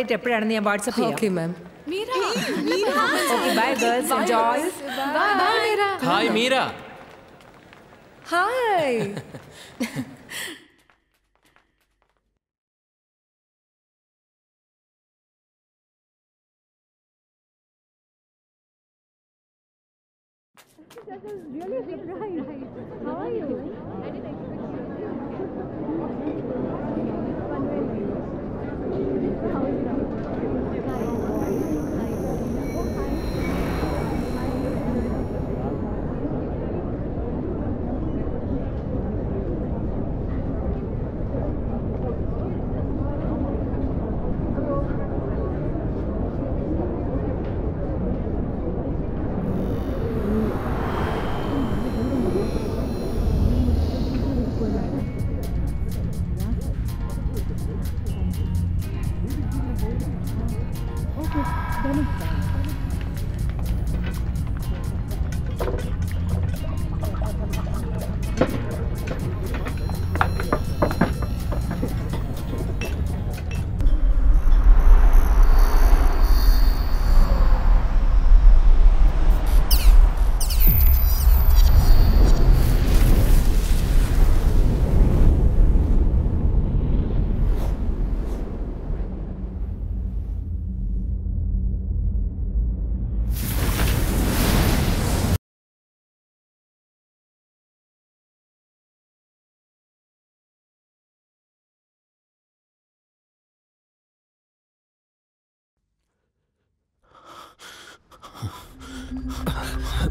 Okay, എപ്പോഴാണ് ഞാൻ WhatsApp okay ma'am Meera. Meera. Okay bye Hi, really. How are you? I didn't expect you. 好意思。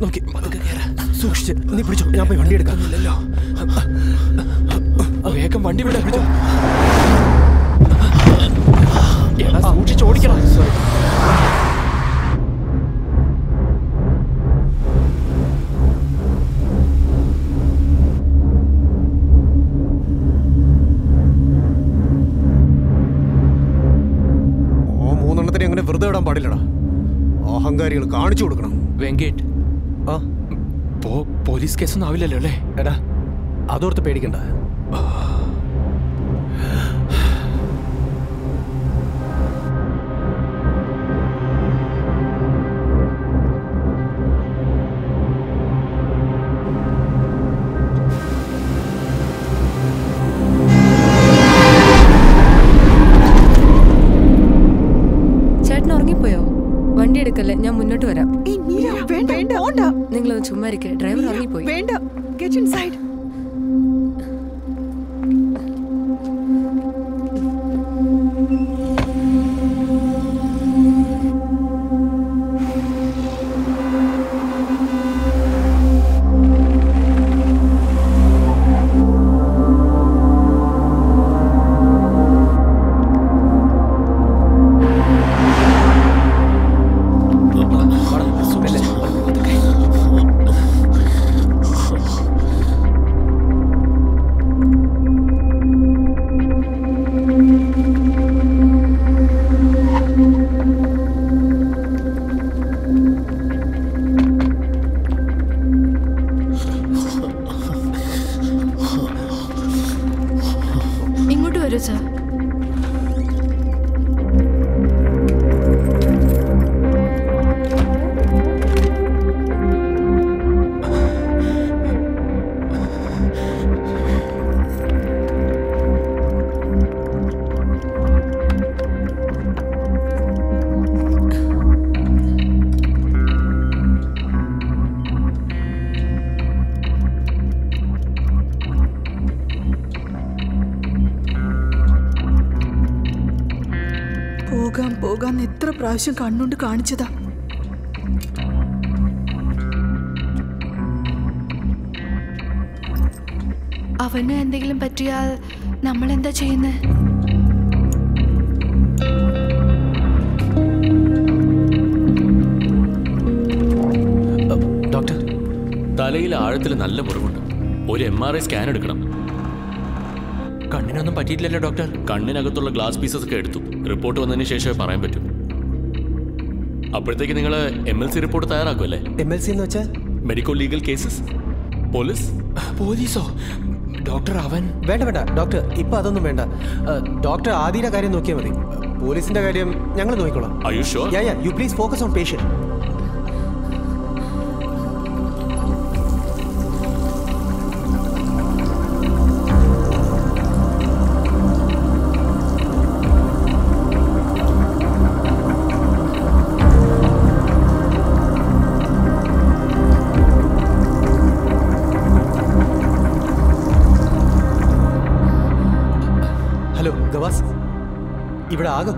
നോക്കി. സൂക്ഷിച്ച് നീ പിടിച്ചോ ഞാൻ പോയി വണ്ടി എടുക്കാന്നില്ലല്ലോ വേഗം വണ്ടി വിടാ. പിടിച്ചോ. എടാ സൂക്ഷിച്ച് ഓടിക്കണം സോറി അങ്ങനെ വെറുതെ ഇടാൻ പാടില്ലടാ. അഹങ്കാരികൾ കാണിച്ചു കൊടുക്കണം. വെങ്കേറ്റ് പോലീസ് കേസൊന്നും ആവില്ലല്ലോ അല്ലേ? എടാ അതോർത്ത് പേടിക്കണ്ട. പ്രാവശ്യം കണ്ണുകൊണ്ട് കാണിച്ചതാ. അവന് എന്തെങ്കിലും പറ്റിയാൽ നമ്മൾ എന്താ ചെയ്യുന്നത് ഡോക്ടർ തലയിൽ ആഴത്തിൽ നല്ല മുറിവുണ്ട്. ഒരു എം ആർ ഐ സ്കാൻ എടുക്കണം. കണ്ണിനൊന്നും പറ്റിയിട്ടില്ലല്ലോ ഡോക്ടർ. കണ്ണിനകത്തുള്ള ഗ്ലാസ് പീസസ് ഒക്കെ എടുത്തു. റിപ്പോർട്ട് വന്നതിന് ശേഷമേ പറയാൻ പറ്റൂ. അപ്പോഴത്തേക്ക് നിങ്ങൾ എം എൽ സി റിപ്പോർട്ട് തയ്യാറാക്കുമല്ലേ എം എൽ സി എന്ന് വെച്ചാൽ? മെഡിക്കൽ ലീഗൽ കേസസ് പോലീസ് പോലീസോ? ഡോക്ടർ അവൻ? വേണ്ട വേണ്ട. ഡോക്ടർ ഇപ്പൊ അതൊന്നും വേണ്ട. ഡോക്ടർ ആദിയുടെ കാര്യം നോക്കിയാൽ മതി. പോലീസിന്റെ കാര്യം ഞങ്ങൾ നോക്കിക്കോളാം? Ya ya you please focus on patient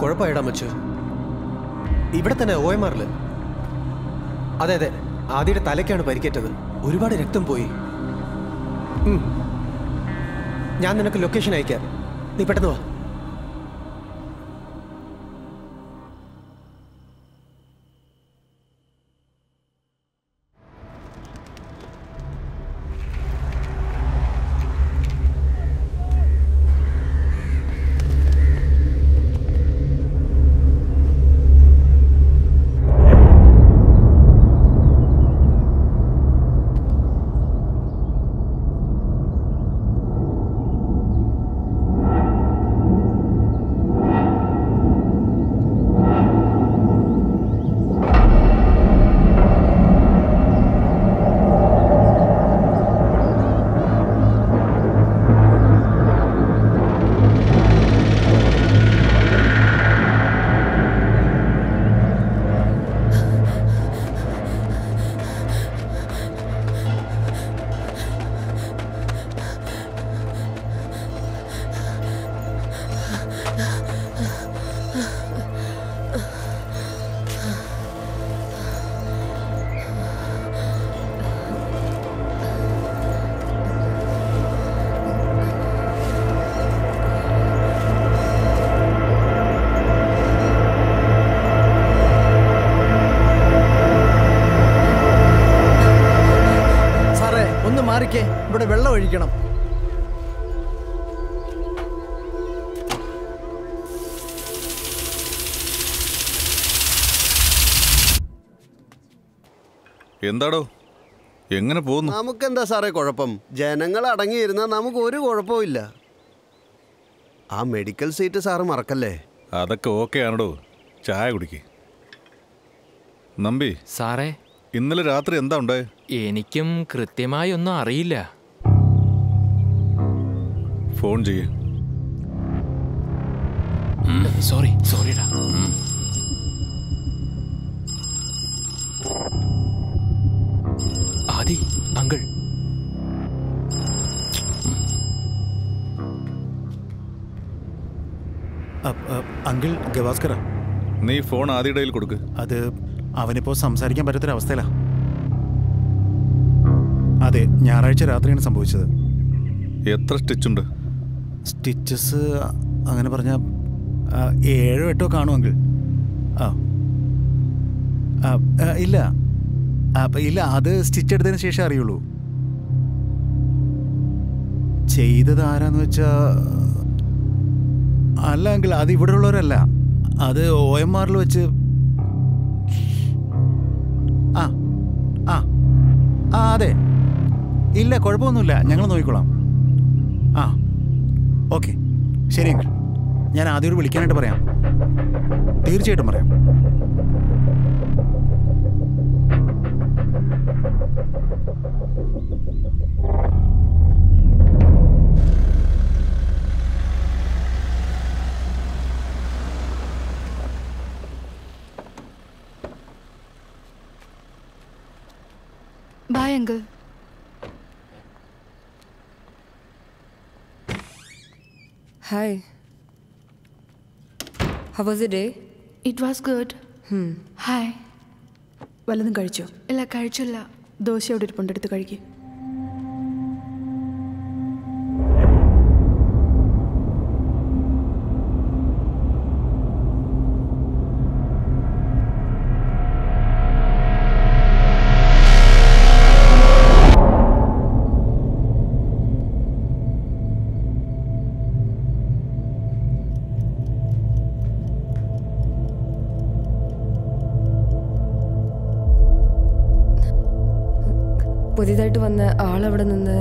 കുഴപ്പമായിടാൻ വെച്ചു ഇവിടെ തന്നെ ഒ എം ആറിൽ അതെ അതെ. ആദ്യയുടെ തലയ്ക്കാണ് പരിക്കേറ്റത്. ഒരുപാട് രക്തം പോയി. ഞാൻ നിനക്ക് ലൊക്കേഷൻ അയക്കാം. നീ പെട്ടെന്ന് വാ. എന്താടോ? എങ്ങനെ പോകുന്നു? നമുക്കെന്താ സാറേ കുഴപ്പം? ജനങ്ങൾ അടങ്ങിയിരുന്നാൽ നമുക്ക് ഒരു കുഴപ്പമില്ല ആ മെഡിക്കൽ സീറ്റ് സാറ് മറക്കല്ലേ? അതൊക്കെ ഓക്കെ ആണോ ചായ കുടിക്ക്. നമ്പി സാറേ. ഇന്നലെ രാത്രി എന്താ ഉണ്ടായത് എനിക്കും കൃത്യമായി ഒന്നും അറിയില്ല. ഫോൺ ചെയ്യേ. സോറി സോറിടാ ആദി അങ്കിൾ. അങ്കിൾ ഗവാസ്കറ നീ ഫോൺ ആദ്യയുടെ കയ്യിൽ കൊടുക്ക്. അത് അവനിപ്പോ സംസാരിക്കാൻ പറ്റാത്തൊരവസ്ഥയിലാ. അതെ ഞായറാഴ്ച രാത്രിയാണ് സംഭവിച്ചത്. എത്ര സ്റ്റിച്ചുണ്ട്? സ്റ്റിച്ചസ് അങ്ങനെ പറഞ്ഞ ഏഴോ എട്ടോ കാണുമെങ്കിൽ ആ ഇല്ല. അപ്പൊ ഇല്ല അത് സ്റ്റിച്ച് എടുത്തതിന് ശേഷം അറിയുള്ളൂ. ചെയ്തത് ആരാന്ന് വെച്ചാ അല്ല അങ്കിൾ അത് ഇവിടെ ഉള്ളവരല്ല. അത് ഒ എം ആറിൽ വെച്ച്. ആ ആ ആ അതെ. ഇല്ല കുഴപ്പമൊന്നുമില്ല. ഞങ്ങൾ നോക്കിക്കോളാം. ആ ഓക്കെ. ശരി അങ്കിൾ. ഞാൻ ആദ്യം വിളിക്കാനായിട്ട് പറയാം. തീർച്ചയായിട്ടും പറയാം. Bye, uncle. Hi. How was day it was good hi വല്ലതും കഴിച്ചോ? ഇല്ല കഴിച്ചില്ല. ദോശ അവിടെ ഇരിപ്പുണ്ട് എടുത്ത് കഴിക്കും. പുതിയതായിട്ട് വന്ന ആളവിടെ നിന്ന്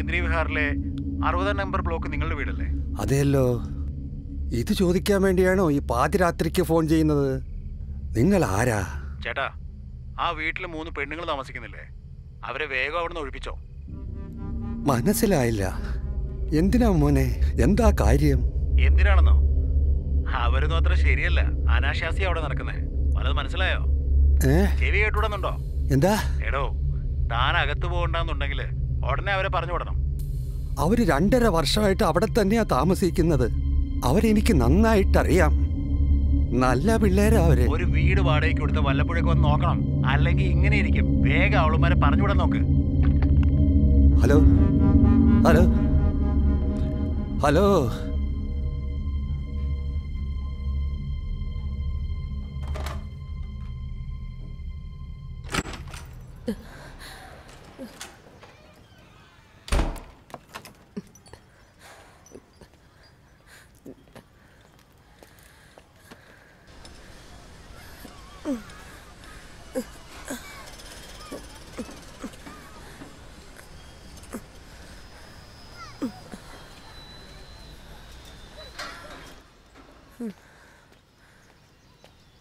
കേന്ദ്രീയ വിഹാറിലെ അറുപതാം നമ്പർ ബ്ലോക്ക് നിങ്ങളുടെ വീടല്ലേ? അതെയല്ലോ. ഇത് ചോദിക്കാൻ വേണ്ടിയാണോ ഈ പാതിരാത്രിക്ക് ഫോൺ ചെയ്യുന്നത്? നിങ്ങൾ ആരാ? ചേട്ടാ ആ വീട്ടിൽ മൂന്ന് പെണ്ണുങ്ങൾ താമസിക്കുന്നില്ലേ? അവരെ വേഗം അവിടുന്ന് ഒഴിപ്പിച്ചോ. മനസ്സിലായില്ല. എന്തിനാ മോനെ? എന്താ കാര്യം? എന്തിനാണെന്നോ? അവരൊന്നും അത്ര ശരിയല്ല. അനാശാസി അവിടെ നടക്കുന്നേ. വലത് മനസ്സിലായോ? ചെവി കേട്ടുവിടുന്നുണ്ടോ എന്താ? എടോ താൻ അകത്ത് പോകണ്ടെന്നുണ്ടെങ്കിൽ ഉടനെ അവരെ പറഞ്ഞു വിടണം. അവർ രണ്ടര വർഷമായിട്ട് അവിടെ തന്നെയാ താമസിക്കുന്നത്. അവരെനിക്ക് നന്നായിട്ടറിയാം. നല്ല പിള്ളേരാ അവർ. ഒരു വീട് വാടകയ്ക്ക് കൊടുത്ത് വല്ലപ്പോഴൊക്കെ വന്ന് നോക്കണം. അല്ലെങ്കിൽ ഇങ്ങനെ ഇരിക്കും. വേഗം അവളുമാരെ പറഞ്ഞു വിടാൻ നോക്ക്. ഹലോ? ഹലോ? ഹലോ?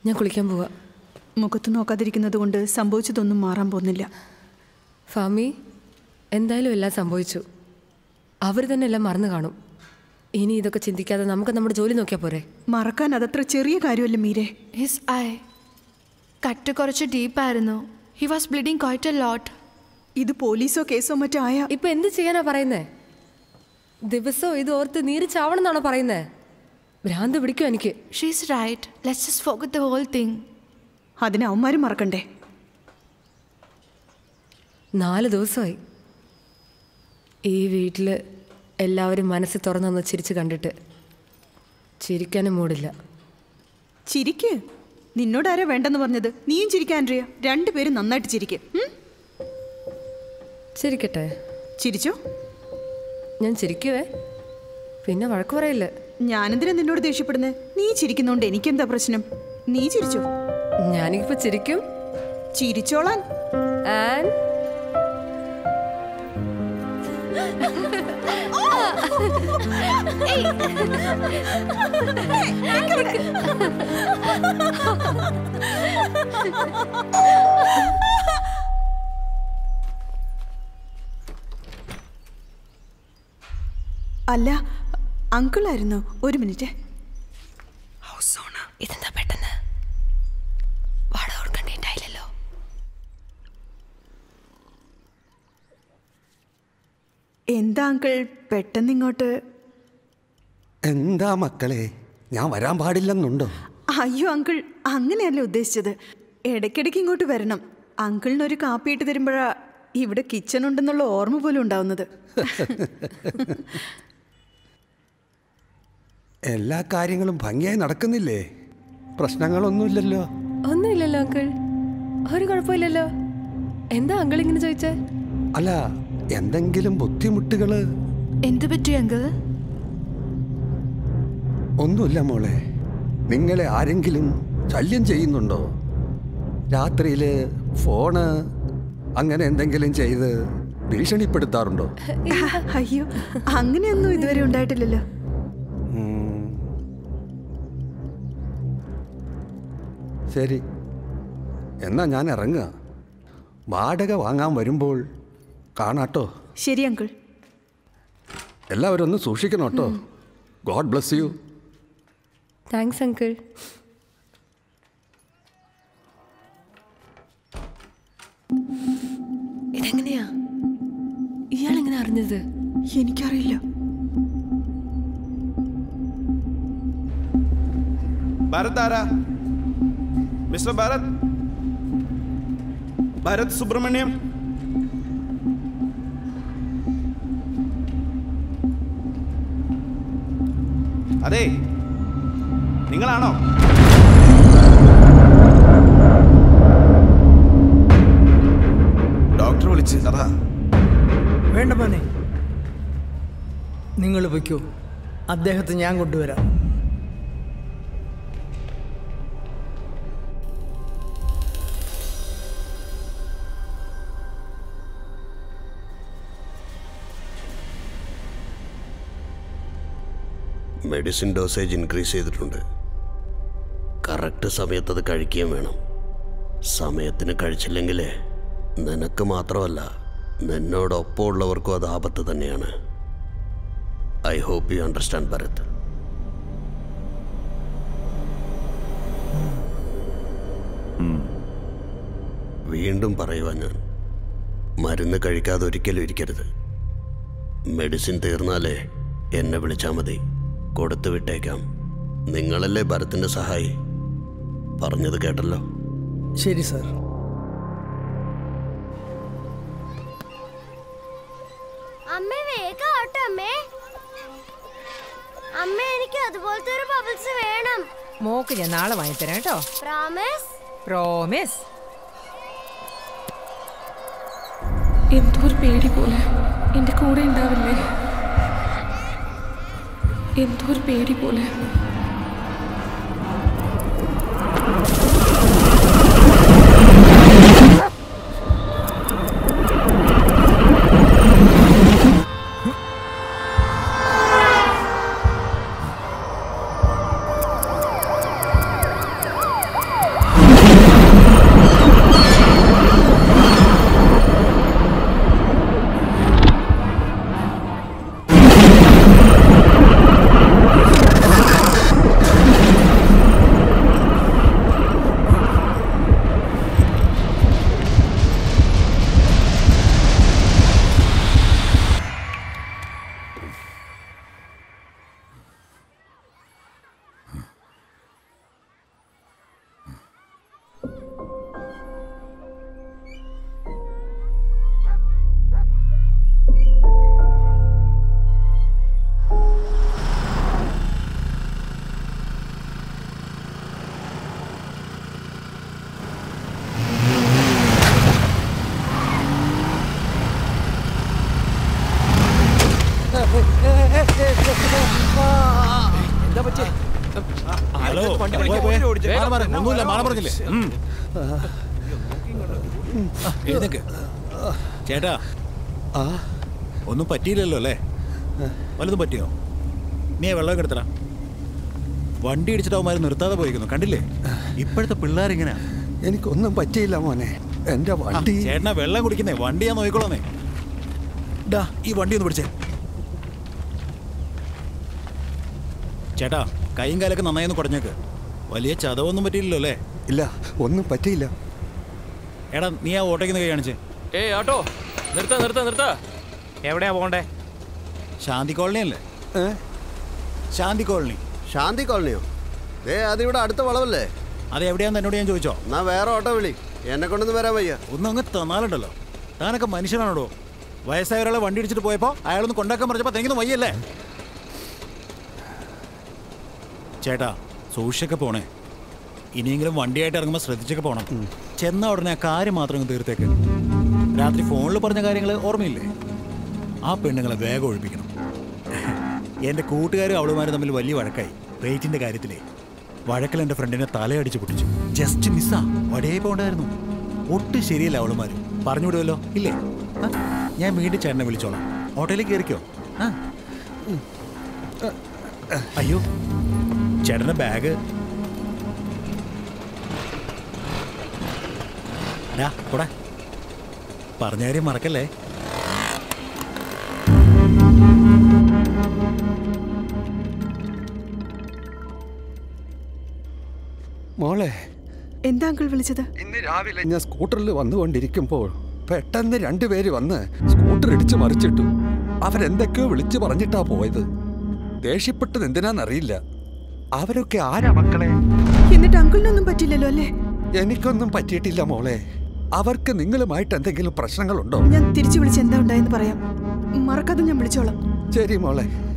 ഞാൻ കുളിക്കാൻ പോവാ. മുഖത്ത് നോക്കാതിരിക്കുന്നത് കൊണ്ട് സംഭവിച്ചതൊന്നും മാറാൻ പോകുന്നില്ല. ഫാമി എന്തായാലും എല്ലാം സംഭവിച്ചു. അവർ തന്നെ എല്ലാം മറന്നു കാണും. ഇനി ഇതൊക്കെ ചിന്തിക്കാതെ നമുക്ക് നമ്മുടെ ജോലി നോക്കിയാൽ പോരെ? മറക്കാൻ അതത്ര ചെറിയ കാര്യമല്ല മീരെ. ഹിസ് ഐ കട്ട് കുറച്ച് ഡീപ്പായിരുന്നു he was bleeding quite a lot ഇത് പോലീസോ കേസോ മറ്റോ ആയ? ഇപ്പൊ എന്ത് ചെയ്യാനാ പറയുന്നേ? ദിവസവും ഇത് ഓർത്ത് നീര് ചാവണമെന്നാണോ പറയുന്നേ? ഭ്രാന്ത് പിടിക്കും എനിക്ക്? She's right let's just forget the whole thing അതിന് അവന്മാരും മറക്കണ്ടേ? നാല് ദിവസമായി. ഈ വീട്ടിൽ എല്ലാവരും മനസ്സ് തുറന്നൊന്ന് ചിരിച്ച് കണ്ടിട്ട്. ചിരിക്കാനും മൂടില്ല. ചിരിക്ക്? നിന്നോടാരാ വേണ്ടെന്ന് പറഞ്ഞത്? നീയും ചിരിക്കാൻ ആൻഡ്രിയ. രണ്ടുപേരും നന്നായിട്ട് ചിരിക്കും. ചിരിക്കട്ടെ. ചിരിച്ചോ? ഞാൻ ചിരിക്കുവേ. പിന്നെ വഴക്ക് പറയില്ല. ഞാനെന്തിനാ നിന്നോട് ദേഷ്യപ്പെടുന്നത് നീ ചിരിക്കുന്നോണ്ട് എനിക്കെന്താ പ്രശ്നം? നീ ചിരിച്ചോ? ഞാനിപ്പോ ചിരിക്കും. ചിരിച്ചോളാൻ. അല്ല അങ്കിളായിരുന്നു. ഒരു മിനിറ്റ്. ഇതെന്താ പെട്ടെന്ന്? വാടക കൊടുക്കണ്ടേണ്ടായില്ലല്ലോ എന്താ അങ്കിൾ പെട്ടെന്ന് ഇങ്ങോട്ട്? എന്താ മക്കളെ? ഞാൻ വരാൻ പാടില്ലെന്നുണ്ടോ? അയ്യോ അങ്കിൾ അങ്ങനെയല്ല ഉദ്ദേശിച്ചത്. ഇടയ്ക്കിടയ്ക്ക് ഇങ്ങോട്ട് വരണം. അങ്കിളിനൊരു കാപ്പി ഇട്ട് തരുമ്പോഴാ ഇവിടെ കിച്ചൺ ഉണ്ടെന്നുള്ള ഓർമ്മ പോലും ഉണ്ടാവുന്നത്. എല്ലാ കാര്യങ്ങളും ഭംഗിയായി നടക്കുന്നില്ലേ? പ്രശ്നങ്ങളൊന്നുമില്ലല്ലോ. ഒന്നുമില്ലല്ലോ അങ്കിൾ. ഒരു കുഴപ്പമില്ലല്ലോ. എന്താ അങ്കിൾ ഇങ്ങനെ ചോദിച്ചേ? അല്ല എന്തെങ്കിലും ബുദ്ധിമുട്ടുകൾ? എന്തു പറ്റി അങ്കിൾ? ഒന്നുമില്ല മോളെ. നിങ്ങളെ ആരെങ്കിലും ശല്യം ചെയ്യുന്നുണ്ടോ? രാത്രിയിൽ ഫോണ് അങ്ങനെ എന്തെങ്കിലും ചെയ്ത് ഭീഷണിപ്പെടുത്താറുണ്ടോ? അയ്യോ അങ്ങനെയൊന്നും ഇതുവരെ ഉണ്ടായിട്ടില്ലല്ലോ. ശരി. എന്നാ ഞാൻ ഇറങ്ങുക. വാടക വാങ്ങാൻ വരുമ്പോൾ കാണാട്ടോ. ശരി അങ്കിൾ. എല്ലാവരും ഒന്ന് സൂക്ഷിക്കണം കേട്ടോ. God bless you. Thanks uncle. ഇതെങ്ങനെയാ? ഇയാൾ എങ്ങനെ അറിഞ്ഞത്? എനിക്കറിയില്ല. ഭരതാരാ ആരാ? മിസ്റ്റർ ഭരത്. ഭരത് സുബ്രഹ്മണ്യം. അതെ നിങ്ങളാണോ? ഡോക്ടർ വിളിച്ച് അതാ വേണ്ട മോനെ. നിങ്ങൾ വയ്ക്കൂ. അദ്ദേഹത്തെ ഞാൻ കൊണ്ടുവരാം. മെഡിസിൻ ഡോസേജ് ഇൻക്രീസ് ചെയ്തിട്ടുണ്ട്. കറക്റ്റ് സമയത്ത് അത് കഴിക്കുകയും വേണം. സമയത്തിന് കഴിച്ചില്ലെങ്കിൽ നിനക്ക് മാത്രമല്ല നിന്നോടൊപ്പം ഉള്ളവർക്കും അത് ആപത്ത് തന്നെയാണ്. I hope you understand Bharat. വീണ്ടും പറയുവാൻ ഞാൻ മരുന്ന് കഴിക്കാതെ ഒരിക്കലും ഇരിക്കരുത്. മെഡിസിൻ തീർന്നാലേ എന്നെ വിളിച്ചാൽ മതി. കൊടുത്തു വിട്ടേക്കാം നിങ്ങളല്ലേ ഭരത്തിന്റെ സഹായി? പറഞ്ഞത് കേട്ടല്ലോ? ശരി സർ. അമ്മ വേഗം ആട്ടെ അമ്മേ. അമ്മ എനിക്ക് അതുപോലത്തെ ഒരു ബബിൾസ് വേണം. മോക്ക് ഞാൻ നാളെ വാങ്ങിത്തരാം കേട്ടോ. പ്രോമിസ് പ്രോമിസ് എന്തോ ഒരു പേടി പോലെ എന്റെ കൂടെ ഉണ്ടാവില്ലേ? എന്തോ ഒരു പേടി പോലെ ചേട്ടാ. ആ. ഒന്നും പറ്റിയില്ലല്ലോ അല്ലേ? വല്ലതും പറ്റിയോ? നീ വെള്ളം എടുത്തടാ. വണ്ടി ഇടിച്ചിട്ട് അവന്മാർ നിർത്താതെ പോയിരിക്കുന്നു. കണ്ടില്ലേ? ഇപ്പോഴത്തെ പിള്ളേരിങ്ങനെ? എനിക്കൊന്നും പറ്റിയില്ല മോനെ. എന്റെ വണ്ടി ചേട്ടനാ വെള്ളം കുടിക്കുന്നേ. വണ്ടി ഞാൻ നോക്കിക്കോളന്നേ ഡാ ഈ വണ്ടി ഒന്ന് പിടിച്ചേ. ചേട്ടാ കൈയും കാലൊക്കെ നന്നായി ഒന്ന് കുടഞ്ഞേക്ക്. വലിയ ചതവൊന്നും പറ്റിയില്ലല്ലോ അല്ലേ? ഇല്ല ഒന്നും പറ്റിയില്ല. എടാ നീ ആ ഓട്ടോയ്ക്ക് കൈ കാണിച്ചേ. ഏ ആട്ടോ. നിർത്താ നിർത്താ നിർത്താ. എവിടെയാ പോകണ്ടേ? ശാന്തി കോളനി അല്ലേ? ശാന്തി കോളനി. ശാന്തി കോളനിയോ? ഏ ഇവിടെ അടുത്ത വളവല്ലേ? അത് എവിടെയാന്ന് എന്നോട് ഞാൻ ചോദിച്ചോ? എന്നാ വേറെ ഓട്ടോ വിളി. എന്നെ കൊണ്ടൊന്നും വരാൻ വയ്യ. ഒന്നും അങ്ങ് തന്നാലുണ്ടല്ലോ. താനൊക്കെ മനുഷ്യനാണോടോ? വയസ്സായ ഒരാളെ വണ്ടി ഇടിച്ചിട്ട് പോയപ്പോ അയാളൊന്ന് കൊണ്ടാക്കാൻ പറഞ്ഞപ്പോ തെങ്ങിന്ന് വയ്യല്ലേ? ചേട്ടാ സൂക്ഷിച്ചൊക്കെ പോണേ. ഇനിയെങ്കിലും വണ്ടിയായിട്ട് ഇറങ്ങുമ്പോൾ ശ്രദ്ധിച്ചൊക്കെ പോണം. ചെന്ന ഉടനെ ആ കാര്യം മാത്രം തീർത്തേക്ക്. രാത്രി ഫോണിൽ പറഞ്ഞ കാര്യങ്ങൾ ഓർമ്മയില്ലേ? ആ പെണ്ണുങ്ങളെ വേഗം ഒഴിപ്പിക്കണം. എന്റെ കൂട്ടുകാരും അവളുമാരും തമ്മിൽ വലിയ വഴക്കായി. റേറ്റിന്റെ കാര്യത്തിലേ വഴക്കിൽ എന്റെ ഫ്രണ്ടിനെ തലയടിച്ച് പൊട്ടിച്ചു. ജസ്റ്റ് മിസ്സാ വടേ പോണ്ടായിരുന്നു ഒട്ടും ശരിയല്ല അവളുമാർ പറഞ്ഞു വിടുമല്ലോ ഇല്ലേ? ഞാൻ വീണ്ടും ചേട്ടനെ വിളിച്ചോളാം. ഓട്ടോയിലേക്ക് കയറിക്കോ. അയ്യോ ചേട്ടന്റെ ബാഗ്. ഡാ കൂടെ പറഞ്ഞ കാര്യം മറക്കല്ലേ? മോളെ. എന്താ അങ്കിൾ വിളിച്ചത്? ഇന്ന് രാവിലെ ഞാൻ സ്കൂട്ടറിൽ വന്നുകൊണ്ടിരിക്കുമ്പോൾ പെട്ടെന്ന് രണ്ടുപേര് വന്ന് സ്കൂട്ടർ ഇടിച്ചു മറിച്ചിട്ടു. അവരെന്തൊക്കെയോ വിളിച്ചു പറഞ്ഞിട്ടാ പോയത്. ദേഷ്യപ്പെട്ടത് എന്തിനാന്നറിയില്ല. അവരൊക്കെ ആരാ മക്കളെ? എന്നിട്ട് അങ്കിളിനൊന്നും പറ്റില്ലല്ലോ അല്ലേ? എനിക്കൊന്നും പറ്റിയിട്ടില്ല മോളെ. അവർക്ക് നിങ്ങളുമായിട്ട് എന്തെങ്കിലും പ്രശ്നങ്ങളുണ്ടോ? ഞാൻ തിരിച്ചു വിളിച്ച് എന്താ ഉണ്ടായെന്ന് പറയാം. മറക്കാതെ ഞാൻ വിളിച്ചോളാം. ശരി മോളെ.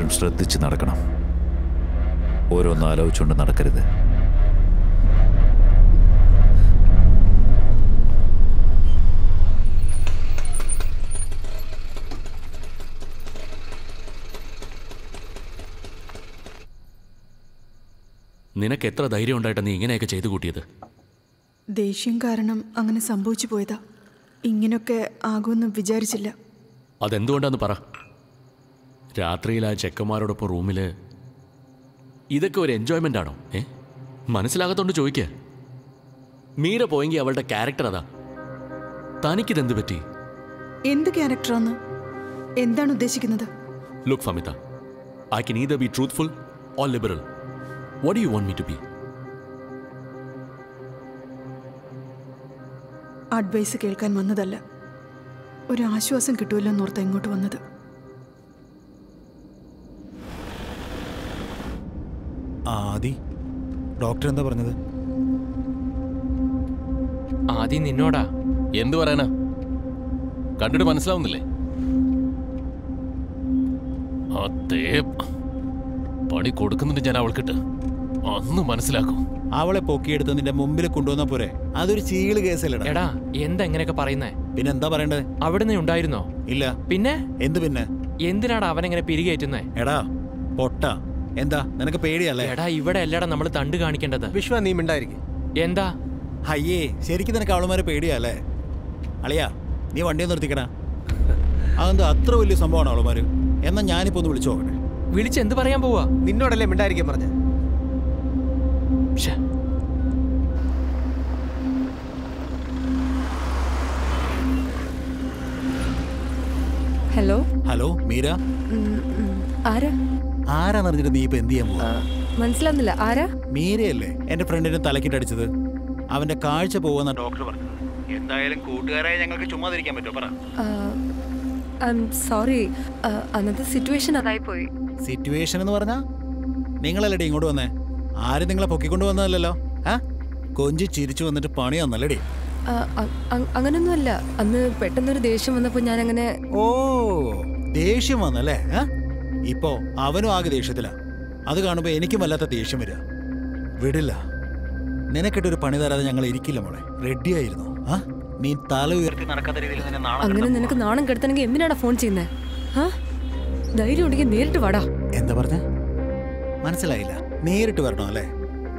എപ്പോഴും ശ്രദ്ധിച്ച് നടക്കണം. ഓരോന്ന് ആലോചിച്ചുകൊണ്ട് നടക്കരുത്. നിനക്ക് എത്ര ധൈര്യം ഉണ്ടായിട്ട് നീ ഇങ്ങനെയൊക്കെ ചെയ്തു കൂട്ടിയത്? ദേഷ്യം കാരണം അങ്ങനെ സംഭവിച്ചു പോയതാ. ഇങ്ങനെയൊക്കെ ആകുമെന്ന് വിചാരിച്ചില്ല. അതെന്തുകൊണ്ടാന്ന് പറ. രാത്രിയിൽ ആ ചെക്കന്മാരോടൊപ്പം റൂമിൽ ഇതൊക്കെ ഒരു എൻജോയ്മെന്റ് ആണോ? ഏ? മനസ്സിലാകത്തോണ്ട് ചോദിക്കുക മീര പോയെങ്കിൽ അവളുടെ ക്യാരക്ടർ അതാ. തനിക്കിതെന്ത് പറ്റി? എന്ത് ക്യാരക്ടറാന്ന് എന്താണ് ഉദ്ദേശിക്കുന്നത്? Look Famita I can either be truthful or liberal what you want me to be advice കേൾക്കാൻ വന്നതല്ല. ഒരു ആശ്വാസം കിട്ടുമല്ലോ എന്നോർത്ത് ഇങ്ങോട്ട് വന്നത്. ആദി ഡോക്ടർ എന്താ പറഞ്ഞത്? ആദി നിന്നോടാ. എന്തു പറയാനാ? കണ്ടിട്ട് മനസ്സിലാവുന്നില്ലേ? അതേ പണി കൊടുക്കുന്നുണ്ട് ഞാൻ അവൾക്കിട്ട്. അന്ന് മനസ്സിലാക്കും. അവളെ പൊക്കിയെടുത്ത് നിന്റെ മുമ്പിൽ കൊണ്ടുവന്ന പോരെ. അതൊരു ചീൾ കേസല്ലടാ. എടാ എന്താ ഇങ്ങനെയൊക്കെ പറയുന്നേ? പിന്നെ എന്താ പറയണ്ടേ? അവിടുന്ന് ഉണ്ടായിരുന്നോ? ഇല്ല. പിന്നെ? എന്ത് പിന്നെ? എന്തിനാടാ അവനെങ്ങനെ പിരികേറ്റുന്നേ? എടാ പൊട്ട. എന്താ? നിനക്ക് പേടിയല്ലേ? എടാ ഇവിടെ അല്ലടാ നമ്മൾ തണ്ട് കാണിക്കേണ്ടത്. വിശ്വ നീ മിണ്ടായിരിക്കും. എന്താ? അയ്യേ ശരിക്കും നിനക്ക് അവളുമാരെ പേടിയല്ലേ? അളിയാ നീ വണ്ടി നിർത്തിക്കണ അതെന്താ അത്ര വലിയ സംഭവമാണ് അവളുമാര്. എന്നാ ഞാനിപ്പോ ഒന്ന് വിളിച്ചു നോക്കട്ടെ. വിളിച്ച് എന്ത് പറയാൻ പോവാ? നിന്നോടല്ലേ മിണ്ടായിരിക്കാൻ പറഞ്ഞ. ഹലോ? ഹലോ മീര. ആരാ? ആരാന്ന് അറിഞ്ഞിട്ട് നീ ഇപ്പൊ എന്ത് ചെയ്യാൻ പോവാ മനസ്സിലാവുന്നില്ല. ആരാ? മീരയല്ലേ? എന്റെ ഫ്രണ്ടിനെ തലക്കിട്ടടിച്ചത്. അവന്റെ കാഴ്ച പോകുന്ന ഡോക്ടർ പറഞ്ഞു എന്തായാലും കൂട്ടുകാരായ ഞങ്ങൾക്ക് ചുമ്മാതിരിക്കാൻ പറ്റുമോ? പറ. സോറി. അന്നത്തെ സിറ്റുവേഷൻ അതായി പോയി സിറ്റുവേഷൻ എന്ന് പറഞ്ഞാ? നിങ്ങളല്ലടി ഇങ്ങോട്ട് വന്നേ. ആരും നിങ്ങളെ പൊക്കിക്കൊണ്ട് വന്നതല്ലല്ലോ. ആ? കൊഞ്ചി ചിരിച്ചു വന്നിട്ട് പണി വന്നല്ലടി അങ്ങനൊന്നുമല്ല. അന്ന് പെട്ടെന്നൊരു ദേഷ്യം വന്നപ്പോ ഞാൻ അങ്ങനെ ഓ ദേഷ്യം വന്നല്ലേ? ആ? ഇപ്പോ അവനും ആകെ ദേഷ്യത്തിലാ. അത് കാണുമ്പോ എനിക്കും വല്ലാത്ത ദേഷ്യം വരിക വിടില്ല. നിനക്കിട്ടൊരു പണി തരാതെ ഞങ്ങൾ ഇരിക്കില്ല മോളെ. റെഡിയായിരുന്നു ആ? നീ തല ഉയർത്തി നടക്കാത്ത രീതിയിൽ അങ്ങനെ നിനക്ക് നാണം കെടുത്തണെങ്കിൽ എന്തിനാടാ ഫോൺ ചെയ്യുന്നേ? ആ? ധൈര്യം ഉണ്ടെങ്കിൽ നേരിട്ട് വാടാ. എന്താ പറഞ്ഞ? മനസ്സിലായില്ല. നേരിട്ട് വരണോ അല്ലേ?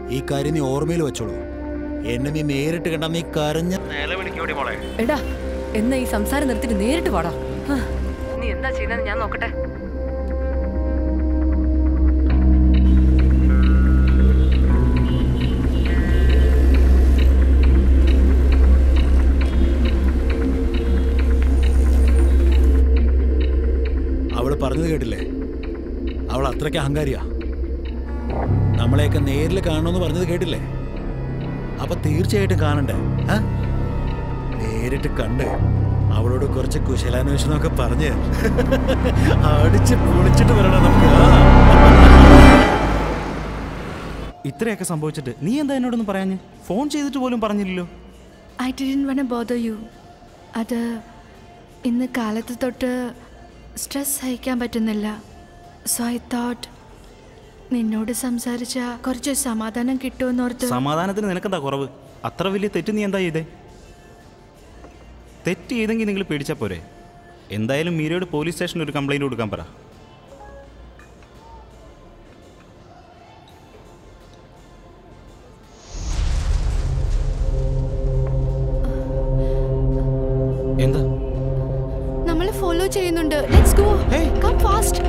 ഈ കാര്യം നീ ഓർമ്മയിൽ വെച്ചോളൂ. എന്നെ നീ നേരിട്ട് കണ്ടാ നീ കരഞ്ഞ നിലവിളിക്കോടി മോളെ. എടാ എന്നാ ഈ സംസാരം നിർത്തിട്ട് നേരിട്ട് വാടാ. നീ എന്താ ചെയ്യുന്നത് ഞാൻ നോക്കട്ടെ. പറഞ്ഞത് കേട്ടില്ലേ? അവൾ അത്രയ്ക്ക് അഹങ്കാരിയാ. നമ്മളെയൊക്കെ നേരിൽ കാണണമെന്ന് പറഞ്ഞത് കേട്ടില്ലേ? അപ്പൊ തീർച്ചയായിട്ടും കാണണ്ടേ? നേരിട്ട് കണ്ട് അവളോട് കുറച്ച് കുശലാന്വേഷണമൊക്കെ പറഞ്ഞ് അടിച്ച് പൊളിച്ചിട്ട് വരണം നമുക്ക്. ഇത്രയൊക്കെ സംഭവിച്ചിട്ട് നീ എന്താ എന്നോടൊന്നും പറയാഞ്ഞ്? ഫോൺ ചെയ്തിട്ട് പോലും പറഞ്ഞില്ലല്ലോ. I didn't want bother you അത് ഇന്ന് കാലത്ത് തൊട്ട് സ്ട്രെസ് സഹിക്കാൻ പറ്റുന്നില്ല. സോ ഐ തോട്ട് നിന്നോട് സംസാരിച്ച കുറച്ച് സമാധാനം കിട്ടുമെന്നോർത്ത് സമാധാനത്തിന് നിനക്കെന്താ കുറവ്? അത്ര വലിയ തെറ്റ് നീ എന്താ ചെയ്തേ? തെറ്റ് ചെയ്തെങ്കിൽ നിങ്ങൾ പേടിച്ചാൽ പോരെ. എന്തായാലും മീരയോട് പോലീസ് സ്റ്റേഷനിൽ ഒരു കംപ്ലൈന്റ് കൊടുക്കാൻ പറ. ചെയ്യുന്നുണ്ട്. ലെറ്റ്സ് ഗോ കം ഫാസ്റ്റ്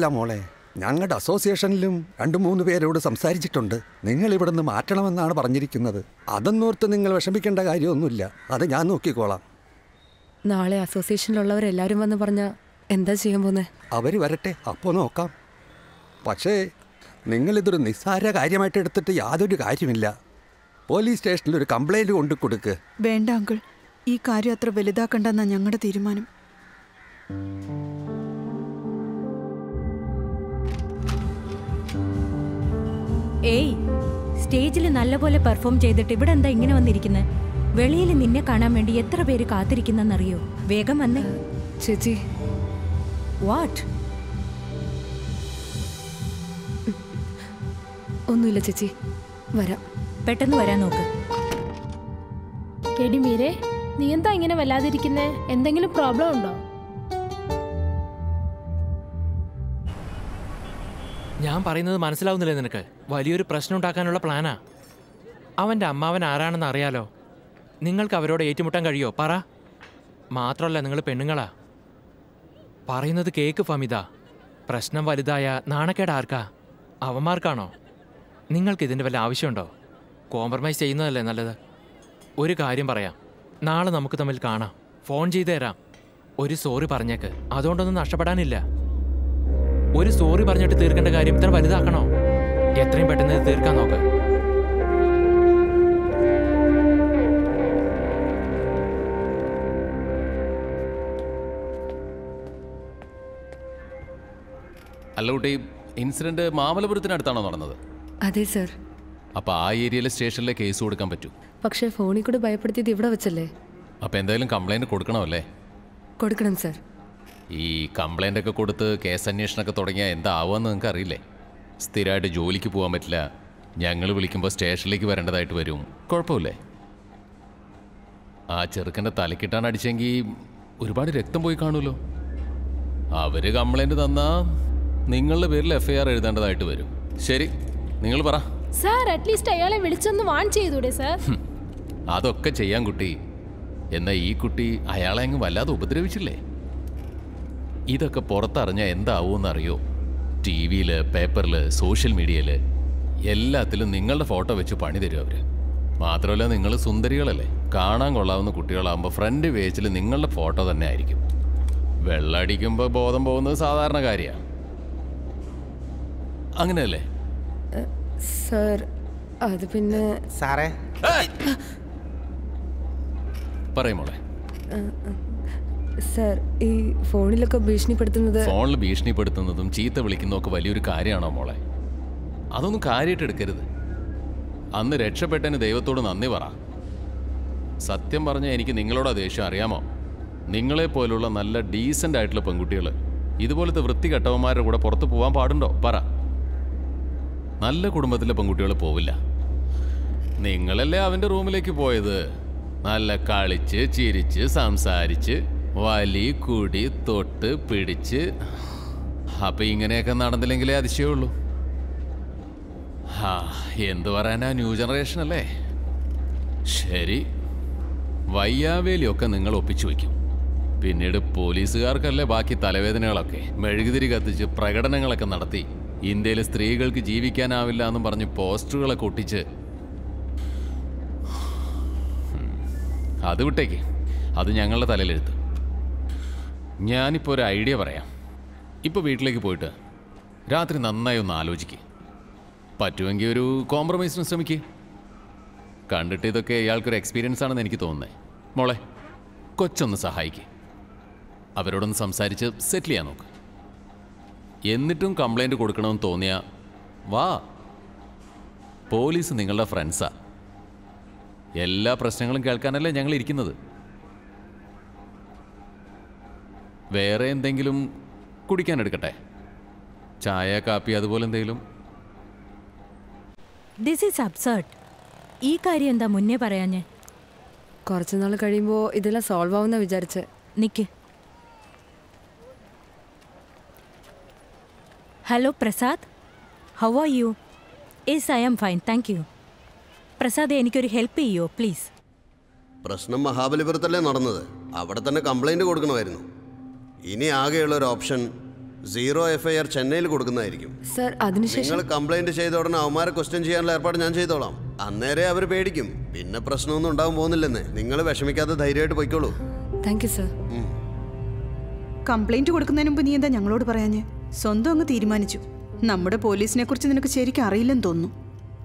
എന്നോട് മോളെ. ഞങ്ങളുടെ അസോസിയേഷനിലും രണ്ട് മൂന്ന് പേരോട് സംസാരിച്ചിട്ടുണ്ട്. നിങ്ങൾ ഇവിടുന്ന് മാറ്റണമെന്നാണ് പറഞ്ഞിരിക്കുന്നത്. അതൊന്നോർത്ത് നിങ്ങൾ വിഷമിക്കേണ്ട കാര്യമൊന്നുമില്ല. അത് ഞാൻ നോക്കിക്കോളാം. നാളെ അസോസിയേഷനിലുള്ളവരെല്ലാവരും വന്ന് പറഞ്ഞ എന്താ ചെയ്യാൻ പോന്നെ? അവർ വരട്ടെ. അപ്പോൾ നോക്കാം. പക്ഷേ നിങ്ങളിതൊരു നിസ്സാര കാര്യമായിട്ട് എടുത്തിട്ട് യാതൊരു കാര്യമില്ല. പോലീസ് സ്റ്റേഷനിൽ ഒരു കംപ്ലൈന്റ് കൊണ്ടു കൊടുക്ക്. വേണ്ട അങ്കിൾ. ഈ കാര്യം അത്ര വലുതാക്കണ്ടെന്നാ ഞങ്ങളുടെ തീരുമാനം. ഏയ് സ്റ്റേജിൽ നല്ലപോലെ പെർഫോം ചെയ്തിട്ട് ഇവിടെ എന്താ ഇങ്ങനെ വന്നിരിക്കുന്നത് വെളിയിൽ നിന്നെ കാണാൻ വേണ്ടി എത്ര പേര് കാത്തിരിക്കുന്നെന്നറിയോ? വേഗം വന്നേ. ചേച്ചി. വാട്ട്? ഒന്നുമില്ല ചേച്ചി. വരാം. പെട്ടെന്ന് വരാൻ നോക്ക്. എടി മീരേ നീ എന്താ ഇങ്ങനെ വല്ലാതിരിക്കുന്നേ? എന്തെങ്കിലും പ്രോബ്ലം ഉണ്ടോ? ഞാൻ പറയുന്നത് മനസ്സിലാവുന്നില്ലേ നിനക്ക്? വലിയൊരു പ്രശ്നം ഉണ്ടാക്കാനുള്ള പ്ലാനാ. അവന്റെ അമ്മാവൻ ആരാണെന്ന് അറിയാലോ? നിങ്ങൾക്ക് അവരോട് ഏറ്റുമുട്ടാൻ കഴിയോ? പറ. മാത്രമല്ല നിങ്ങൾ പെണ്ണുങ്ങളാ. പറയുന്നത് കേക്ക് ഫമിത. പ്രശ്നം വലുതായ നാണക്കേട് ആർക്കാ? അവന്മാർക്കാണോ? നിങ്ങൾക്ക് ഇതിന്റെ വല്ല ആവശ്യമുണ്ടോ? കോംപ്രമൈസ് ചെയ്യുന്നതല്ലേ നല്ലത്? ഒരു കാര്യം പറയാം. നാളെ നമുക്ക് തമ്മിൽ കാണാം. ഫോൺ ചെയ്തു തരാം. ഒരു സോറി പറഞ്ഞേക്ക്. അതുകൊണ്ടൊന്നും നഷ്ടപ്പെടാനില്ല. ഒരു സോറി പറഞ്ഞിട്ട് തീർക്കേണ്ട കാര്യം ഇത്ര വലുതാക്കണോ? എത്രയും പെട്ടെന്ന് ഇത് തീർക്കാൻ നോക്ക്. അല്ല കുട്ടി ഇൻസിഡന്റ് മാമല്ലപുരത്തിനടുത്താണോ നടന്നത്? അതെ സർ അപ്പൊ ആ ഏരിയയിലെ സ്റ്റേഷനിലെ കേസ് കൊടുക്കാൻ പറ്റൂ. പക്ഷേ ഫോണിൽ കൂടെ ഭയപ്പെടുത്തിയത് ഇവിടെ വെച്ചല്ലേ? അപ്പൊ എന്തായാലും കംപ്ലൈന്റ് കൊടുക്കണമല്ലേ? കൊടുക്കണം സർ ഈ കംപ്ലൈന്റ് ഒക്കെ കൊടുത്ത് കേസ് അന്വേഷണമൊക്കെ തുടങ്ങിയാൽ എന്താവുമെന്ന് നിങ്ങൾക്ക് അറിയില്ലേ സ്ഥിരമായിട്ട് ജോലിക്ക് പോകാൻ പറ്റില്ല. ഞങ്ങൾ വിളിക്കുമ്പോൾ സ്റ്റേഷനിലേക്ക് വരേണ്ടതായിട്ട് വരും. കുഴപ്പമില്ലേ? ആ ചെറുക്കന്റെ തലക്കിട്ടാണ് അടിച്ചെങ്കിൽ ഒരുപാട് രക്തം പോയി കാണുമല്ലോ. അവർ കംപ്ലൈന്റ് തന്നാൽ നിങ്ങളുടെ പേരിൽ എഫ് ഐ ആർ എഴുതേണ്ടതായിട്ട് വരും. ശരി നിങ്ങൾ പറ. സാർ അറ്റ്ലീസ്റ്റ് അയാളെ വിളിച്ചൊന്ന് വാൺ ചെയ്തൂടെ സാർ അതൊക്കെ ചെയ്യാൻ കുട്ടി. എന്നാൽ ഈ കുട്ടി അയാളെ അങ്ങ് വല്ലാതെ ഉപദ്രവിച്ചില്ലേ? ഇതൊക്കെ പുറത്തറിഞ്ഞാൽ എന്താവൂന്ന് അറിയോ ടി വിയിൽ പേപ്പറിൽ സോഷ്യൽ മീഡിയയിൽ എല്ലാത്തിലും നിങ്ങളുടെ ഫോട്ടോ വെച്ച് പണി തരും അവർ മാത്രമല്ല നിങ്ങൾ സുന്ദരികളല്ലേ? കാണാൻ കൊള്ളാവുന്ന കുട്ടികളാകുമ്പോൾ ഫ്രണ്ട് പേജിൽ നിങ്ങളുടെ ഫോട്ടോ തന്നെ ആയിരിക്കും. വെള്ളടിക്കുമ്പോൾ ബോധം പോകുന്നത് സാധാരണ കാര്യമാണ് അങ്ങനെയല്ലേ? സർ അത് പിന്നെ സാറേ. പറയും മോളെ. സർ ഈ ഫോണിലൊക്കെ ഭീഷണിപ്പെടുത്തുന്നത് ഫോണിൽ ഭീഷണിപ്പെടുത്തുന്നതും ചീത്ത വിളിക്കുന്നതും ഒക്കെ വലിയൊരു കാര്യമാണോ മോളെ? അതൊന്നും കാര്യമായിട്ട് എടുക്കരുത്. അന്ന് രക്ഷപ്പെട്ടതിന് ദൈവത്തോട് നന്ദി പറ. സത്യം പറഞ്ഞ എനിക്ക് നിങ്ങളോട് ദേഷ്യം അറിയാമോ? നിങ്ങളെ പോലുള്ള നല്ല ഡീസന്റ് ആയിട്ടുള്ള പെൺകുട്ടികൾ ഇതുപോലത്തെ വൃത്തികെട്ടവന്മാരുടെ കൂടെ പുറത്ത് പോകാൻ പാടുണ്ടോ? പറ. നല്ല കുടുംബത്തിലെ പെൺകുട്ടികൾ പോവില്ല. നിങ്ങളല്ലേ അവന്റെ റൂമിലേക്ക് പോയത്? നല്ല കളിച്ച് ചിരിച്ച് സംസാരിച്ച് വലി കൂടി തൊട്ട് പിടിച്ച്. അപ്പൊ ഇങ്ങനെയൊക്കെ നടന്നില്ലെങ്കിലേ അതിശയമുള്ളൂ. ആ എന്ത് പറയാനാ ന്യൂ ജനറേഷൻ അല്ലേ? ശരി. വയ്യാവേലിയൊക്കെ നിങ്ങൾ ഒപ്പിച്ചു വയ്ക്കും. പിന്നീട് പോലീസുകാർക്കല്ലേ ബാക്കി തലവേദനകളൊക്കെ? മെഴുകുതിരി കത്തിച്ച് പ്രകടനങ്ങളൊക്കെ നടത്തി. ഇന്ത്യയിലെ സ്ത്രീകൾക്ക് ജീവിക്കാനാവില്ല എന്നും പറഞ്ഞ് പോസ്റ്ററുകളൊക്കെ ഒട്ടിച്ച്. അത് വിട്ടേക്ക്. അത് ഞങ്ങളുടെ തലയിലെഴുത്ത്. ഞാനിപ്പോൾ ഒരു ഐഡിയ പറയാം. ഇപ്പോൾ വീട്ടിലേക്ക് പോയിട്ട് രാത്രി നന്നായി ഒന്ന് ആലോചിക്കുക പറ്റുമെങ്കിൽ ഒരു കോംപ്രമൈസിന് ശ്രമിക്കുക കണ്ടിട്ട് ഇതൊക്കെ ഇയാൾക്കൊരു എക്സ്പീരിയൻസ് ആണെന്ന് എനിക്ക് തോന്നുന്നത് മോളെ കൊച്ചൊന്ന് സഹായിക്കുക അവരോടൊന്ന് സംസാരിച്ച് സെറ്റിൽ ചെയ്യാൻ നോക്ക്. എന്നിട്ടും കംപ്ലൈന്റ് കൊടുക്കണമെന്ന് തോന്നിയാ വാ. പോലീസ് നിങ്ങളുടെ ഫ്രണ്ട്സാ എല്ലാ പ്രശ്നങ്ങളും കേൾക്കാനല്ലേ ഞങ്ങൾ ഇരിക്കുന്നത് വേറെ എന്തെങ്കിലും കുടിക്കാൻ എടുക്കട്ടെ ചായ കാപ്പി അതുപോലെ എന്തെങ്കിലും? ദിസ് ഈസ് അബ്സേർട്ട് ഈ കാര്യം എന്താ മുന്നേ പറയാഞ്ഞേ? കുറച്ച് നാൾ കഴിയുമ്പോൾ ഇതെല്ലാം സോൾവ് ആവുന്ന വിചാരിച്ച്. നിക്ക്. Hello Prasad. How are you yes I am fine thank you Prasad എനിക്കൊരു ഹെൽപ്പ് ചെയ്യോ പ്ലീസ് പ്രശ്നം മഹാബലിപുരത്തല്ലേ നടന്നത്. അവിടെ തന്നെ കംപ്ലൈന്റ് കൊടുക്കണമായിരുന്നു. ഇനി ആകെയുള്ള ഒരു option zero F I R ചെന്നൈയിൽ കൊടുക്കുന്നതായിരിക്കും. സർ അതിനുശേഷം നിങ്ങൾ കംപ്ലൈന്റ് ചെയ്ത ഉടനെ അവന്മാരെ ക്വസ്റ്റ്യൻ ചെയ്യാനുള്ള ഏർപ്പാട് ഞാൻ ചെയ്തോളാം. അന്നേരെ അവർ പേടിക്കും. പിന്നെ പ്രശ്നമൊന്നും ഉണ്ടാവാൻ പോകുന്നില്ലെന്ന്. നിങ്ങൾ വിഷമിക്കാതെ ധൈര്യമായിട്ട് പോയിക്കോളൂ. Thank you sir. കംപ്ലൈന്റ് കൊടുക്കുന്നതിന് മുമ്പ് നീ എന്താ ഞങ്ങളോട് പറയാഞ്ഞ്? സ്വന്തം അങ്ങ് തീരുമാനിച്ചു. നമ്മുടെ പോലീസിനെ കുറിച്ച് നിനക്ക് ശരിക്കും അറിയില്ലെന്ന് തോന്നുന്നു.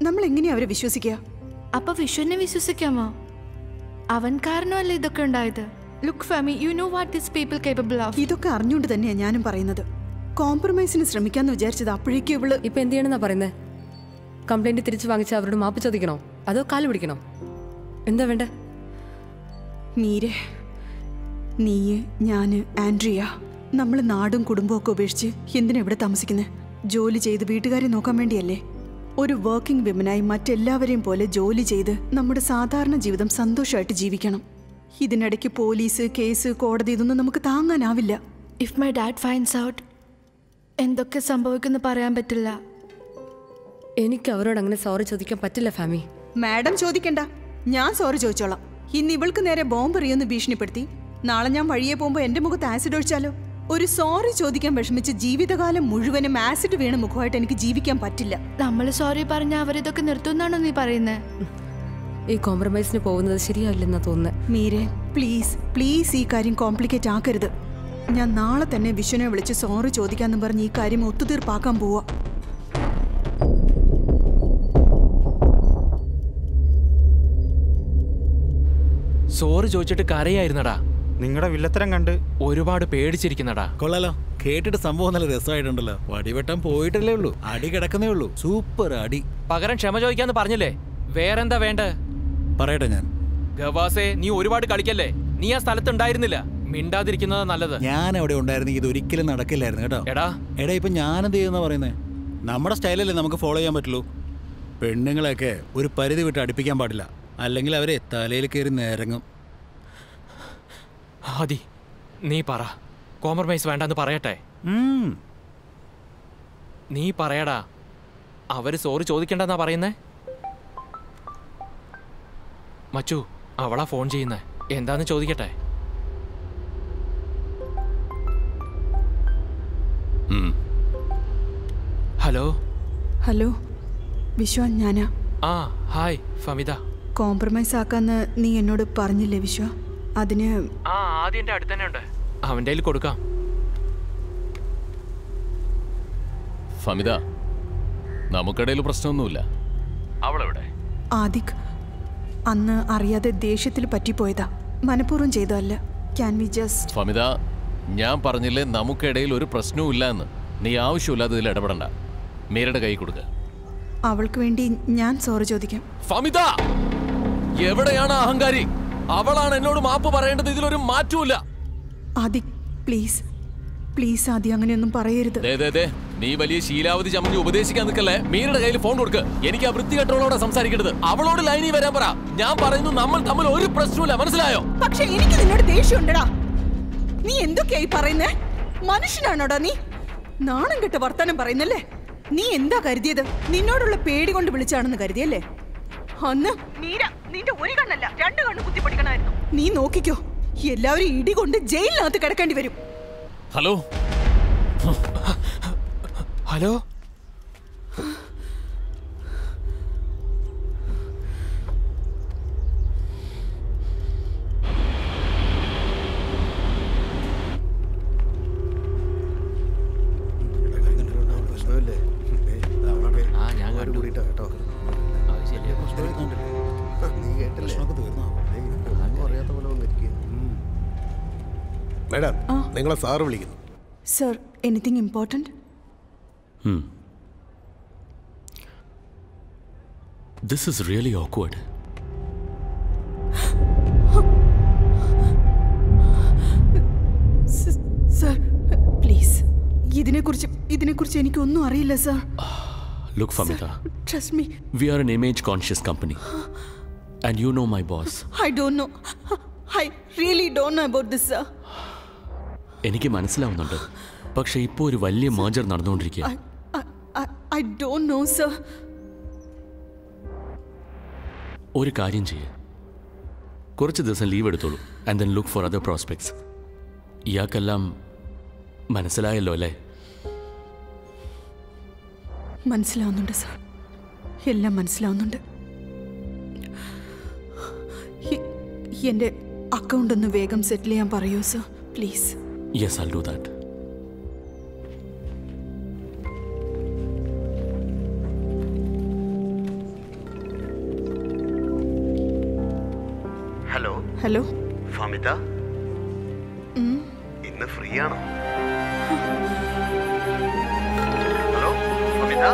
നമ്മൾ എങ്ങനെയാ അവരെ വിശ്വസിക്കുക? അപ്പൊ വിശ്വനെ വിശ്വസിക്കാമോ? അവൻ കാരണമല്ലേ ഇതൊക്കെ ഉണ്ടായത്? Look Fami you know what this people capable of ഇതൊക്കെ അറിഞ്ഞുകൊണ്ട് തന്നെയാണ് ഞാനും പറയുന്നത്. കോംപ്രമൈസിന് ശ്രമിക്കാന്ന് വിചാരിച്ചത് അപ്പോഴേക്കും ഇവൾ ഇപ്പൊ എന്ത് ചെയ്യണമെന്നാ പറയുന്നത് കംപ്ലൈന്റ് തിരിച്ചു വാങ്ങിച്ച അവരോട് മാപ്പ് ചോദിക്കണോ? അതോ കാൽ പിടിക്കണോ? എന്താ വേണ്ട? മീരെ നീയ് ഞാൻ ആൻഡ്രിയ നമ്മൾ നാടും കുടുംബവും ഒക്കെ ഉപേക്ഷിച്ച് എന്തിനാ ഇവിടെ താമസിക്കുന്നത് ജോലി ചെയ്ത് വീട്ടുകാരെ നോക്കാൻ വേണ്ടിയല്ലേ? ഒരു വർക്കിംഗ് വിമനായി മറ്റെല്ലാവരെയും പോലെ ജോലി ചെയ്ത് നമ്മുടെ സാധാരണ ജീവിതം സന്തോഷമായിട്ട് ജീവിക്കണം. ഇതിനിടയ്ക്ക് പോലീസ് കേസ് കോടതി ഇതൊന്നും നമുക്ക് താങ്ങാനാവില്ല. If my dad finds out എന്തൊക്കെ സംഭവിക്കുമെന്ന് പറയാൻ പറ്റില്ല. എനിക്ക് അവരോട് അങ്ങനെ സോറി ചോദിക്കാൻ പറ്റില്ല ഫാമി. മാഡം ചോദിക്കണ്ട. ഞാൻ സോറി ചോദിച്ചോളാം. ഇന്ന് ഇവൾക്ക് നേരെ ബോംബ് എറിയുമെന്ന് ഭീഷണിപ്പെടുത്തി. നാളെ ഞാൻ വഴിയെ പോകുമ്പോൾ എന്റെ മുഖത്ത് ആസിഡ് ഒഴിച്ചാലോ? ഒരു സോറി ചോദിക്കാൻ വിഷമിച്ച് ജീവിതകാലം മുഴുവനും ആസിഡ് വീണ മുഖമായിട്ട് എനിക്ക് ജീവിക്കാൻ പറ്റില്ല. നമ്മൾ സോറി പറഞ്ഞ അവരിതൊക്കെ നിർത്തുന്നാണോ നീ പറയുന്നത് ഈ കോംപ്രമൈസിന് പോകുന്നത് ശരിയാവില്ലെന്നാ തോന്നുന്നത് മീരെ പ്ലീസ് പ്ലീസ് ഈ കാര്യം കോംപ്ലിക്കേറ്റ് ആക്കരുത്. ഞാൻ നാളെ തന്നെ വിഷ്ണുനെ വിളിച്ച് സോറി ചോദിക്കാന്നും പറഞ്ഞ് ഈ കാര്യം ഒത്തുതീർപ്പാക്കാൻ പോവാ. സോറി ചോദിച്ചിട്ട് കരയായിരുന്നടാ. നിങ്ങളുടെ വില്ലത്തരം കണ്ട്. ഒരുപാട് പേടിച്ചിരിക്കുന്നടാ. കൊള്ളാലോ. കേട്ടിട്ട് സംഭവം നല്ല രസമായിട്ടുണ്ടല്ലോ. വടിവെട്ടം പോയിട്ടല്ലേ ഉള്ളൂ. അടി കിടക്കുന്നേ ഉള്ളൂ. സൂപ്പർ അടി. പകരം ക്ഷമ ചോദിക്കാന്ന് പറഞ്ഞില്ലേ? വേറെന്താ വേണ്ടേ? പറയട്ടെ ഞാൻ. ഗവാസേ നീ ഒരുപാട് കളിക്കല്ലേ? നീ ആ സ്ഥലത്ത് ഉണ്ടായിരുന്നില്ല മിണ്ടാതിരിക്കുന്നത് നല്ലത്. ഞാൻ അവിടെ ഉണ്ടായിരുന്നെങ്കിൽ ഇത് ഒരിക്കലും നടക്കില്ലായിരുന്നു കേട്ടോ. എടാ. എടാ ഇപ്പൊ ഞാനെന്ത് എന്ത് ചെയ്യുന്ന പറയുന്നത് നമ്മുടെ സ്റ്റൈലല്ലേ നമുക്ക് ഫോളോ ചെയ്യാൻ പറ്റുള്ളൂ. പെണ്ണുങ്ങളെയൊക്കെ ഒരു പരിധി വിട്ട് അടുപ്പിക്കാൻ പാടില്ല. അല്ലെങ്കിൽ അവരെ തലയിൽ കയറി നേരങ്ങും. ആദി നീ പറ. കോംപ്രമൈസ് വേണ്ടെന്ന് പറയട്ടെ? നീ പറയടാ. അവർ സോറി ചോദിക്കണ്ടെന്നാ പറയുന്നേ? മച്ചു അവളാ ഫോൺ ചെയ്യുന്നേ. എന്താന്ന് ചോദിക്കട്ടെ? ഹലോ? ഹലോ വിശ്വ ഞാനാ. ആ ഹായ് ഫമിത. കോംപ്രമൈസ് ആക്കാന്ന് നീ എന്നോട് പറഞ്ഞില്ലേ വിശ്വ? അതിന് ആ ആദ്യം അടുത്ത് തന്നെ ഉണ്ട്. അവന്റെ കയ്യിൽ കൊടുക്കാം. ഫമിത നമുക്കിടയിൽ പ്രശ്നമൊന്നുമില്ല. അവളെവിടെ? ആദിക് അന്ന് അറിയാതെ ദേഷ്യത്തിൽ പറ്റിപ്പോയതാ. മനഃപൂർവം ചെയ്തതല്ല ക്യാൻ വി ജസ്റ്റ് ഫമിത ഞാൻ പറഞ്ഞില്ലേ നമുക്കിടയിൽ ഒരു പ്രശ്നവും ഇല്ല എന്ന്. നീ ആവശ്യമില്ലാതെ ഇതിൽ ഇടപെടണ്ട. മീരയുടെ കൈ കൊടുക്ക. അവൾക്ക് വേണ്ടി ഞാൻ സോറി ചോദിക്കാം. ഫമിത! എവിടെയാണ് അഹങ്കാരി? അവളാണ് എന്നോട് മാപ്പ് പറയേണ്ടത്. ഇതിലൊരു മാറ്റവുമില്ല. ആദി പ്ലീസ് പ്ലീസ് ആദി അങ്ങനെയൊന്നും പറയരുത്. നീ വലിയ ശീലാവതി ചമഞ്ഞ് ഉപദേശിക്കാൻ നിൽക്കല്ലേ? മീരയുടെ കയ്യിൽ ഫോൺ കൊടുക്ക്. എനിക്ക് ആ വൃത്തികെട്ടവളോടെ സംസാരിക്കരുത് അവളോട് ലൈനിൽ വരാൻ പറ. ഞാൻ പറയുന്നു നമ്മൾ തമ്മിൽ ഒരു പ്രശ്നമില്ല മനസ്സിലായോ? പക്ഷെ എനിക്ക് നിന്നോട് ദേഷ്യമുണ്ടടാ. നീ എന്തൊക്കെയായി പറയുന്നേ? മനുഷ്യനാണോടാ നീ? നാണം കെട്ട വർത്തമാനം പറയുന്നല്ലേ? നീ എന്താ കരുതിയത്? നിന്നോടുള്ള പേടി കൊണ്ട് വിളിച്ചാണെന്ന് കരുതിയല്ലേ? അന്ന് മീര നിന്റെ ഒരു കണ്ണല്ല രണ്ട് കണ്ണ് കുത്തിപ്പൊടിക്കണമായിരുന്നു. നീ നോക്കിക്കോ. എല്ലാവരും ഇടി കൊണ്ട് ജയിലിനകത്ത് കിടക്കേണ്ടി വരും. ഹലോ? വന്നിരിക്കുക മേഡം നിങ്ങളെ സാറ് വിളിക്കുന്നു. Sir anything important Hmm. This is really awkward. Sir please ഇതിനെക്കുറിച്ച് ഇതിനെക്കുറിച്ച് എനിക്കൊന്നും അറിയില്ല sir Look, Famita, trust me we are an image conscious company. And you know my boss. I don't know I really don't know about this sir എനിക്ക് മനസ്സിലാവുന്നുണ്ട് പക്ഷേ ഇപ്പോൾ ഒരു വലിയ മേജർ നടന്നുകൊണ്ടിരിക്കുക ഐ ഡോണ്ട് നോ സർ ഒരു കാര്യം ചെയ്യ്. കുറച്ച് ദിവസം ലീവ് എടുത്തോളൂ and then look for other prospects ഇയാൾക്കെല്ലാം മനസ്സിലായല്ലോ അല്ലേ? മനസ്സിലാവുന്നുണ്ട് സാർ എല്ലാം മനസ്സിലാവുന്നുണ്ട്. എന്റെ എന്റെ അക്കൗണ്ട് ഒന്ന് വേഗം സെറ്റിൽ ചെയ്യാൻ പറയൂ sir please yes I do that hello. Famita? ഇന്ന് ഫ്രീ ആണോ ഹലോ ഫമിത?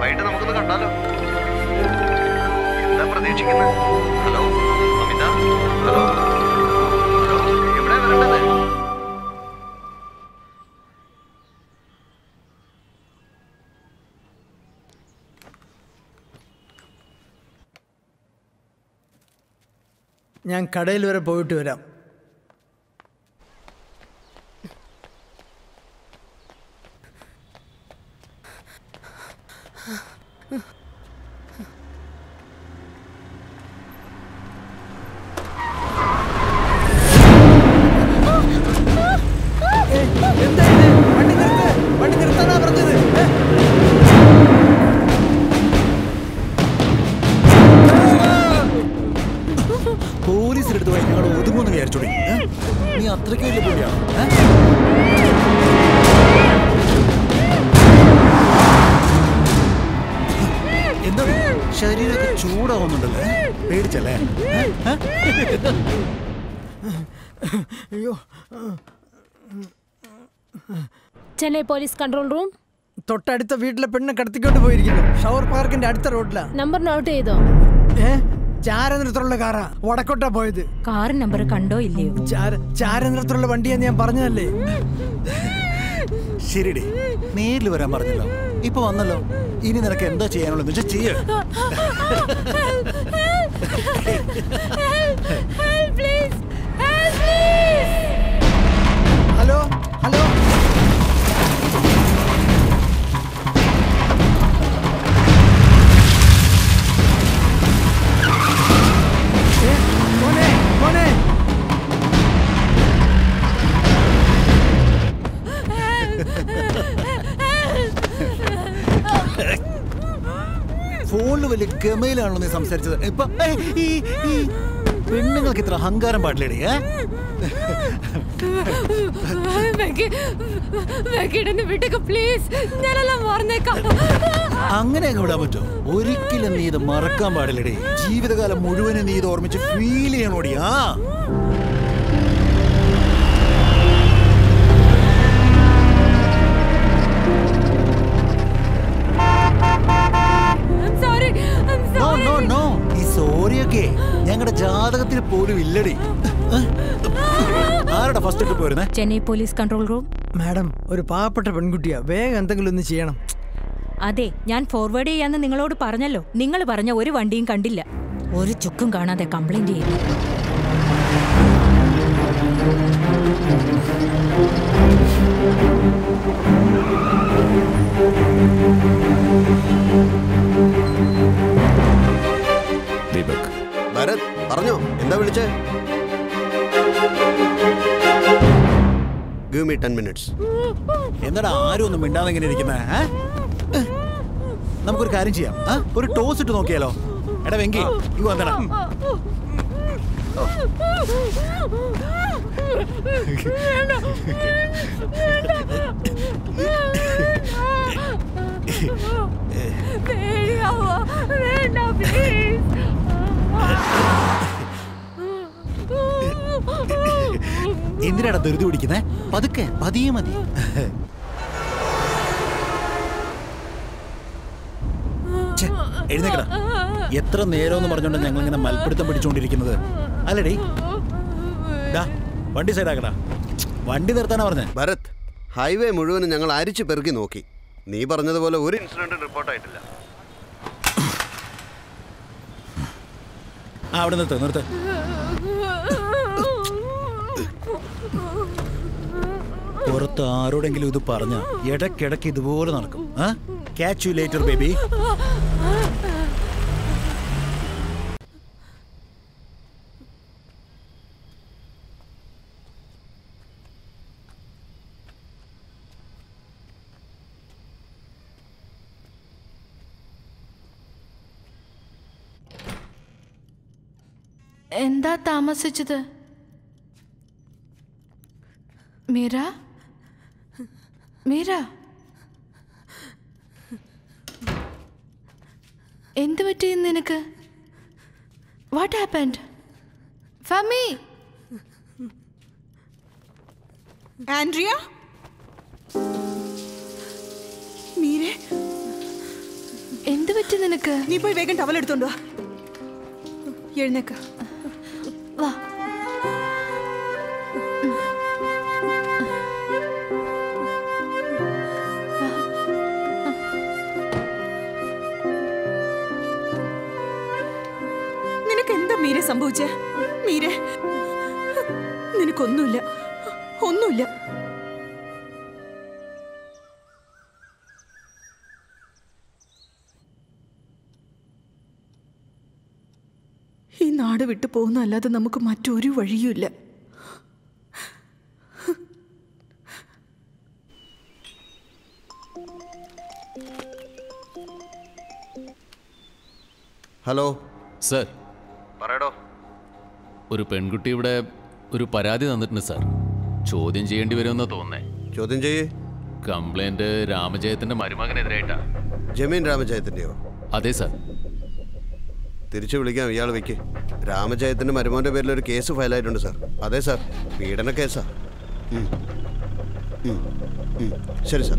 വൈകിട്ട് നമുക്കൊന്ന് കണ്ടാലോ? എന്താ പ്രതീക്ഷിക്കുന്നത് ഹലോ ഫമിത? ഹലോ. ഞാൻ കടയിൽ വരെ പോയിട്ട് വരാം. ഒതുങ്ങുമെന്ന് വിചാരിച്ചോടി. നീ അത്രയ്ക്ക് വലിയ പുള്ളിയാണ്? എന്താ ശരീരമൊക്കെ ചൂടാവുന്നുണ്ടല്ലേ? പേടിച്ചല്ലേ? അയ്യോ. Chennai police control room. തൊട്ടടുത്ത വീട്ടിലെ പെണ്ണ് കടത്തിക്കൊണ്ട് പോയിരിക്കുന്നു. ഷവർ പാർക്കിന്റെ അടുത്ത റോഡിലാണ് നമ്പർ നോട്ട് ചെയ്തോ? ഏ? ചാരനിറത്തിലുള്ള കാറാ. വടക്കോട്ടാ പോയത്. കാർ നമ്പർ കണ്ടോ ഇല്ലയോ? ചാര ചാരനിറത്തിലുള്ള വണ്ടിയാന്ന് ഞാൻ പറഞ്ഞതല്ലേ? ശരിടി നേരിൽ വരാൻ പറഞ്ഞല്ലോ. ഇപ്പൊ വന്നല്ലോ. ഇനി നിനക്ക് എന്താ ചെയ്യാനുള്ളത്? വെച്ചാൽ ചെയ്യ. Hello hello. ഫോണിൽ വലിയ ഗമയിലാണല്ലോ നീ സംസാരിച്ചത്. ഇപ്പൊ ഈ ഈ പെണ്ണുങ്ങൾക്ക് ഇത്ര അഹങ്കാരം പാടില്ലേടി അങ്ങനെ വിടാൻ പറ്റോ ഒരിക്കലും നീ ഇത് മറക്കാൻ പാടില്ലടി. ജീവിതകാലം മുഴുവനും നീ ഇത് ഓർമ്മിച്ച് ഫീൽ ചെയ്യണോടിയാ ആ? ജാതകത്തിൽ പോലും ഇല്ലടി. ആരുടെ ഫസ്റ്റ് ട്രിപ്പ് വരുന്നേ Chennai police control room madam ഒരു പാവപ്പെട്ട പെൺകുട്ടിയാ. വേഗം എന്തെങ്കിലും ഒന്ന് ചെയ്യണം. അതെ ഞാൻ ഫോർവേഡ് ചെയ്യാന്ന് നിങ്ങളോട് പറഞ്ഞല്ലോ. നിങ്ങൾ പറഞ്ഞ ഒരു വണ്ടിയും കണ്ടില്ല. ഒരു ചുക്കും കാണാതെ കംപ്ലൈന്റ് ചെയ്യുന്നു. Deepak give me ten minutes എന്താടാ ആരും ഒന്നും മിണ്ടാതെ ഇങ്ങനെ ഇരിക്കുന്നേ? നമുക്കൊരു കാര്യം ചെയ്യാം? ഒരു ടോസ് ഇട്ട് നോക്കിയാലോ എടാ വെങ്കി ഇങ്ങ് വന്നടാ വേണ്ട പ്ലീസ് എന്തിനാടാ ധൃതി പിടിക്കുന്നേ? പതുക്കെ പതിയെ മതി. എഴുന്നേക്കട. എത്ര നേരം എന്ന് പറഞ്ഞോണ്ട് ഞങ്ങൾ ഇങ്ങനെ മൽപ്പിടുത്തം പിടിച്ചോണ്ടിരിക്കുന്നത് അല്ലടേ. ഡാ വണ്ടി സൈഡാക്കടാ. വണ്ടി നിർത്താനാ പറഞ്ഞേ. ഭരത് ഹൈവേ മുഴുവനും ഞങ്ങൾ അരിച്ചു പെറുക്കി നോക്കി. നീ പറഞ്ഞതുപോലെ ഒരു ഇൻസിഡന്റ് റിപ്പോർട്ടായിട്ടില്ല ആ അവിടെ നിർത്ത് നിർത്ത്. പുറത്ത് ആരോടെങ്കിലും ഇത് പറഞ്ഞ ഇടക്കിടക്ക് ഇതുപോലെ നടക്കും. ക്യാച്ച് യു ലേറ്റർ ബേബി എന്താ താമസിച്ചത്? മീര? മീര? എന്ത് പറ്റി നിനക്ക്? What happened Fami Andrea? മീരെ? എന്ത് പറ്റി നിനക്ക്? നീ പോയി വേഗം ടവൽ എടുത്തോണ്ട് വാ. എഴുന്നേക്ക. വാ. മീരെ സംഭവിച്ചേ? മീരെ നിനക്കൊന്നുമില്ല. ഒന്നുമില്ല. ഈ നാട് വിട്ടു പോകുന്നതല്ലാതെ നമുക്ക് മറ്റൊരു വഴിയുമില്ല. ഹലോ. സർ പറയടോ. ഒരു പെൺകുട്ടി ഇവിടെ ഒരു പരാതി തന്നിട്ടുണ്ട് സാർ. ചോദ്യം ചെയ്യേണ്ടി വരുമെന്നാ തോന്നേ ചോദ്യം ചെയ്യേ. കംപ്ലൈന്റ് രാമജയത്തിന്റെ മരുമകനെതിരായിട്ടാ. ജമീൻ രാമജയത്തിന്റെയോ? അതെ സാർ. തിരിച്ചു വിളിക്കാം ഇയാൾ വെക്ക്. രാമജയത്തിന്റെ മരുമോന്റെ പേരിൽ ഒരു കേസ് ഫയൽ ആയിട്ടുണ്ട് സാർ. അതെ സാർ. പീഡന കേസാ. ശരി സാർ.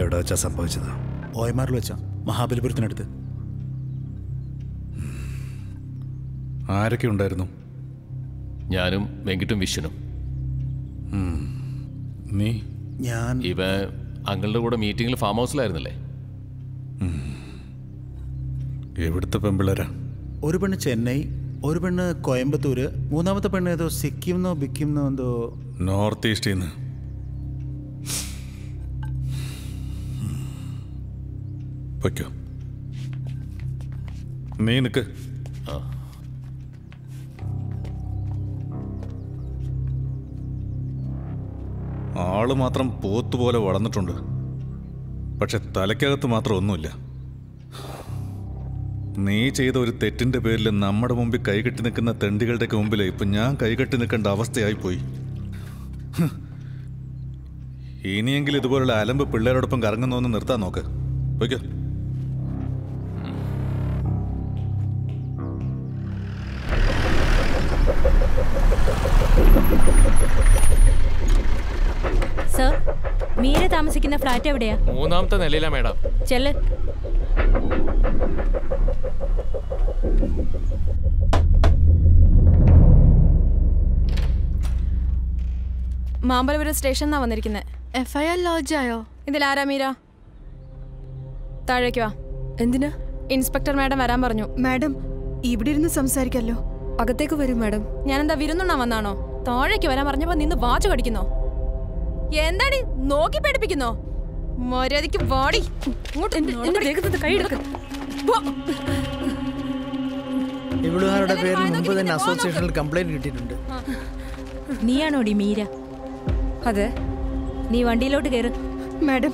എവിടെ വെച്ചാ സംഭവിച്ചത്? ഓയമാറിൽ വെച്ചാ മഹാബലിപുരത്തിനടുത്ത്. ആരൊക്കെ ഉണ്ടായിരുന്നു? ഞാനും വെങ്കിട്ടും വിശ്വനും നീ? ഞാൻ. ഇവ അങ്ങളുടെ കൂടെ മീറ്റിംഗിൽ ഫാം ഹൗസിലായിരുന്നില്ലേ എവിടുത്തെ പെമ്പിളരാ ഒരു പെണ്ണ് ചെന്നൈ ഒരു പെണ്ണ് കോയമ്പത്തൂര് മൂന്നാമത്തെ പെണ്ണ് ഏതോ സിക്കിം എന്നോ ബിക്കിം എന്നോ എന്തോ. നോർത്ത് ഈസ്റ്റിൽ നിന്ന് പൊയ്ക്കോ നീ നിക്ക്. ആൾ മാത്രം പോത്തുപോലെ വളർന്നിട്ടുണ്ട്. പക്ഷെ തലയ്ക്കകത്ത് മാത്രം ഒന്നുമില്ല. നീ ചെയ്ത ഒരു തെറ്റിന്റെ പേരിൽ നമ്മുടെ മുമ്പിൽ കൈകെട്ടി നിൽക്കുന്ന തെണ്ടികളുടെയൊക്കെ മുമ്പിൽ ഇപ്പൊ ഞാൻ കൈകെട്ടി നിൽക്കേണ്ട അവസ്ഥയായി പോയി ഹ്. ഇനിയെങ്കിലും ഇതുപോലുള്ള അലമ്പ് പിള്ളേരോടൊപ്പം കറങ്ങുന്നൊന്ന് നിർത്താൻ നോക്ക്. പോയിക്കോ ഫ്ലാറ്റ് എവിടെയാ? മൂന്നാമത്തെ നിലയിലാ മേഡം. ചെല്ല്. മാമ്പലപുരം സ്റ്റേഷനിന്നാ വന്നിരിക്കുന്നത് എഫ് ഐ ആർ ലോഡ്ജ് ആയോ? ഇതിലാരാ മീര? താഴേക്ക് വാ. എന്തിനാ? ഇൻസ്പെക്ടർ മാഡം വരാൻ പറഞ്ഞു. മാഡം ഇവിടെ ഇരുന്ന് സംസാരിക്കല്ലോ അകത്തേക്ക് വരും മാഡം. എന്താ വിരുന്നുണ്ണാ വന്നാണോ? താഴേക്ക് വരാൻ പറഞ്ഞപ്പോ നിന്ന് വാച്ച് കടിക്കുന്നോ? എന്താടി? നോക്കി പേടിപ്പിക്കുന്നോ? മര്യാദയ്ക്ക് വാടി. ഇവളുകാരുടെ പേരിൽ മുമ്പ് തന്നെ അസോസിയേഷനിൽ കംപ്ലൈന്റ് കിട്ടിയിട്ടുണ്ട്. നീയാണോടി മീര? അതെ. നീ വണ്ടിയിലോട്ട് കയറ് മാഡം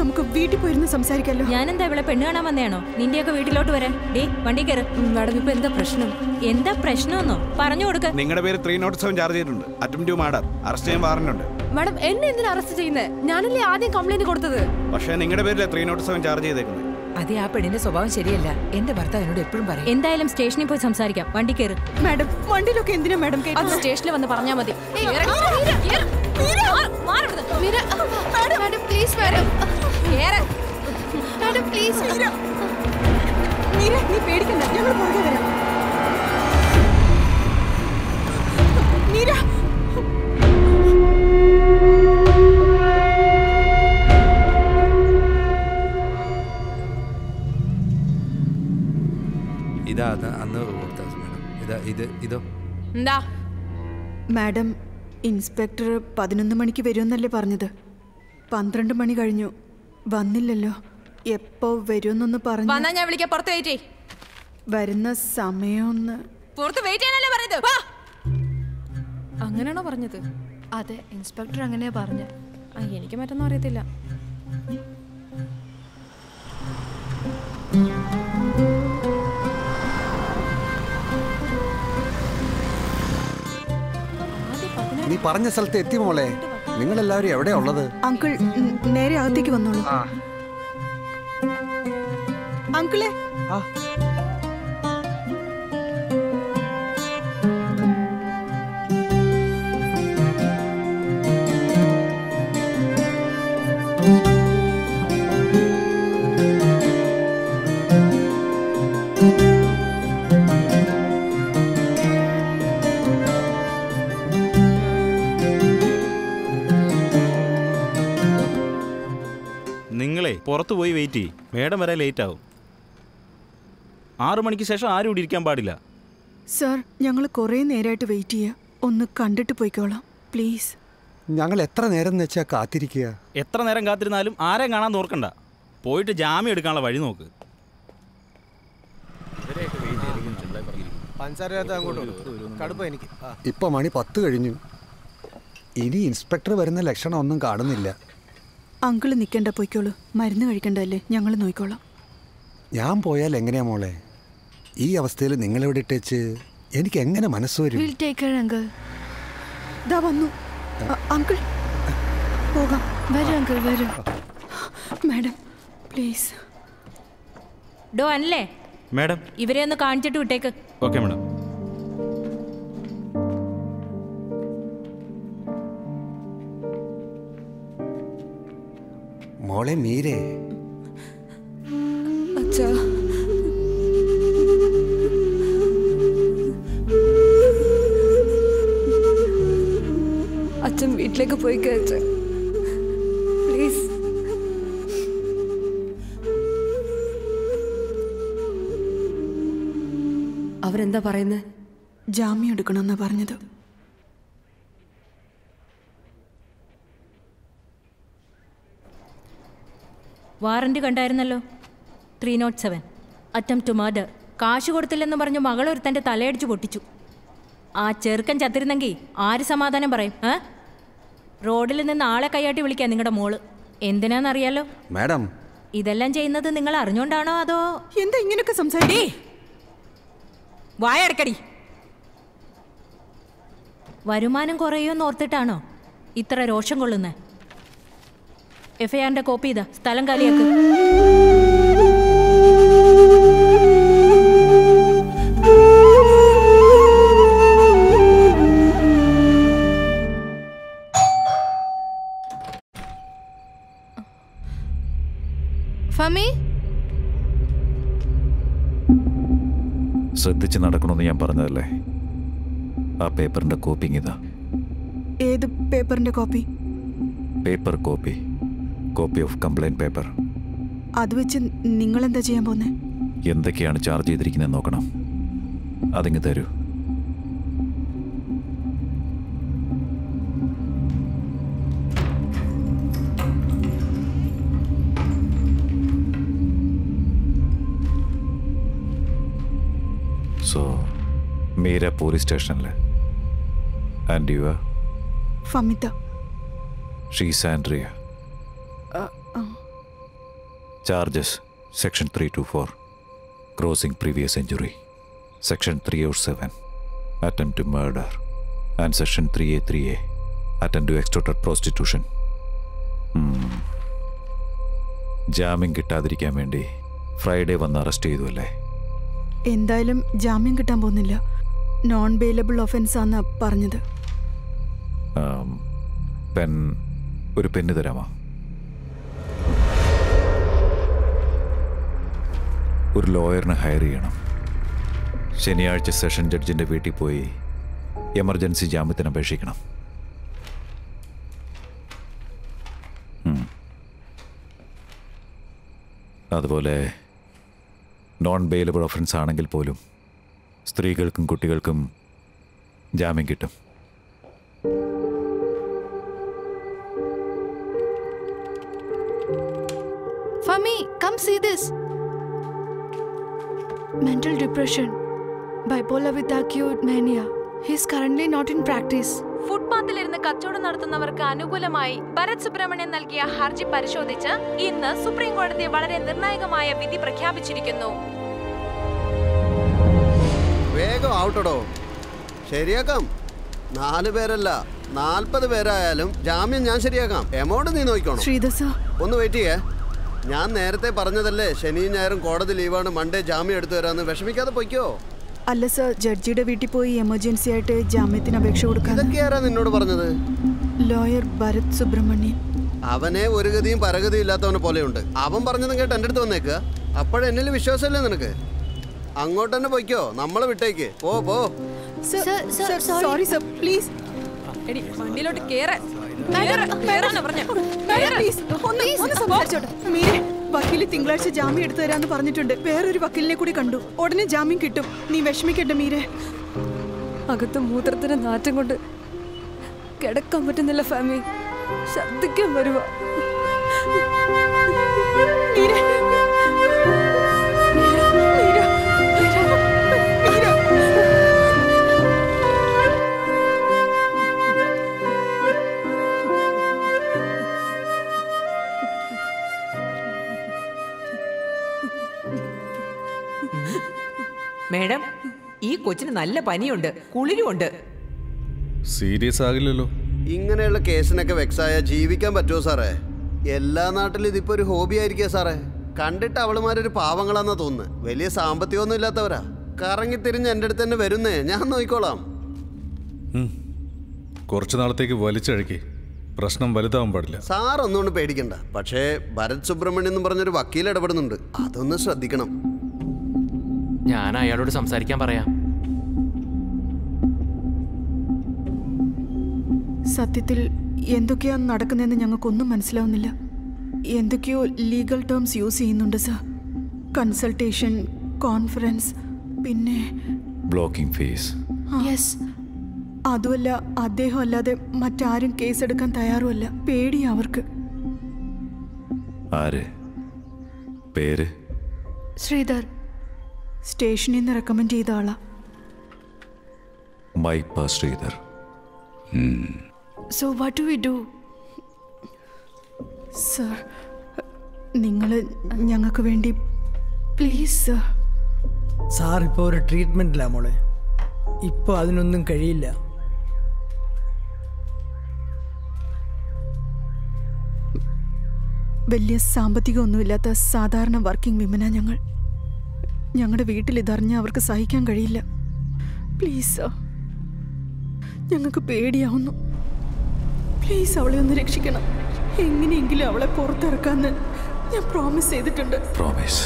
നമുക്ക് വീട്ടിൽ പോയിരുന്ന് സംസാരിക്കാമല്ലോ ഞാനെന്താ ഇവിടെ പെണ്ണ് കാണാൻ വന്നതാണോ നിന്റെയൊക്കെ വീട്ടിലോട്ട് വരാൻ. ഡേ വണ്ടി കയറ് മാഡം ഇപ്പൊ എന്താ പ്രശ്നം? എന്താ പ്രശ്നമെന്നോ? പറഞ്ഞു കൊടുക്ക. നിങ്ങളുടെ പേര് ത്രീ നോട്ട് സെവൻ ചാർജ് ചെയ്തിട്ടുണ്ട്. Attempt to murder. അറസ്റ്റ് ചെയ്യാൻ വാറണ്ടുണ്ട് മാഡം എന്നെ എന്തിനാ അറസ്റ്റ് ചെയ്യുന്നത് ഞാനല്ലേ ആദ്യം കംപ്ലൈന്റ് കൊടുത്തത്? പക്ഷേ നിങ്ങളുടെ പേരിൽ ത്രീ നോട്ട് സെവൻ ചാർജ് ചെയ്തേക്കുന്നത് അതെ ആ പെണ്ണിന്റെ സ്വഭാവം ശരിയല്ല. എന്റെ ഭർത്താവ് എന്നോട് എപ്പോഴും പറയും. എന്തായാലും സ്റ്റേഷനിൽ പോയി സംസാരിക്കാം. വണ്ടി കയറ് മാഡം വണ്ടിയിലൊക്കെ എന്തിനാ മാഡം അത് സ്റ്റേഷനിൽ വന്ന് പറഞ്ഞാ മതി. പ്ലീസ് മാഡം മാഡം പ്ലീസ് നീ പേടിക്കണ്ട. ഞങ്ങൾ പുറകെ വരാം. മീര ഇതാ അന്ന് കൊടുത്ത മേഡം. ഇതാ ഇത് ഇതോ. എന്താ? മാഡം ഇൻസ്പെക്ടർ പതിനൊന്ന് മണിക്ക് വരുമെന്നല്ലേ പറഞ്ഞത്. പന്ത്രണ്ട് മണി കഴിഞ്ഞു. വന്നില്ലല്ലോ. എപ്പോ വരുമെന്നൊന്ന് പറഞ്ഞു വന്നാ ഞാൻ വിളിക്കാം പുറത്ത് വെയിറ്റ് വരുന്ന സമയമൊന്ന്. പുറത്ത് വെയിറ്റ് ചെയ്യാനല്ലേ പറഞ്ഞത്? അങ്ങനെയാണോ പറഞ്ഞത്? അതെ ഇൻസ്പെക്ടർ അങ്ങനെയാ പറഞ്ഞത്. എനിക്ക് മറ്റൊന്നും അറിയത്തില്ല. നീ പറഞ്ഞ സ്ഥലത്ത് എത്തി മോളെ. നിങ്ങൾ എല്ലാവരും എവിടെയാ ഉള്ളത്? അങ്കിൾ നേരെ അകത്തേക്ക് വന്നോളൂ. അങ്കിളെ. നിങ്ങളെ പുറത്തു പോയി വെയിറ്റ് ചെയ്യും. മേഡം വരെ ലേറ്റ് ആവും. ആറു മണിക്ക് ശേഷം ആരും ഇവിടെ ഇരിക്കാൻ പാടില്ല. സാർ ഞങ്ങൾ കുറേ നേരമായിട്ട് വെയിറ്റ് ചെയ്യുക ഒന്ന് കണ്ടിട്ട് പോയിക്കോളാം. പ്ലീസ് ഞങ്ങൾ എത്ര നേരം എന്ന് വെച്ചാ കാത്തിരിക്കുക? എത്ര നേരം കാത്തിരുന്നാലും ആരെയും കാണാൻ നോർക്കണ്ട പോയിട്ട് ജാമ്യം എടുക്കാനുള്ള വഴി നോക്ക്. പഞ്ചാര അങ്ങോട്ട് കടുപ്പ എനിക്ക്. ആ. ഇപ്പൊ മണി പത്ത് കഴിഞ്ഞു. ഇനി ഇൻസ്പെക്ടർ വരുന്ന ലക്ഷണം ഒന്നും കാണുന്നില്ല. അങ്കിൾ നിൽക്കണ്ട പോയിക്കോളൂ. മരുന്ന് കഴിക്കണ്ടല്ലേ ഞങ്ങൾ നോക്കിക്കോളാം ഞാൻ പോയാൽ എങ്ങനെയാ മോളെ? ഈ അവസ്ഥയിൽ നിങ്ങളെവിടെ ഇട്ടേച്ച്? എനിക്ക് എങ്ങനെ മനസ്സ് വരും? Will take uncle. ദാ വന്നു. അങ്കിൾ. പോകാം. വരും അങ്കിൾ വരും. Madam please. ഡോ അല്ലേ മാഡം. ഇവരെ ഒന്ന് കാണിച്ചിട്ട് വിട്ടേക്ക്. Okay madam. മോളെ മീരേ. അച്ഛാ. അച്ഛൻ വീട്ടിലേക്ക് പോയി കഴിച്ച പ്ലീസ് അവരെന്താ പറയുന്നത് ജാമ്യം എടുക്കണമെന്നാ പറഞ്ഞത്. Warrant കണ്ടായിരുന്നല്ലോ? Three nought seven attempt to murder കാശ് കൊടുത്തില്ലെന്ന് പറഞ്ഞ് മകളൊരുത്തന്റെ തലയടിച്ച് പൊട്ടിച്ചു. ആ ചെറുക്കൻ ചത്തിരുന്നെങ്കിൽ ആര് സമാധാനം പറയും ഏ? റോഡിൽ നിന്ന് ആളെ കൈയാട്ടി വിളിക്കാം നിങ്ങളുടെ മോൾ. എന്തിനാന്നറിയാലോ? മാഡം. ഇതെല്ലാം ചെയ്യുന്നത് നിങ്ങൾ അറിഞ്ഞോണ്ടാണോ അതോ? എന്താ ഇങ്ങനെയൊക്കെ സംസാരിക്കേ വായടക്കടി. വരുമാനം കുറയുമെന്ന് ഓർത്തിട്ടാണോ ഇത്ര രോഷം കൊള്ളുന്നത് എഫ് ഐ ആറിന്റെ കോപ്പി ഇതാ. സ്ഥലം കാലിയാക്ക്. ഫമി? ശ്രദ്ധിച്ച് നടക്കണമെന്ന് ഞാൻ പറഞ്ഞതല്ലേ? ആ പേപ്പറിന്റെ കോപ്പിങ് ഇതാ. ഏത് പേപ്പറിന്റെ copy paper copy copy of complaint paper. അത് വെച്ച് നിങ്ങൾ എന്താ ചെയ്യാൻ പോകുന്നത് എന്തൊക്കെയാണ് ചാർജ് ചെയ്തിരിക്കുന്നത് നോക്കണം. അതിങ്ങ് തരൂ. സോ മീര പോലീസ് സ്റ്റേഷനിൽ and you Famita. She's Andrea. Charges section three two four crossing previous century section three or seven attempt to murder and section three A three A attempt to extorted prostitution ജാമ്യം കിട്ടാതിരിക്കാൻ വേണ്ടി Friday വന്ന് arrest ചെയ്തു അല്ലേ? എന്തായാലും ജാമ്യം കിട്ടാൻ പോകുന്നില്ല. നോൺ ബെയിലബിൾ ഒഫൻസ് ആണെന്നാണ് പറഞ്ഞത് പെൻ ഒരു പെന്ന് തരാമോ? ഒരു ലോയറിനെ ഹയർ ചെയ്യണം ശനിയാഴ്ച സെഷൻ ജഡ്ജിന്റെ വീട്ടിൽ പോയി എമർജൻസി ജാമ്യത്തിന് അപേക്ഷിക്കണം. അതുപോലെ നോൺ ബെയിലബിൾ ഒഫൻസ് ആണെങ്കിൽ പോലും സ്ത്രീകൾക്കും കുട്ടികൾക്കും ജാമ്യം കിട്ടും Fami come see this. Mental depression. Bipolar with acute mania. He's currently not in practice. ഫുട്പാത്തിൽ ഇരുന്ന് കച്ചവടം നടത്തുന്നവർക്ക് അനുകൂലമായി ഭരത് സുബ്രഹ്മണ്യൻ നൽകിയ ഹർജി പരിശോധിച്ച് ഇന്ന് സുപ്രീം കോടതി വളരെ നിർണായകമായ വിധി പ്രഖ്യാപിച്ചിരിക്കുന്നു. വേഗം ഔട്ടടോ. ശരിയാക്കാം. നാല് പേരല്ല നാൽപ്പത് പേരായാലും ജാമ്യം ഞാൻ ശരിയാക്കാം. എമൗണ്ട് നീ നോക്കണം ഒന്ന് വെയിറ്റ് ചെയ്യേ. ഞാൻ നേരത്തെ പറഞ്ഞതല്ലേ ശനിയും ഞായറും കോടതി ലീവാണ് മൺഡേ ജാമ്യം എടുത്തു തരാന്ന് വിഷമിക്കാതെ പൊയ്ക്കോ? അല്ല സർ ജഡ്ജിയുടെ വീട്ടിൽ പോയി എമർജൻസി ആയിട്ട് ജാമ്യത്തിന് അപേക്ഷ കൊടുക്കാൻ. ഇതൊക്കെ ആരാ നിന്നോട് പറഞ്ഞത്? ലോയർ ഭരത് സുബ്രഹ്മണ്യൻ. അവനെ ഒരു ഗതിയും പരഗതിയും ഇല്ലാത്തവനെ പോലെയുണ്ട്. അവൻ പറഞ്ഞതും കേട്ട് എന്റെ അടുത്ത് വന്നേക്കുക അപ്പോഴെന്നിൽ വിശ്വാസമല്ലേ നിനക്ക്? അങ്ങോട്ട് തന്നെ പൊയ്ക്കോ നമ്മളെ വിട്ടേക്ക്. പോ പോ. സോറി. Sir please. വണ്ടിയിലോട്ട് വക്കീൽ തിങ്കളാഴ്ച ജാമ്യം എടുത്തു തരാന്ന് പറഞ്ഞിട്ടുണ്ട്. വേറൊരു വക്കീലിനെ കൂടി കണ്ടു. ഉടനെ ജാമ്യം കിട്ടും. നീ വിഷമിക്കട്ടെ മീരെ. അകത്ത് മൂത്രത്തിന് നാറ്റം കൊണ്ട് കിടക്കാൻ പറ്റുന്നില്ല ഫാമി. ശബ്ദിക്കാൻ വരുക മേഡം ഈ കൊച്ചിന് നല്ല പനിയുണ്ട് കുളിരുമുണ്ട്. സീരിയസ് ആകില്ലല്ലോ. ഇങ്ങനെയുള്ള കേസിനൊക്കെ വെക്സായ ജീവിക്കാൻ പറ്റുമോ സാറേ? എല്ലാ നാട്ടിലും ഇതിപ്പോ ഒരു ഹോബി ആയിരിക്കുക സാറേ. കണ്ടിട്ട് അവളുമാരൊരു പാവങ്ങളാന്നാ തോന്നുന്നു. വലിയ സാമ്പത്തികമൊന്നും ഇല്ലാത്തവരാ. കറങ്ങി തിരിഞ്ഞ് എന്റെ അടുത്ത് തന്നെ വരുന്നേ. ഞാൻ നോക്കിക്കോളാം. കുറച്ചു നാളത്തേക്ക് വലിച്ചഴക്കി. പ്രശ്നം വലുതാവാൻ പാടില്ല. സാർ ഒന്നുകൊണ്ട് പേടിക്കണ്ട. പക്ഷേ ഭരത് സുബ്രഹ്മണ്യം എന്ന് പറഞ്ഞൊരു വക്കീൽ ഇടപെടുന്നുണ്ട്. അതൊന്ന് ശ്രദ്ധിക്കണം. ഞാൻ അയാളോട് സംസാരിക്കാൻ പറയാം. സത്യത്തിൽ എന്തൊക്കെയാ നടക്കുന്നതെന്ന് ഞങ്ങൾക്കൊന്നും മനസ്സിലാവുന്നില്ല. എന്തൊക്കെയോ ലീഗൽ ടേംസ് യൂസ് ചെയ്യുന്നുണ്ട് സർ. കൺസൾട്ടേഷൻ കോൺഫറൻസ് പിന്നെ ബ്ലോക്കിംഗ് ഫേസ്. യെസ്. അതുമല്ല അദ്ദേഹം അല്ലാതെ മറ്റാരും കേസെടുക്കാൻ തയ്യാറുമല്ല. പേടിയാ അവർക്ക്. ആര്? പേര്? ശ്രീധർ സ്റ്റേഷനിൽ നിന്ന് റെക്കമെൻഡ് ചെയ്ത ആളാ. മൈപ്പ Sridhar. So what do we do sir നിങ്ങൾ ഞങ്ങൾക്ക് വേണ്ടി പ്ലീസ് സർ സാർ ഇപ്പോൾ ഒരു ട്രീറ്റ്മെന്റിലാണ് മോളെ. ഇപ്പോൾ അതിനൊന്നും കഴിയില്ല. വലിയ സാമ്പത്തികമൊന്നുമില്ലാത്ത സാധാരണ വർക്കിംഗ് വിമനാണ് ഞങ്ങൾ. ഞങ്ങളുടെ വീട്ടിൽ ഇതറിഞ്ഞാൽ അവർക്ക് സഹിക്കാൻ കഴിയില്ല. പ്ലീസ് ഞങ്ങൾക്ക് പേടിയാവുന്നു. പ്ലീസ് അവളെ ഒന്ന് രക്ഷിക്കണം. എങ്ങനെയെങ്കിലും അവളെ പുറത്തിറക്കാന്ന് ഞാൻ പ്രോമിസ് ചെയ്തിട്ടുണ്ട്. പ്രോമിസ്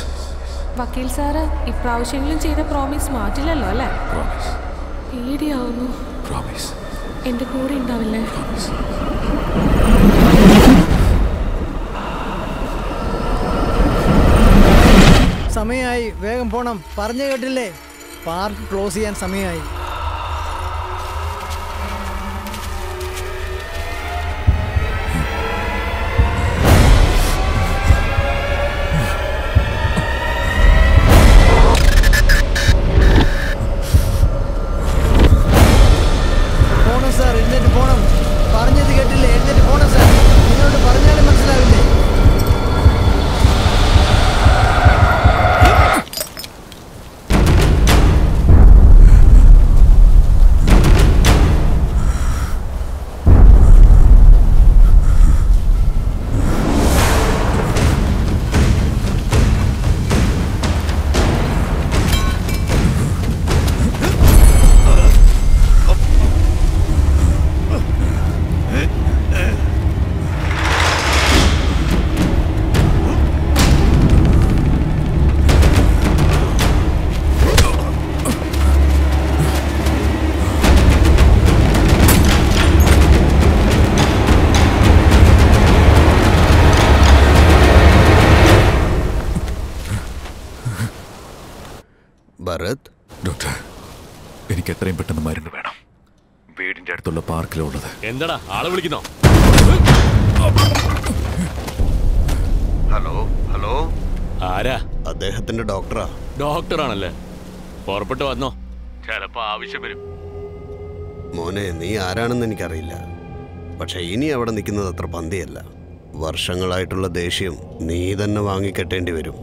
വക്കീൽ സാറ് ഇപ്രാവശ്യങ്ങളും ചെയ്ത പ്രോമിസ് മാറ്റില്ലല്ലോ അല്ലേ? പ്രോമിസ് പേടിയാവുന്നു. പ്രോമിസ് എന്റെ കൂടെ ഉണ്ടാവില്ലേ? സമയമായി. വേഗം പോണം. പറഞ്ഞു കേട്ടില്ലേ? പാർക്ക് ക്ലോസ് ചെയ്യാൻ സമയമായി. എന്താടാ? ആളെ വിളിക്കുന്നോ? Hello hello? ആരാ? അദ്ദേഹത്തിന്റെ ഡോക്ടറാ. ഡോക്ടറാണല്ലേ? പുറപ്പെട്ട് വന്നോ? ചിലപ്പോ ആവശ്യം വരും. മോനെ നീ ആരാണെന്ന് എനിക്കറിയില്ല. പക്ഷെ ഇനി അവിടെ നിൽക്കുന്നത് അത്ര പന്തിയല്ല. വർഷങ്ങളായിട്ടുള്ള ദേഷ്യം നീ തന്നെ വാങ്ങിക്കെട്ടേണ്ടി വരും.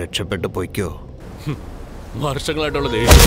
രക്ഷപ്പെട്ട് പൊയ്ക്കോ. വർഷങ്ങളായിട്ടുള്ള ദേഷ്യം.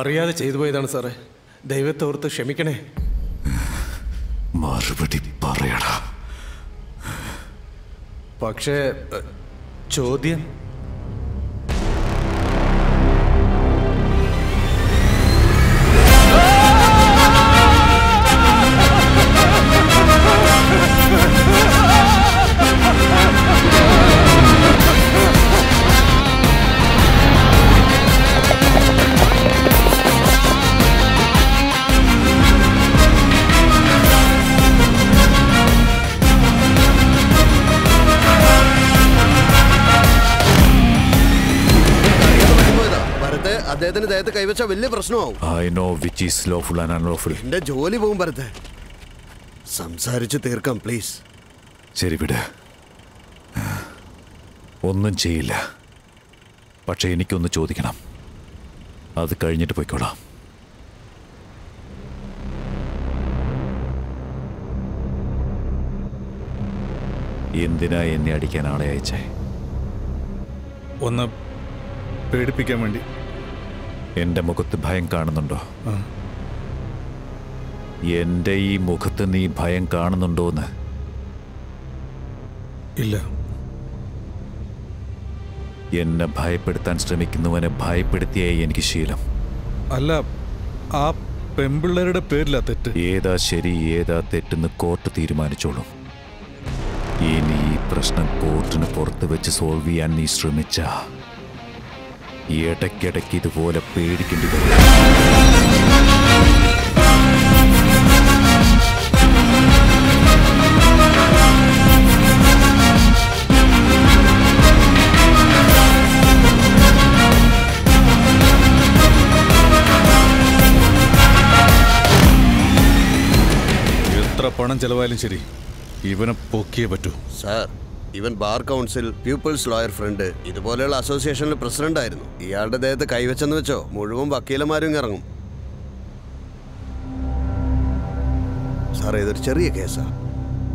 അറിയാതെ ചെയ്തു പോയതാണ് സാറേ. ദൈവത്തെ ഓർത്ത് ക്ഷമിക്കണേ. മറുപടി പറയടാ. പക്ഷേ ചോദ്യം? കൈവച്ച വലിയ പ്രശ്നമാവും. I know which is lawful and unlawful എന്റെ ജോലി പോകും ഭരത്തെ സംസാരിച്ച് തീർക്കാം പ്ലീസ് ശരി വിട്. ഒന്നും ചെയ്യില്ല. പക്ഷെ എനിക്കൊന്ന് ചോദിക്കണം. അത് കഴിഞ്ഞിട്ട് പോയിക്കോളാം. എന്തിനാ എന്നെ അടിക്കാൻ ആളെ അയച്ചേ? ഒന്ന് പേടിപ്പിക്കാൻ വേണ്ടി. എന്റെ മുഖത്ത് ഭയം കാണുന്നുണ്ടോ. എന്റെ ഈ മുഖത്ത് നീ ഭയം കാണുന്നുണ്ടോന്ന്? ഇല്ല. എന്നെ ഭയപ്പെടുത്താൻ ശ്രമിക്കുന്നവനെ ഭയപ്പെടുത്തിയേ എനിക്ക് ശീലം. അല്ല ആ പെമ്പിള്ളേരുടെ പേരിലാ തെറ്റ്. ഏതാ ശരി ഏതാ തെറ്റെന്ന് കോർട്ട് തീരുമാനിച്ചോളും. ഇനി ഈ പ്രശ്നം കോർട്ടിന് പുറത്ത് വെച്ച് സോൾവ് ചെയ്യാൻ നീ ശ്രമിച്ച. ഇടയ്ക്കിടയ്ക്ക് ഇതുപോലെ പേടിക്കേണ്ടി വരും. എത്ര പണം ചെലവായാലും ശരി ഇവനെ പൊക്കിയേ പറ്റൂ. സാർ ഇവൻ bar council people's lawyer friend. ഇതുപോലെയുള്ള അസോസിയേഷനിൽ പ്രസിഡന്റ് ആയിരുന്നു. ഇയാളുടെ ദേഹത്ത് കൈവച്ചെന്ന് വെച്ചോ മുഴുവൻ വക്കീലന്മാരും ഇറങ്ങും. സാറേ ഇതൊരു ചെറിയ കേസാ.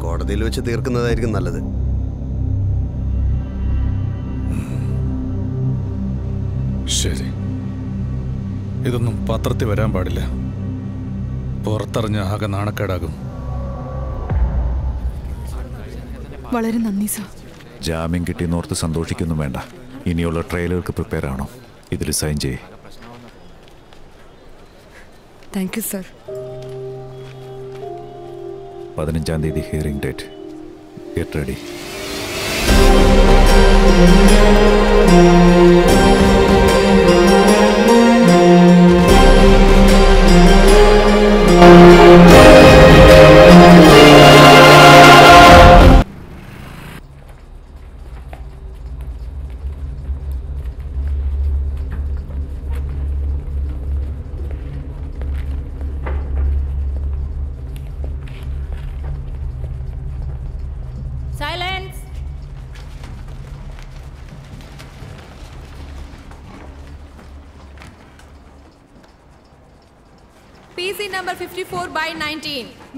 കോടതിയിൽ വെച്ച് തീർക്കുന്നതായിരിക്കും നല്ലത്. ശരി. ഇതൊന്നും പത്രത്തിൽ വരാൻ പാടില്ല. പുറത്തറിഞ്ഞ ആകെ നാണക്കേടാകും. വളരെ നന്ദി സർ. ജാമ്യം കിട്ടിയെന്നോർത്ത് സന്തോഷിക്കൊന്നും വേണ്ട. ഇനിയുള്ള ട്രയലുകൾക്ക് പ്രിപ്പയർ ആണോ? ഇതിൽ സൈൻ ചെയ്യേ. താങ്ക് യു സർ പതിനഞ്ചാം തീയതി hearing date get ready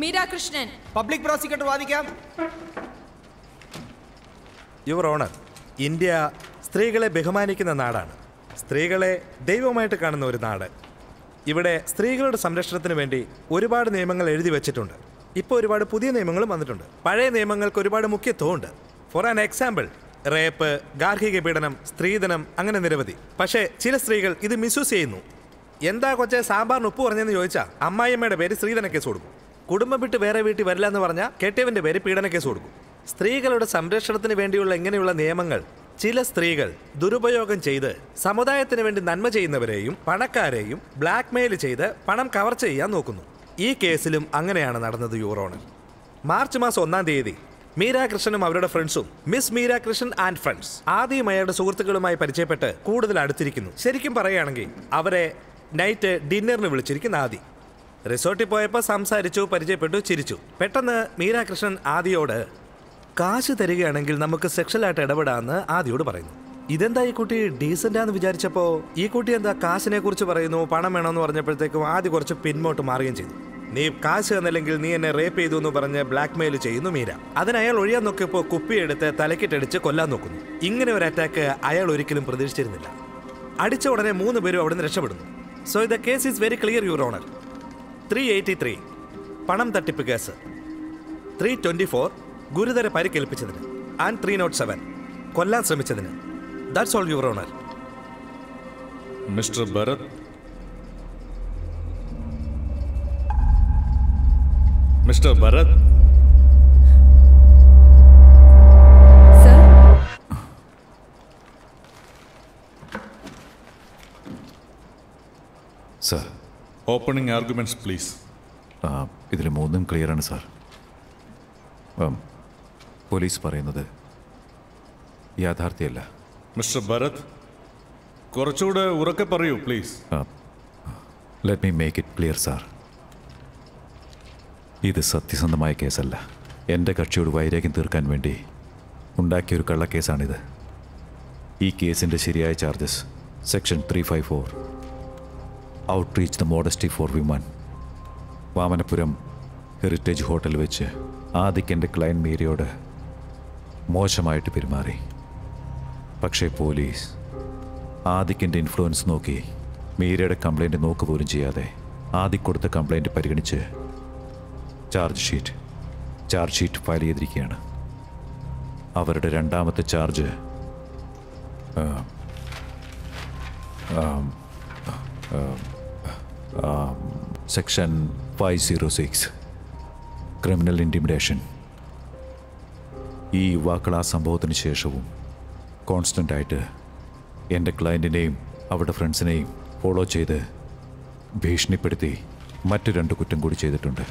Meera Krishnan. Public prosecutor വാദിക്കാം. Your honour India സ്ത്രീകളെ ബഹുമാനിക്കുന്ന നാടാണ്. സ്ത്രീകളെ ദൈവമായിട്ട് കാണുന്ന ഒരു നാട്. ഇവിടെ സ്ത്രീകളുടെ സംരക്ഷണത്തിന് വേണ്ടി ഒരുപാട് നിയമങ്ങൾ എഴുതി വെച്ചിട്ടുണ്ട്. ഇപ്പോൾ ഒരുപാട് പുതിയ നിയമങ്ങളും വന്നിട്ടുണ്ട്. പഴയ നിയമങ്ങൾക്ക് ഒരുപാട് മുഖ്യത്വമുണ്ട്. ഫോർ ആൻ എക്സാമ്പിൾ റേപ്പ് ഗാർഹിക പീഡനം സ്ത്രീധനം അങ്ങനെ നിരവധി. പക്ഷേ ചില സ്ത്രീകൾ ഇത് മിസ്യൂസ് ചെയ്യുന്നു. എന്താ കൊച്ചെ സാമ്പാറിന് ഉപ്പ് പറഞ്ഞെന്ന് ചോദിച്ചാൽ അമ്മായിയമ്മയുടെ പേര് സ്ത്രീധന കേസ് കൊടുക്കും. കുടുംബം വിട്ട് വേറെ വീട്ടിൽ വരില്ല എന്ന് പറഞ്ഞാൽ കെട്ടിയവന്റെ പേര് പീഡന കേസ് കൊടുക്കും. സ്ത്രീകളുടെ സംരക്ഷണത്തിന് വേണ്ടിയുള്ള ഇങ്ങനെയുള്ള നിയമങ്ങൾ ചില സ്ത്രീകൾ ദുരുപയോഗം ചെയ്ത് സമുദായത്തിന് വേണ്ടി നന്മ ചെയ്യുന്നവരെയും പണക്കാരെയും ബ്ലാക്ക്മെയിൽ ചെയ്ത് പണം കവർ ചെയ്യാൻ നോക്കുന്നു. ഈ കേസിലും അങ്ങനെയാണ് നടന്നത് യൂറോണ് മാർച്ച് മാസം ഒന്നാം തീയതി മീര കൃഷ്ണനും അവരുടെ ഫ്രണ്ട്സും miss Meera Krishnan and friends ആദ്യം അയാളുടെ സുഹൃത്തുക്കളുമായി പരിചയപ്പെട്ട് കൂടുതൽ അടുത്തിരിക്കുന്നു. ശരിക്കും പറയുകയാണെങ്കിൽ അവരെ നൈറ്റ് ഡിന്നറിന് വിളിച്ചിരിക്കുന്ന ആദി. റിസോർട്ടിൽ പോയപ്പോൾ സംസാരിച്ചു പരിചയപ്പെട്ടു ചിരിച്ചു. പെട്ടെന്ന് മീരാകൃഷ്ണൻ ആദിയോട് കാശ് തരികയാണെങ്കിൽ നമുക്ക് സെക്ഷലായിട്ട് ഇടപെടാമെന്ന് ആദിയോട് പറയുന്നു. ഇതെന്താ ഈ കുട്ടി ഡീസന്റ് ആണെന്ന് വിചാരിച്ചപ്പോ? ഈ കുട്ടി എന്താ കാശിനെ കുറിച്ച് പറയുന്നു പണം വേണമെന്ന് പറഞ്ഞപ്പോഴത്തേക്കും ആദ്യം കുറച്ച് പിന്നോട്ട് മാറുകയും ചെയ്തു. നീ കാശ് തന്നില്ലെങ്കിൽ നീ എന്നെ റേപ്പ് ചെയ്തു എന്ന് പറഞ്ഞ് ബ്ലാക്ക് മെയിൽ ചെയ്യുന്നു മീര. അതിന് അയാൾ ഒഴിയാൻ നോക്കിയപ്പോൾ കുപ്പിയെടുത്ത് തലക്കിട്ടടിച്ച് കൊല്ലാൻ നോക്കുന്നു. ഇങ്ങനെ ഒരു അറ്റാക്ക് അയാൾ ഒരിക്കലും പ്രതീക്ഷിച്ചിരുന്നില്ല. അടിച്ച ഉടനെ മൂന്ന് പേരും അവിടുന്ന് രക്ഷപ്പെടുന്നു. So the case is very clear your honour three eighty three. പണം തട്ടിപ്പ് കേസ്. ത്രീ ട്വന്റി ഫോർ ഗുരുതര പരിക്കേൽപ്പിച്ചതിന് ആൻഡ് ത്രീ നോട്ട് സെവൻ കൊല്ലാൻ ശ്രമിച്ചതിന്. That's all your honour mister Bharat. Mister Bharat. Opening arguments please ഇതിൽ മൂന്നും ക്ലിയറാണ് സാർ. ഉം, police പറയുന്നത് യാഥാർത്ഥ്യമല്ല mister Bharat കുറച്ചുകൂടെ ഉറക്കെ പറയൂ please let me make it clear sir. ഇത് സത്യസന്ധമായ കേസല്ല. എന്റെ കക്ഷിയോട് വൈരാഗ്യം തീർക്കാൻ വേണ്ടി ഉണ്ടാക്കിയൊരു കള്ളക്കേസാണിത്. ഈ കേസിന്റെ ശരിയായ charges section three five four out reach the modesty for women Vamanapuram heritage hotel വെച്ച് ആദിക്ക് എന്റെ മേരിയോട് മോശമായിട്ട് പെരുമാറി. പക്ഷേ പോലീസ് ആദിക്കിന്റെ ഇൻഫ്ലുവൻസ് നോക്കി മീരയുടെ കംപ്ലൈന്റ് നോക്ക് പോലും ചെയ്യാതെ ആദിക്ക് കൊടുത്ത കംപ്ലൈന്റ് പരിഗണിച്ച് charge sheet charge sheet file ചെയ്തിരിക്കുകയാണ്. അവരുടെ രണ്ടാമത്തെ charge ah, um, um, section five zero six criminal intimidation. ഈ യുവാക്കൾ ആ സംഭവത്തിന് ശേഷവും കോൺസ്റ്റന്റ് ആയിട്ട് എന്റെ ക്ലയന്റിനെയും അവരുടെ ഫ്രണ്ട്സിനെയും ഫോളോ ചെയ്ത് ഭീഷണിപ്പെടുത്തി മറ്റു രണ്ട് കുറ്റം കൂടി ചെയ്തിട്ടുണ്ട്.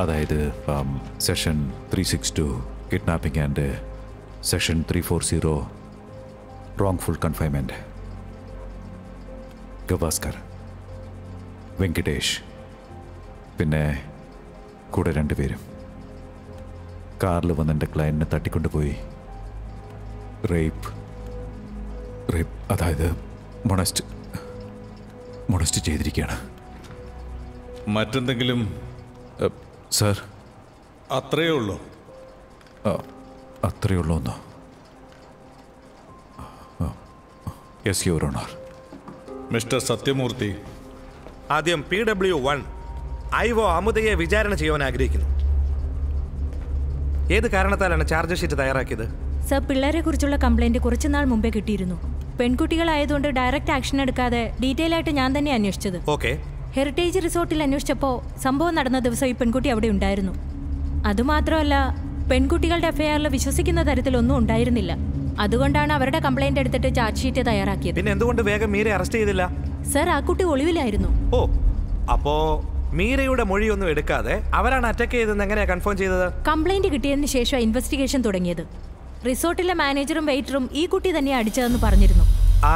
അതായത് section three six two kidnapping and section three four zero wrongful confinement Gavaskar. Venkatesh. പിന്നെ കൂടെ രണ്ടുപേരും. കാറിൽ വന്ന് എന്റെ ക്ലയന്റിനെ തട്ടിക്കൊണ്ടുപോയി റേപ്പ്. റേപ്പ് അതായത് മൊണസ്റ്റ് മൊണസ്റ്റ് ചെയ്തിരിക്കുകയാണ്. മറ്റെന്തെങ്കിലും? സാർ? അത്രയേ ഉള്ളൂ? അത്രയേ ഉള്ളൂ എന്നോ? Yes your honour mister Sathyamoorthy ആദ്യം പി ഡബ്ല്യു വൺ ഐവോ അമുദയെ വിചാരണ ചെയ്യുവാൻ ആഗ്രഹിക്കുന്നു. ഏത് കാരണത്താലാണ് ചാർജ് ഷീറ്റ് തയ്യാറാക്കിയത്? സർ പിള്ളേരെ കുറിച്ചുള്ള കംപ്ലൈന്റ് കുറച്ചുനാൾ മുമ്പേ കിട്ടിയിരുന്നു. പെൺകുട്ടികളായതുകൊണ്ട് ഡയറക്റ്റ് ആക്ഷൻ എടുക്കാതെ ഡീറ്റെയിൽ ആയിട്ട് ഞാൻ തന്നെ അന്വേഷിച്ചത്. ഓക്കെ. ഹെറിറ്റേജ് റിസോർട്ടിൽ അന്വേഷിച്ചപ്പോൾ സംഭവം നടന്ന ദിവസം ഈ പെൺകുട്ടി അവിടെ ഉണ്ടായിരുന്നു. അതുമാത്രമല്ല പെൺകുട്ടികളുടെ എഫ്ഐആറിൽ വിശ്വസിക്കുന്ന തരത്തിലൊന്നും ഉണ്ടായിരുന്നില്ല. അതുകൊണ്ടാണ് അവരുടെ കംപ്ലൈന്റ് എടുത്തിട്ട് ചാർജ് ഷീറ്റ് തയ്യാറാക്കിയത്. പിന്നെ എന്തുകൊണ്ട് വേഗം മീരെ അറസ്റ്റ് ചെയ്തില്ല? സർ ആ കുട്ടി ഒളിവിലായിരുന്നു. ഓ അപ്പോ മീരയുടെ മൊഴി ഒന്നും എടുക്കാതെ അവരാണ് അറ്റാക്ക് ചെയ്തതെന്ന് എങ്ങനെയാ കൺഫേം ചെയ്തത്? കംപ്ലൈന്റ് കിട്ടിയതിന് ശേഷം ഇൻവെസ്റ്റിഗേഷൻ തുടങ്ങിയത്. റിസോർട്ടിലെ മാനേജറും വെയിറ്ററും ഈ കുട്ടി തന്നെ അടിച്ചതെന്ന് പറഞ്ഞിരുന്നു.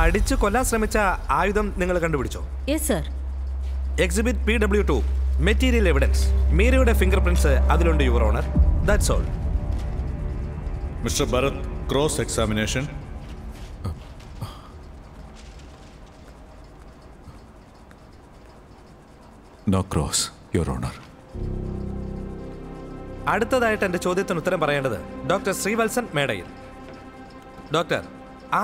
അടിച്ചു കൊല്ലാൻ ശ്രമിച്ച ആയുധം നിങ്ങൾ കണ്ടുപിടിച്ചോ? Yes sir exhibit P W two material evidence മീരയുടെ ഫിംഗർ പ്രിന്റ്സ് അതിലുണ്ട് your honour that's all mister Bharat cross examination. No cross your honour അടുത്തതായിട്ട് എന്റെ ചോദ്യത്തിന് ഉത്തരം പറയേണ്ടത് ഡോക്ടർ ശ്രീവത്സൻ മേടയിൽ. ഡോക്ടർ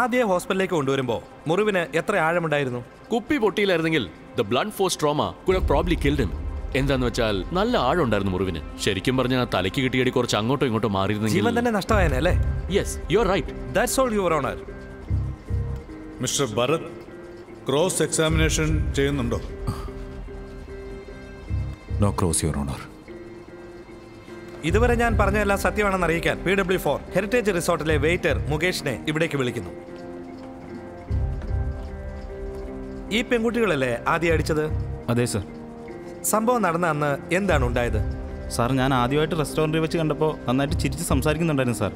ആദ്യ ഹോസ്പിറ്റലിലേക്ക് കൊണ്ടുവരുമ്പോൾ മുറിവിന് എത്ര ആഴമുണ്ടായിരുന്നു? കുപ്പി പൊട്ടിയിലായിരുന്നെങ്കിൽ the blunt force trauma could probably killed him എന്താന്ന് വെച്ചാൽ നല്ല ആഴമുണ്ടായിരുന്നു മുറിവിന്. ശരിക്കും പറഞ്ഞാൽ തലയ്ക്ക് കിട്ടിയടി കുറച്ച് അങ്ങോട്ടോ ഇങ്ങോട്ടോ മാറിയിരുന്നെങ്കിൽ ജീവൻ തന്നെ നഷ്ടമായനെ അല്ലേ? Yes you are right that's all your honour mister Bharat cross examination ചെയ്യുന്നുണ്ടോ? നോ ക്രോസ് യുവർ ഓണർ ഇതുവരെ ഞാൻ പറഞ്ഞതെല്ലാം സത്യമാണെന്ന് അറിയിക്കാൻ പി ഡബ്ല്യു ഫോർ ഹെറിറ്റേജ് റിസോർട്ടിലെ വെയിറ്റർ മുകേഷിനെ ഇവിടേക്ക് വിളിക്കുന്നു. ഈ പെൺകുട്ടികളല്ലേ ആദ്യം അടിച്ചത്? അതെ സർ സംഭവം നടന്ന അന്ന് എന്താണ് ഉണ്ടായത്? സാർ ഞാൻ ആദ്യമായിട്ട് റെസ്റ്റോറന്റിൽ വെച്ച് കണ്ടപ്പോൾ നന്നായിട്ട് ചിരിച്ച് സംസാരിക്കുന്നുണ്ടായിരുന്നു സാർ.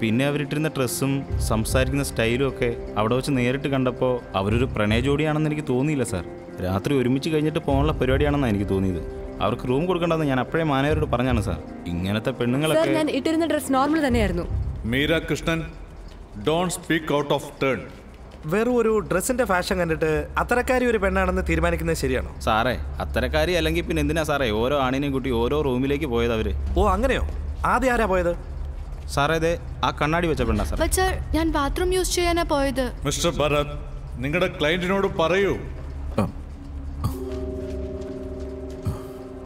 പിന്നെ അവരിട്ടിരുന്ന ഡ്രസ്സും സംസാരിക്കുന്ന സ്റ്റൈലും ഒക്കെ അവിടെ വെച്ച് നേരിട്ട് കണ്ടപ്പോൾ അവരൊരു പ്രണയ ജോഡിയാണെന്ന് എനിക്ക് തോന്നിയില്ല സാർ. രാത്രി ഒരുമിച്ച് കഴിഞ്ഞിട്ട് പോകാനുള്ള പരിപാടിയാണെന്നാണ് എനിക്ക് തോന്നിയത്. അവർക്ക് റൂം കൊടുക്കേണ്ടതെന്ന് ഞാൻ അപ്പോഴേ മാനേജരോട് പറഞ്ഞാണ് സാർ. ഇങ്ങനത്തെ പെണ്ണുങ്ങളൊക്കെ ഞാൻ ഇട്ടിരുന്ന ഡ്രസ് നോർമൽ തന്നെയായിരുന്നു. Meera Krishnan don't speak out of turn. വെറും ഒരു ഡ്രസ്സിന്റെ ഫാഷൻ കണ്ടിട്ട് അത്തരക്കാരി ഒരു പെണ്ണാണെന്ന് തീരുമാനിക്കുന്നത് ശരിയാണോ? സാറേ അത്തരക്കാരി അല്ലെങ്കിൽ പിന്നെ എന്തിനാ സാറേ? ഓരോ ആണിനെയും കൂട്ടി ഓരോ റൂമിലേക്ക് പോയത് അവർ. ഓ അങ്ങനെയോ? ആദ്യം ആരാ പോയത്? സാറേ ഇതേ ആ കണ്ണാടി വെച്ച പെണ്ണാ സാർ ഞാൻ ബാത്റൂം യൂസ് ചെയ്യാനാ പോയത്. മിസ്റ്റർ ഭരത് നിങ്ങളുടെ ക്ലയന്റിനോട് പറയൂ.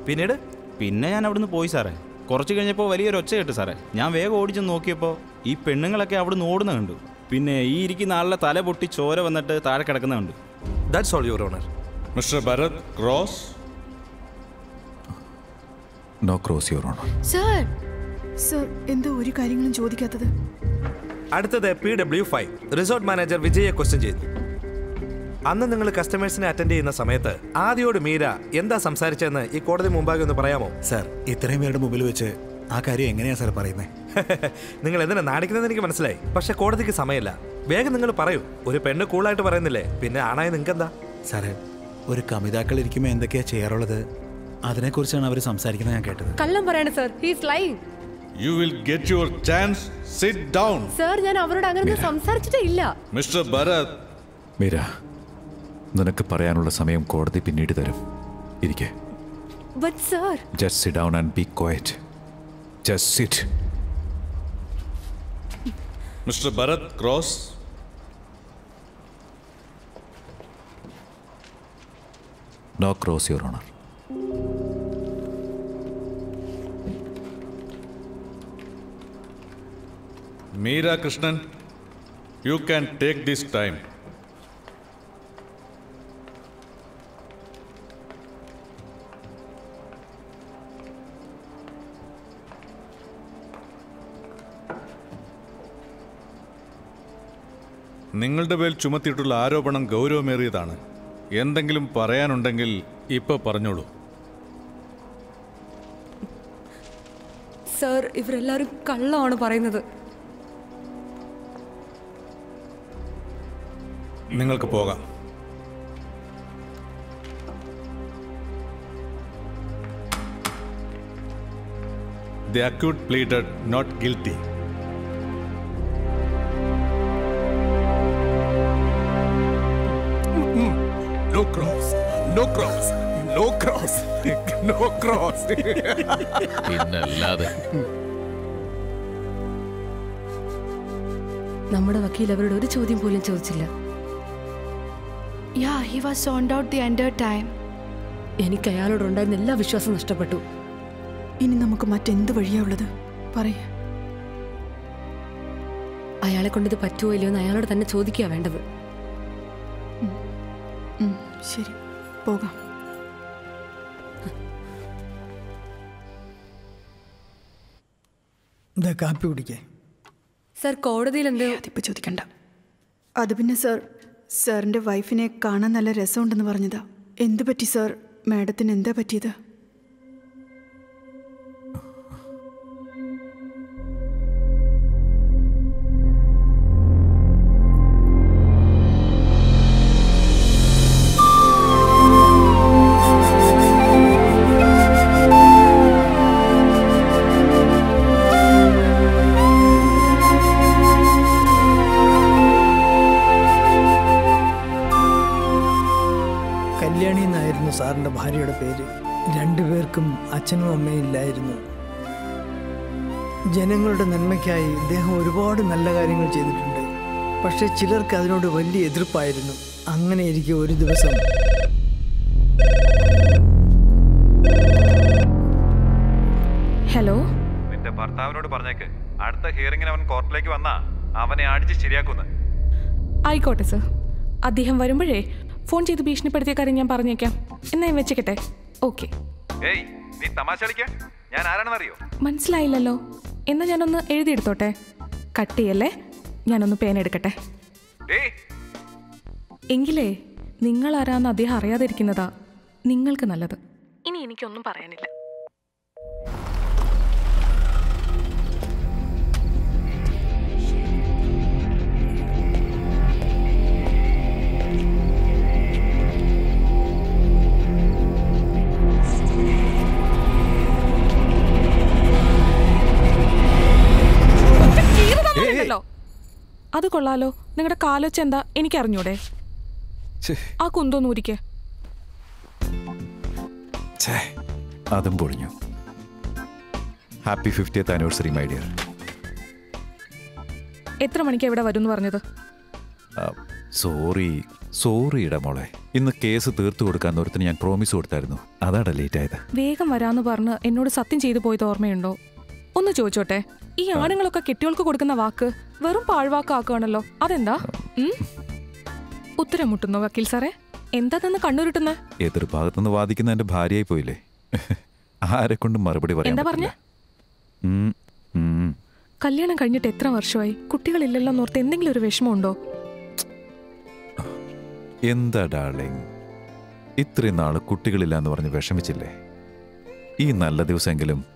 പിന്നീട്? പിന്നെ ഞാൻ അവിടുന്ന് പോയി സാറേ. കുറച്ച് കഴിഞ്ഞപ്പോൾ വലിയൊരു ഒച്ച കേട്ടു സാറേ. ഞാൻ വേഗം ഓടിച്ചു നോക്കിയപ്പോൾ ഈ പെണ്ണുങ്ങളൊക്കെ അവിടുന്ന് ഓടുന്ന കണ്ടു. പിന്നെ ഈ ഇരിക്കുന്ന ആളുടെ തല പൊട്ടി ചോര വന്നിട്ട് താഴെ കിടക്കുന്നുണ്ട് that's all your honour mister Bharat cross? No cross your honour sir sir എന്താ ഒരു കാര്യങ്ങളും ചോദിക്കാത്തത്. അടുത്തത് P W five resort manager വിജയെ question ചെയ്തു. അന്ന് നിങ്ങൾ കസ്റ്റമേഴ്സിനെ അറ്റൻഡ് ചെയ്യുന്ന സമയത്ത് ആദ്യോട് മീര എന്താ സംസാരിച്ചതെന്ന് ഈ കോടതി മുമ്പാകെ ഒന്ന് പറയാമോ? സർ ഇത്രയും പേരുടെ മുമ്പിൽ വെച്ച് ആ കാര്യം എങ്ങനെയാ സാർ പറയുന്നത് നിങ്ങൾ എന്തിനാ നാണിക്കുന്നതെന്ന് എനിക്ക് മനസ്സിലായി. പക്ഷെ കോടതിക്ക് സമയമില്ല. വേഗം നിങ്ങൾ പറയൂ. ഒരു പെണ്ണ് കൂളായിട്ട് പറയുന്നില്ലേ? പിന്നെ ആണായ നിങ്ങൾക്ക് എന്താ സാറേ ഒരു കമിതാക്കൾ ഇരിക്കുമ്പോൾ എന്തൊക്കെയാ ചെയ്യാറുള്ളത്? അതിനെക്കുറിച്ചാണ് അവർ സംസാരിക്കുന്നത് ഞാൻ കേട്ടത്. കള്ളം പറയാണ് sir. He's lying you will get your chance sit down sir ഞാൻ അവരോട് അങ്ങനെ സംസാരിച്ചിട്ടേ ഇല്ല. മിസ്റ്റർ ഭരത്. മീര നിനക്ക് പറയാനുള്ള സമയം കോടതി പിന്നീട് തരും. ഇരിക്കെ. But sir. Just sit down and be quiet just sit mister Bharat cross no cross your honour Meera Krishnan you can take this time നിങ്ങളുടെ മേൽ ചുമത്തിയിട്ടുള്ള ആരോപണം ഗൗരവമേറിയതാണ്. എന്തെങ്കിലും പറയാനുണ്ടെങ്കിൽ ഇപ്പൊ പറഞ്ഞോളൂ. സർ ഇവരെല്ലാരും കള്ളമാണ് പറയുന്നത്. നിങ്ങൾക്ക് പോകാം. The accused pleaded not guilty. No cross. No cross. No cross. No cross. പിന്നല്ലാതെ നമ്മുടെ വക്കീൽ അവരോട് ഒരു ചോദ്യം പോലും ചോദിച്ചില്ല yeah he was zoned out the entire time എനിക്ക് അയാളോടുണ്ടായിരുന്ന എല്ലാ വിശ്വാസം നഷ്ടപ്പെട്ടു ഇനി നമുക്ക് മറ്റെന്ത് വഴിയാ ഉള്ളത് പറയ അയാളെ കൊണ്ടിത് പറ്റുമോ ഇല്ലയോ എന്ന് അയാളോട് തന്നെ ചോദിക്കുക വേണ്ടത് ശരി പോകാം. ഇതാ കാപ്പി കുടിക്കേ. സർ കോടതിയിൽ എന്ത് അതിപ്പോ ചോദിക്കണ്ട. അത് പിന്നെ സർ സാറിന്റെ വൈഫിനെ കാണാൻ നല്ല രസമുണ്ടെന്ന് പറഞ്ഞതാ. എന്ത് പറ്റി സാർ? മാഡത്തിന് എന്താ പറ്റിയത്? നന്മയ്ക്കായി ഇദ്ദേഹം ഒരുപാട് നല്ല കാര്യങ്ങൾ ചെയ്തിട്ടുണ്ട്. പക്ഷെ ചിലർക്ക് അതിനോട് വലിയ എതിർപ്പായിരുന്നു. അങ്ങനെ എനിക്ക് ഒരു ദിവസം ഹലോ? നിന്റെ ഭർത്താവിനോട് പറഞ്ഞേക്ക്. അടുത്ത ഹിയറിംഗിന് അവൻ കോർട്ടിലേക്ക് വന്നാ അവനെ അടിച്ച് ശരിയാക്കുന്നു. ആയിക്കോട്ടെ സർ അദ്ദേഹം വരുമ്പോഴേ ഫോൺ ചെയ്ത് ഭീഷണിപ്പെടുത്തിയ കാര്യം ഞാൻ പറഞ്ഞേക്കാം. എന്നാ ഞാൻ വെച്ചേക്കട്ടെ. ഓക്കെ ഏയ് നീ തമാശ കളിക്കാൻ ഞാൻ ആരാണെന്നറിയോ? മനസ്സിലായില്ലല്ലോ. എന്നാ ഞാനൊന്ന് എഴുതിയെടുത്തോട്ടെ? കട്ട് ചെയ്യല്ലേ ഞാനൊന്ന് പേന എടുക്കട്ടെ. എങ്കിലേ നിങ്ങൾ ആരാന്ന് അദ്ദേഹം അറിയാതിരിക്കുന്നതാ നിങ്ങൾക്ക് നല്ലത്. ഇനി എനിക്കൊന്നും പറയാനില്ല. അത് കൊള്ളാലോ. നിങ്ങളുടെ കാലൊച്ച എന്താ എനിക്കറിഞ്ഞൂടെ ആ കുന്തോന്ന് ഊരിക്കേ. അതും പൊളിഞ്ഞു. Happy fiftieth anniversary my dear. എത്ര മണിക്ക് എവിടെ വരും പറഞ്ഞത്? സോറി സോറിയുടെ മോളെ. ഇന്ന് കേസ് തീർത്തു കൊടുക്കാൻ ഒരുത്തിന് ഞാൻ പ്രോമിസ് കൊടുത്തായിരുന്നു. അതാണ് ലേറ്റ് ആയത്. വേഗം വരാന്ന് പറഞ്ഞ് എന്നോട് സത്യം ചെയ്തു പോയത് ഓർമ്മയുണ്ടോ? ഒന്ന് ചോദിച്ചോട്ടെ. ഈ ആണുങ്ങളൊക്കെ കെട്ടികൾക്ക് കൊടുക്കുന്ന വാക്ക് വെറും പാഴ്വാക്കാക്കുകയാണല്ലോ. അതെന്താ? ഉത്തരം മുട്ടുന്നു വക്കീൽ സാറേ? എന്താന്ന് കണ്ണുരുട്ടുന്ന? എതിർ ഭാഗത്തുനിന്ന് വാദിക്കുന്ന എന്റെ ഭാര്യയായി പോയില്ലേ? ആരെ കൊണ്ട് മറുപടി എന്താ. പറഞ്ഞേ. കല്യാണം കഴിഞ്ഞിട്ട് എത്ര വർഷമായി? കുട്ടികളില്ലല്ലോ എന്നോർത്ത് എന്തെങ്കിലും ഒരു വിഷമമുണ്ടോ? എന്താ ഡാർലിംഗ്? ഇത്രയും നാൾ കുട്ടികളില്ല എന്ന് പറഞ്ഞ് വിഷമിച്ചില്ലേ? ഈ നല്ല ദിവസമെങ്കിലും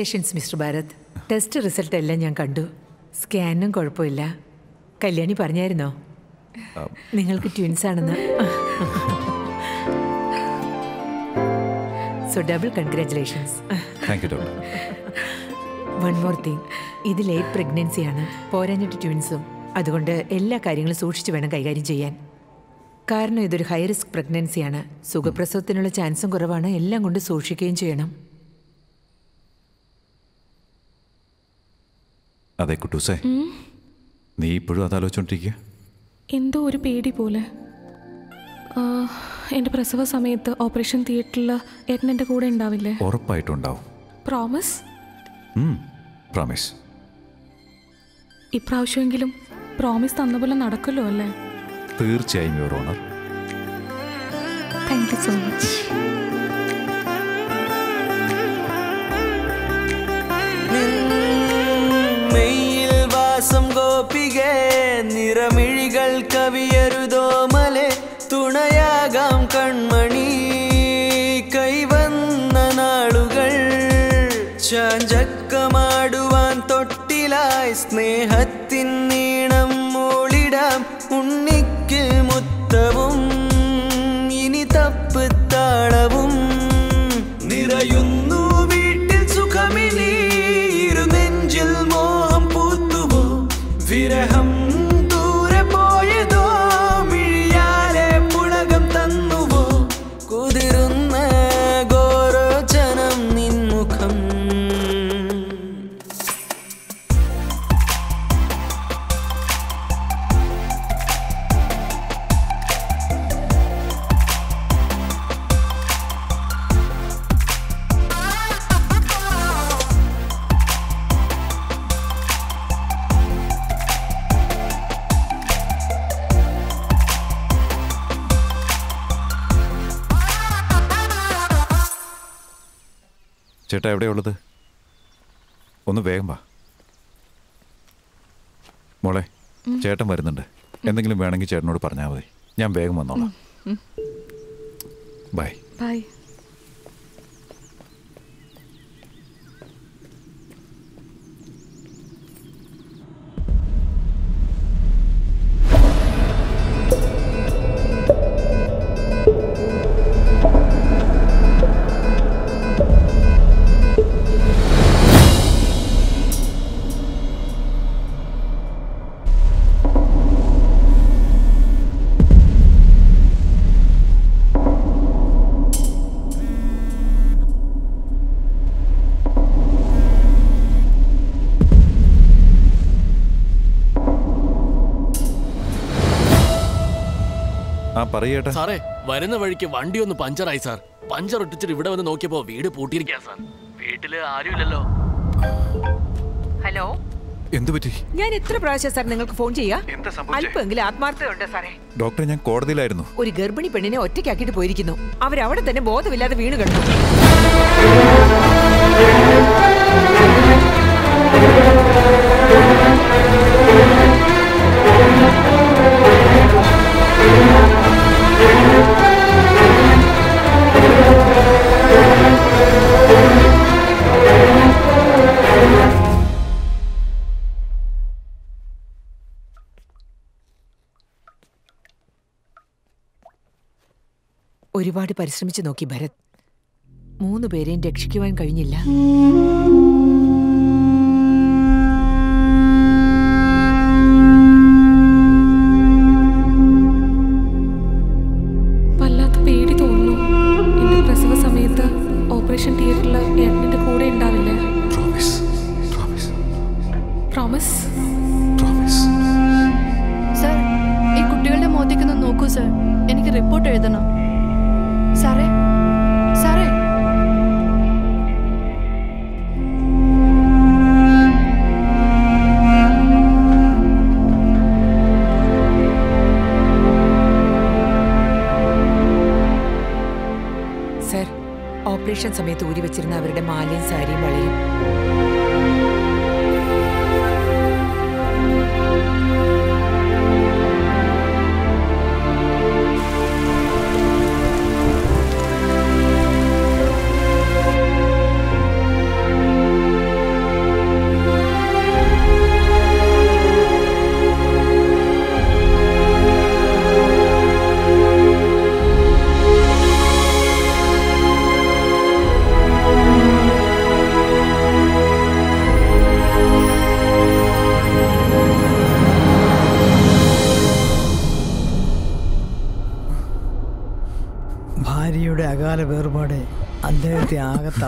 congratulations mister Bharat test result എല്ലാം ഞാൻ കണ്ടു. സ്കാനും കുഴപ്പമില്ല. കല്യാണി പറഞ്ഞായിരുന്നോ? നിങ്ങൾക്ക് ട്വിൻസ് ആണെന്ന്. So double congratulations thank you doctor one more thing ഇത് ലേറ്റ് പ്രഗ്നൻസിയാണ് പോരാഞ്ഞിട്ട് ട്വിൻസും അതുകൊണ്ട് എല്ലാ കാര്യങ്ങളും സൂക്ഷിച്ചു വേണം കൈകാര്യം ചെയ്യാൻ. കാരണം ഇതൊരു ഹൈ റിസ്ക് പ്രഗ്നൻസിയാണ് സുഖപ്രസവത്തിനുള്ള ചാൻസും കുറവാണ്. എല്ലാം കൊണ്ട് സൂക്ഷിക്കുകയും ചെയ്യണം. അതെ കുട്ടൂസേ. നീ ഇപ്പോഴും അത് അതാലോചിച്ചോണ്ടിരിക്കുക എന്തോ ഒരു പേടി പോലെ. എന്റെ പ്രസവ സമയത്ത് ഓപ്പറേഷൻ തിയേറ്ററിൽ ഏട്ടൻ എന്റെ കൂടെ ഉണ്ടാവില്ലേ? ഉറപ്പായിട്ടുണ്ടാവും. പ്രോമിസ് പ്രോമിസ് ഇപ്രാവശ്യമെങ്കിലും പ്രോമിസ് തന്ന പോലെ നടക്കല്ലോ അല്ലേ? തീർച്ചയായും your honour thank you so much മെയ്യിൽ വാസം ഗോപികെ നിറമിഴികൾ കവിയരുതോ മലെ തുണയാകാം കൺമണി കൈവന്ന നാളുകൾ. ചാഞ്ചക്കമാടുവാൻ തൊട്ടിലായി സ്നേഹത്തിൻ നീണം മൂളിടാം ഉണ്ണിക്ക് മുത്തവും. ചേട്ടാ എവിടെയുള്ളത്? ഒന്ന് വേഗം വാ. മോളെ ചേട്ടൻ വരുന്നുണ്ട്. എന്തെങ്കിലും വേണമെങ്കിൽ ചേട്ടനോട് പറഞ്ഞാൽ മതി. ഞാൻ വേഗം വന്നോളാം. ബൈ. ബൈ. പറയേട്ടാ സാറേ വരുന്ന വഴിക്ക് വണ്ടി ഒന്ന് പഞ്ചറായി സാർ. പഞ്ചർ ഒട്ടിച്ചിട്ട് ഇവിടെ വന്ന് നോക്കിയപ്പോ വീട് പൂട്ടിയിരിക്കാ സാർ. വീട്ടിൽ ആരുമില്ലല്ലോ. ഹലോ? എന്തു പറ്റി? ഞാൻ എത്ര പ്രാവശ്യം സാർ നിങ്ങൾക്ക് ഫോൺ ചെയ്യാ? അല്പമെങ്കിലും ആത്മാർത്ഥതയുണ്ട് സാറേ. ഡോക്ടർ ഞാൻ കോടതിയിലായിരുന്നു. ഒരു ഗർഭിണി പെണ്ണിനെ ഒറ്റയ്ക്കാക്കിട്ട് പോയിരിക്കുന്നു. അവരവിടെ തന്നെ ബോധമില്ലാതെ വീണ് കിടന്നു. ഒരുപാട് പരിശ്രമിച്ചു നോക്കി ഭരത്. മൂന്ന് പേരെയും രക്ഷിക്കുവാൻ കഴിഞ്ഞില്ല.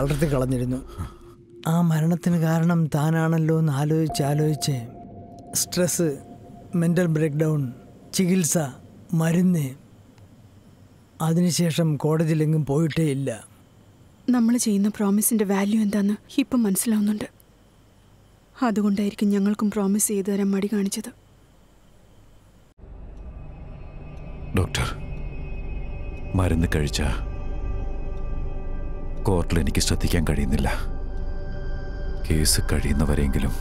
തളർത്തി കളഞ്ഞിരുന്നു. ആ മരണത്തിന് കാരണം താനാണല്ലോ എന്ന് ആലോചിച്ച് ആലോചിച്ച് സ്ട്രെസ് മെന്റൽ ബ്രേക്ക് ഡൗൺ ചികിത്സ മരുന്ന് അതിനുശേഷം കോടതിയിലെങ്ങും പോയിട്ടേ ഇല്ല. നമ്മൾ ചെയ്യുന്ന പ്രോമിസിന്റെ വാല്യൂ എന്താന്ന് ഇപ്പം മനസ്സിലാവുന്നുണ്ട്. അതുകൊണ്ടായിരിക്കും ഞങ്ങൾക്കും പ്രോമിസ് ചെയ്തു തരാൻ മടി കാണിച്ചത്. ഡോക്ടർ മരുന്ന് കഴിച്ച കോർട്ടിൽ എനിക്ക് ശ്രദ്ധിക്കാൻ കഴിയുന്നില്ല. കേസ് കഴിയുന്നവരെങ്കിലും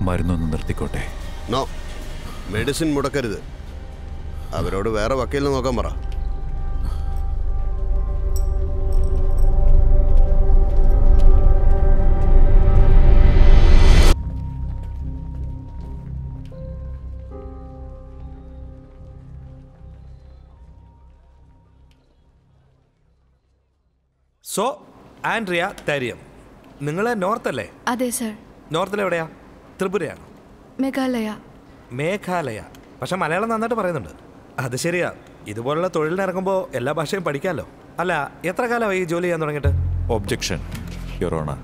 മരുന്നൊന്ന് നിർത്തിക്കോട്ടെ. മെഡിസിൻ മുടക്കരുത്. അവരോട് വേറെ വക്കീലിനെ നോക്കാൻ പറ. സോ ആൻഡ്രിയ തരിയം നിങ്ങൾ നോർത്ത് അല്ലേ? അതെ സർ. നോർത്തിൽ എവിടെയാ? ത്രിപുരയാണ്? മേഘാലയ. മേഘാലയ. പക്ഷെ മലയാളം നന്നായിട്ട് പറയുന്നുണ്ട്. അത് ശരിയാ. ഇതുപോലുള്ള തൊഴിലിനിറങ്ങുമ്പോൾ എല്ലാ ഭാഷയും പഠിക്കാമല്ലോ അല്ല എത്ര കാലമായി ഈ ജോലി ചെയ്യാൻ തുടങ്ങിയിട്ട്? ഒബ്ജക്ഷൻ യൊറോണ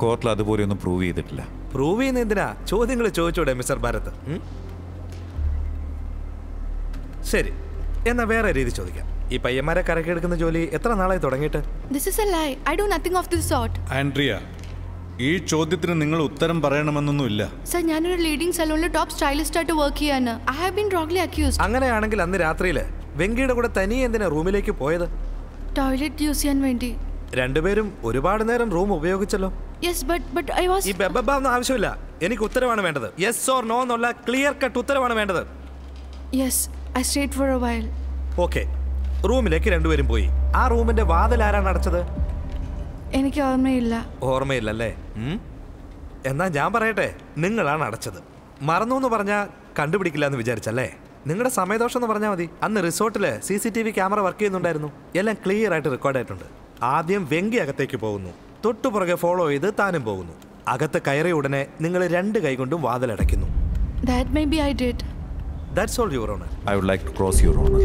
കോർട്ടിൽ അതുപോലെയൊന്നും പ്രൂവ് ചെയ്തിട്ടില്ല. പ്രൂവ് ചെയ്യുന്ന എന്തിനാ? ചോദ്യങ്ങൾ ചോദിച്ചൂടെ മിസ്റ്റർ ഭാരത്? ശരി. എന്നാൽ വേറെ രീതി ചോദിക്കാം. ഈ പയ്യന്മാരെ കരക്കെടുക്കുന്ന ജോലി എത്ര നാളായി തുടങ്ങിയിട്ട്? This is a lie I do nothing of this sort Andrea ഈ ചോദ്യത്തിന് നിങ്ങൾ ഉത്തരം പറയണമെന്നൊന്നുമില്ല. സർ ഞാനൊരു ലീഡിംഗ് സലൂണിൽ ടോപ്പ് സ്റ്റൈലിസ്റ്റ് ആയിട്ട് വർക്ക് ചെയ്യാണ്. I have been wrongly accused അങ്ങനെയാണെങ്കിൽ അന്ന് രാത്രിയിൽ വെങ്കിയുടെ കൂടെ തനിയെ എന്തിനാ റൂമിലേക്ക് പോയത്? ടോയ്ലറ്റ് യൂസ് ചെയ്യാൻ വേണ്ടി. രണ്ടുപേരും ഒരുപാട് നേരം room ഉപയോഗിച്ചല്ലോ. Yes but but I was ഈ ബെബബ ഒന്നും ആവശ്യമില്ല. എനിക്ക് ഉത്തരവാണ് വേണ്ടത്. യെസ് ഓർ നോ എന്നുള്ള ക്ലിയർ കട്ട് ഉത്തരവാണ് വേണ്ടത്. Yes I state for a while okay റൂമിലേക്ക് രണ്ടുപേരും പോയി. ആ റൂമിന്റെ വാതിൽ ആരാണ് അടച്ചത്? എനിക്ക് ഓർമ്മയില്ല. ഓർമ്മയില്ലല്ലേ? എന്നാ ഞാൻ പറയട്ടെ നിങ്ങളാണ് അടച്ചത്. മറന്നു എന്ന് പറഞ്ഞാൽ കണ്ടുപിടിക്കില്ല എന്ന് വിചാരിച്ചല്ലേ? നിങ്ങളുടെ സമയദോഷം എന്ന് പറഞ്ഞാൽ മതി. അന്ന് റിസോർട്ടിൽ C C T V camera work ചെയ്യുന്നുണ്ടായിരുന്നു. എല്ലാം ക്ലിയർ ആയിട്ട് റെക്കോർഡ് ആയിട്ടുണ്ട്. ആദ്യം വെങ്കി അകത്തേക്ക് പോകുന്നു. തൊട്ടുപുറകെ ഫോളോ ചെയ്ത് താനും പോകുന്നു. അകത്ത് കയറിയ ഉടനെ നിങ്ങൾ രണ്ട് കൈകൊണ്ടും വാതിലടയ്ക്കുന്നു That maybe I did. That's all, Your Honor. I would like to cross, Your Honor.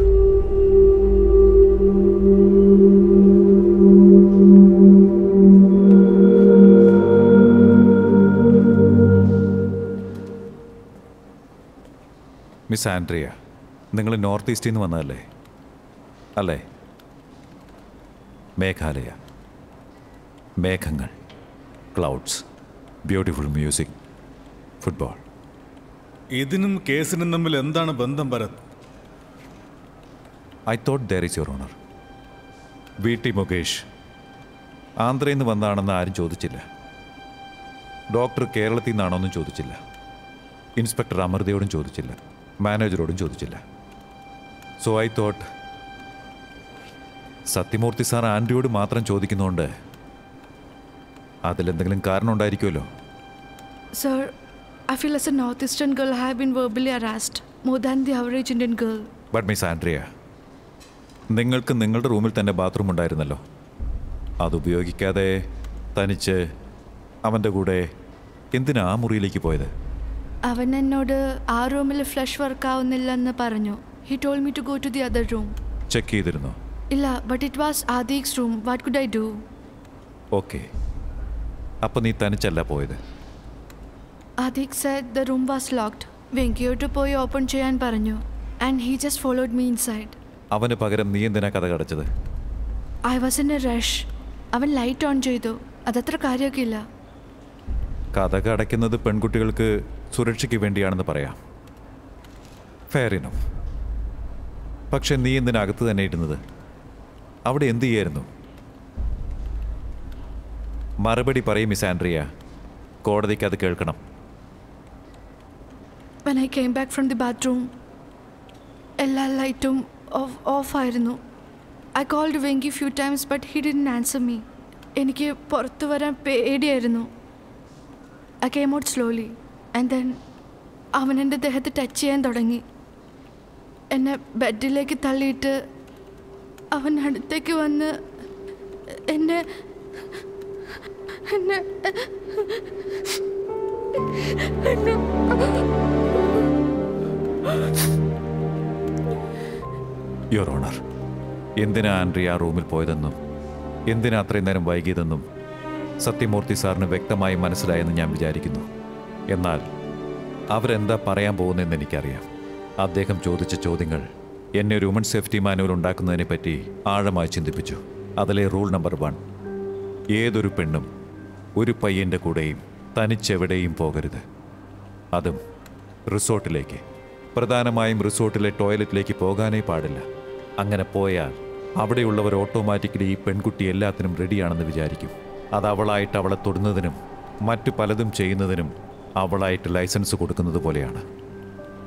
Miss Andrea നിങ്ങൾ നോർത്ത് ഈസ്റ്റിൽ നിന്ന് വന്നതല്ലേ? അല്ലേ? മേഘാലയ. മേഘങ്ങൾ. ക്ലൗഡ്സ്. Beautiful music. ഫുട്ബോൾ. ഇതിനും കേസിനും തമ്മിൽ എന്താണ് ബന്ധം Bharat? I thought there is your honour. V T Mukesh. ആന്ധ്രയിൽ നിന്ന് വന്നാണെന്ന് ആരും ചോദിച്ചില്ല. ഡോക്ടർ കേരളത്തിൽ നിന്നാണോന്നും ചോദിച്ചില്ല. ഇൻസ്പെക്ടർ അമൃതയോടും ചോദിച്ചില്ല. മാനേജറോടും ചോദിച്ചില്ല. So I thought Sathyamurthy sir ആൻഡ്രിയോട് മാത്രം ചോദിക്കുന്നതുകൊണ്ട് അതിലെന്തെങ്കിലും കാരണം ഉണ്ടായിരിക്കുമല്ലോ sir I feel as a north girl I have been verbally harassed more than the average Indian girl. But miss Andrea നിങ്ങൾക്ക് നിങ്ങളുടെ റൂമിൽ തന്നെ ബാത്റൂം ഉണ്ടായിരുന്നല്ലോ. അതുപയോഗിക്കാതെ തനിച്ച് അവന്റെ കൂടെ എന്തിനാ ആ മുറിയിലേക്ക് പോയത്? അവൻ എന്നോട് ആ റൂമിൽ ഫ്ലഷ് വർക്ക് ആവുന്നില്ലെന്ന് പറഞ്ഞു. He told me to go to the other room check ചെയ്തിരുന്നു? ഇല്ല but it was Aadhik's room what could I do okay അപ്പം നീ തനിച്ചല്ല പോയത്? Aadhik said the room was locked വെങ്കിയോട്ട് പോയി ഓപ്പൺ ചെയ്യാൻ പറഞ്ഞു and he just followed me inside അവന് പകരം നീ എന്തിനാ കഥ കടച്ചത്? I was in a rush അവൻ ലൈറ്റ് ഓൺ ചെയ്തു. അതത്ര കാര്യമൊക്കെ ഇല്ല കഥ കടക്കുന്നത് പെൺകുട്ടികൾക്ക് സുരക്ഷയ്ക്ക് വേണ്ടിയാണെന്ന് പറയാം. ഫെയർ ഇനഫ് പക്ഷെ നീ എന്തിനകത്ത് തന്നെ ഇരുന്നത്? അവിടെ എന്ത് ചെയ്യായിരുന്നു? മറുപടി പറയും മിസ് ആൻഡ്രിയ. കോടതിക്ക് അത് കേൾക്കണം. When I came back from the bathroom എല്ലാ ലൈറ്റും ഓഫായിരുന്നു. I called Venky few times but he didn't answer me എനിക്ക് പുറത്തു വരാൻ പേടിയായിരുന്നു. I came out slowly and then അവൻ എന്റെ ദേഹത്ത് ടച്ച് ചെയ്യാൻ തുടങ്ങി. എന്നെ ബെഡിലേക്ക് തള്ളിയിട്ട് അവൻ അടുത്തേക്ക് വന്ന് എന്നെ എന്നെ യുവർ ഓണർ എന്തിനാ ആൻഡ്രിയ ആ റൂമിൽ പോയതെന്നും എന്തിനാ അത്രയും നേരം വൈകിയതെന്നും സത്യമൂർത്തി സാറിന് വ്യക്തമായി മനസ്സിലായെന്ന് ഞാൻ വിചാരിക്കുന്നു. എന്നാൽ അവരെന്താ പറയാൻ പോകുന്നതെന്ന് എനിക്കറിയാം. അദ്ദേഹം ചോദിച്ച ചോദ്യങ്ങൾ എന്നെ ഒരു വുമൺ സേഫ്റ്റി മാനുവൽ ഉണ്ടാക്കുന്നതിനെ പറ്റി ആഴമായി ചിന്തിപ്പിച്ചു. അതിലെ റൂൾ നമ്പർ വൺ ഏതൊരു പെണ്ണും ഒരു പയ്യന്റെ കൂടെയും തനിച്ചെവിടെയും പോകരുത്. അതും റിസോർട്ടിലേക്ക്. പ്രധാനമായും റിസോർട്ടിലെ ടോയ്ലറ്റിലേക്ക് പോകാനേ പാടില്ല. അങ്ങനെ പോയാൽ അവിടെയുള്ളവർ ഓട്ടോമാറ്റിക്കലി ഈ പെൺകുട്ടി എല്ലാത്തിനും റെഡിയാണെന്ന് വിചാരിക്കും. അത് അവളായിട്ട് അവളെ തൊടുന്നതിനും മറ്റു പലതും ചെയ്യുന്നതിനും അവളായിട്ട് ലൈസൻസ് കൊടുക്കുന്നത് പോലെയാണ്.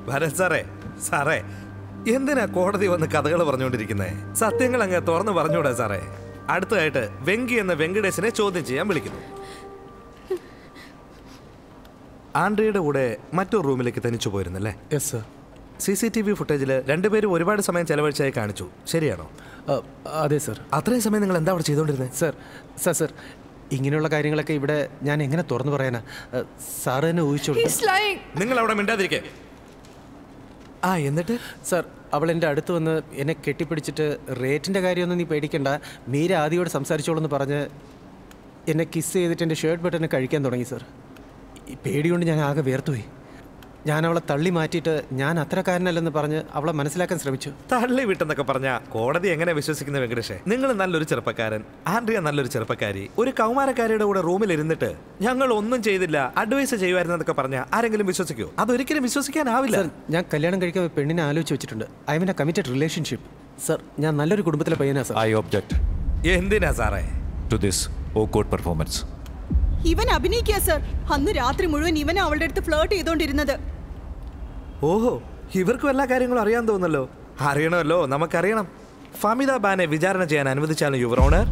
ഭരത് സാറേ സാറേ എന്തിനാ കോടതി വന്ന് കഥകൾ പറഞ്ഞുകൊണ്ടിരിക്കുന്നത് സത്യങ്ങൾ അങ്ങ് തുറന്നു പറഞ്ഞുകൂടാ സാറേ. അടുത്തതായിട്ട് വെങ്കി എന്ന വെങ്കടേശനെ ചോദ്യം ചെയ്യാൻ വിളിക്കുന്നു. ആൻഡ്രിയുടെ കൂടെ മറ്റൊരു റൂമിലേക്ക് തനിച്ചു പോയിരുന്നല്ലേ? Yes sir C C T V ഫുട്ടേജിൽ രണ്ടുപേരും ഒരുപാട് സമയം ചെലവഴിച്ചായി കാണിച്ചു. ശരിയാണോ? അതെ സർ. അത്രയും സമയം നിങ്ങൾ എന്താ അവിടെ ചെയ്തുകൊണ്ടിരുന്നത് സർ സർ സർ ഇങ്ങനെയുള്ള കാര്യങ്ങളൊക്കെ ഇവിടെ ഞാൻ എങ്ങനെ തുറന്നു പറയാനാ? സാർ തന്നെ ഊഹിച്ചോളൂ. നിങ്ങൾ അവിടെ മിണ്ടാതിരിക്കേ. ആ എന്നിട്ട്? സർ അവൾ എന്റെ അടുത്ത് വന്ന് എന്നെ കെട്ടിപ്പിടിച്ചിട്ട് റേറ്റിന്റെ കാര്യമൊന്നും നീ പേടിക്കണ്ട. മീര ആദ്യയോട് സംസാരിച്ചോളൂ എന്ന് പറഞ്ഞ് എന്നെ കിസ് ചെയ്തിട്ട് എന്റെ ഷർട്ട് ബട്ടനെ കഴിക്കാൻ തുടങ്ങി സർ. പേടി പേടികൊണ്ട് ഞാൻ ആകെ വേർത്തുപോയി. ഞാൻ അവളെ തള്ളി മാറ്റിയിട്ട് ഞാൻ അത്രക്കാരനല്ലെന്ന് പറഞ്ഞ് അവളെ മനസ്സിലാക്കാൻ ശ്രമിച്ചു. തള്ളി വിട്ടെന്നൊക്കെ പറഞ്ഞ കോടതി എങ്ങനെ വിശ്വസിക്കുന്ന വെങ്കടേഷേ? നിങ്ങൾ നല്ലൊരു ചെറുപ്പക്കാരൻ ആൻഡ്രിയ നല്ലൊരു ചെറുപ്പക്കാരി. ഒരു കൗമാരക്കാരിയുടെ കൂടെ റൂമിൽ ഇരുന്നിട്ട് ഞങ്ങൾ ഒന്നും ചെയ്തില്ല അഡ്വൈസ് ചെയ്യുമായിരുന്നതൊക്കെ പറഞ്ഞ ആരെങ്കിലും വിശ്വസിക്കൂ? അതൊരിക്കലും വിശ്വസിക്കാനാവില്ല. സർ ഞാൻ കല്യാണം കഴിക്കാൻ ഒരു പെണ്ണിനെ ആലോചിച്ച് വെച്ചിട്ടുണ്ട്. I mean a committed relationship sir ഞാൻ നല്ലൊരു കുടുംബത്തിലെ പയ്യനാ സർ. ഐ ഒബ്ജക്ട് എന്തിനാ സാറേ? To this oh code performance ഇവൻ അഭിനയിക്കുക സർ. അന്ന് രാത്രി മുഴുവൻ ഇവൻ അവളുടെ അടുത്ത് ഫ്ലേർട്ട് ചെയ്തോണ്ടിരുന്നത്. ഓഹോ ഇവർക്കും എല്ലാ കാര്യങ്ങളും അറിയാൻ തോന്നല്ലോ അറിയണമല്ലോ നമുക്കറിയണം. ഫമിത ബാനെ വിചാരണ ചെയ്യാൻ അനുവദിച്ചാലും യുവർ ഓണർ?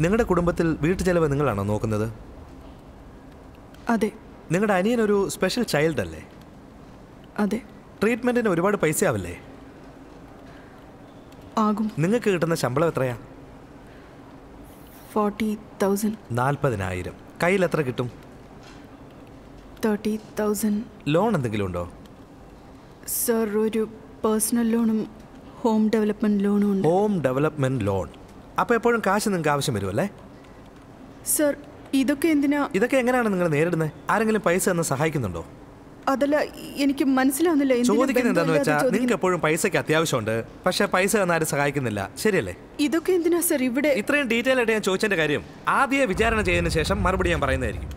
നിങ്ങളുടെ കുടുംബത്തിൽ വീട്ടു ചെലവ് നിങ്ങളാണോ നോക്കുന്നത്? അതെ. നിങ്ങളുടെ അനിയൻ ഒരു സ്പെഷ്യൽ ചൈൽഡ് അല്ലേ? അതെ. ട്രീറ്റ്മെന്റിന് ഒരുപാട് പൈസ ആവില്ലേ ആകും. നിങ്ങൾക്ക് കിട്ടുന്ന ശമ്പളം എത്രയാ? Forty thousand. നാൽപ്പതിനായിരം. കയ്യിൽ എത്ര കിട്ടും? Thirty thousand. ലോൺ എന്തെങ്കിലും ഉണ്ടോ? സർ ഒരു പേഴ്സണൽ ലോണും ഹോം ഡെവലപ്മെന്റ് ലോണും ഉണ്ട്. Home development loan. അപ്പോൾ എപ്പോഴും കാശ് നിങ്ങൾക്ക് ആവശ്യം വരുമല്ലേ സർ ഇതൊക്കെ എന്തിനാ? ഇതൊക്കെ എങ്ങനെയാണ് നിങ്ങൾ നേരിടുന്നത്? ആരെങ്കിലും പൈസ തന്ന് സഹായിക്കുന്നുണ്ടോ? അതല്ല എനിക്ക് മനസ്സിലാവുന്നില്ല ചോദിക്കുന്നത് എന്താന്ന് വെച്ചാൽ നിങ്ങൾക്ക് എപ്പോഴും പൈസക്ക് അത്യാവശ്യമുണ്ട്. പക്ഷെ പൈസ തന്ന് ആരും സഹായിക്കുന്നില്ല. ശരിയല്ലേ? ഇതൊക്കെ എന്തിനാ സർ ഇവിടെ ഇത്രയും ഡീറ്റെയിൽ ആയിട്ട് ഞാൻ ചോദിച്ചതിന്റെ കാര്യം ആദ്യ വിചാരണ ചെയ്തതിന് ശേഷം മറുപടി ഞാൻ പറയുന്നതായിരിക്കും.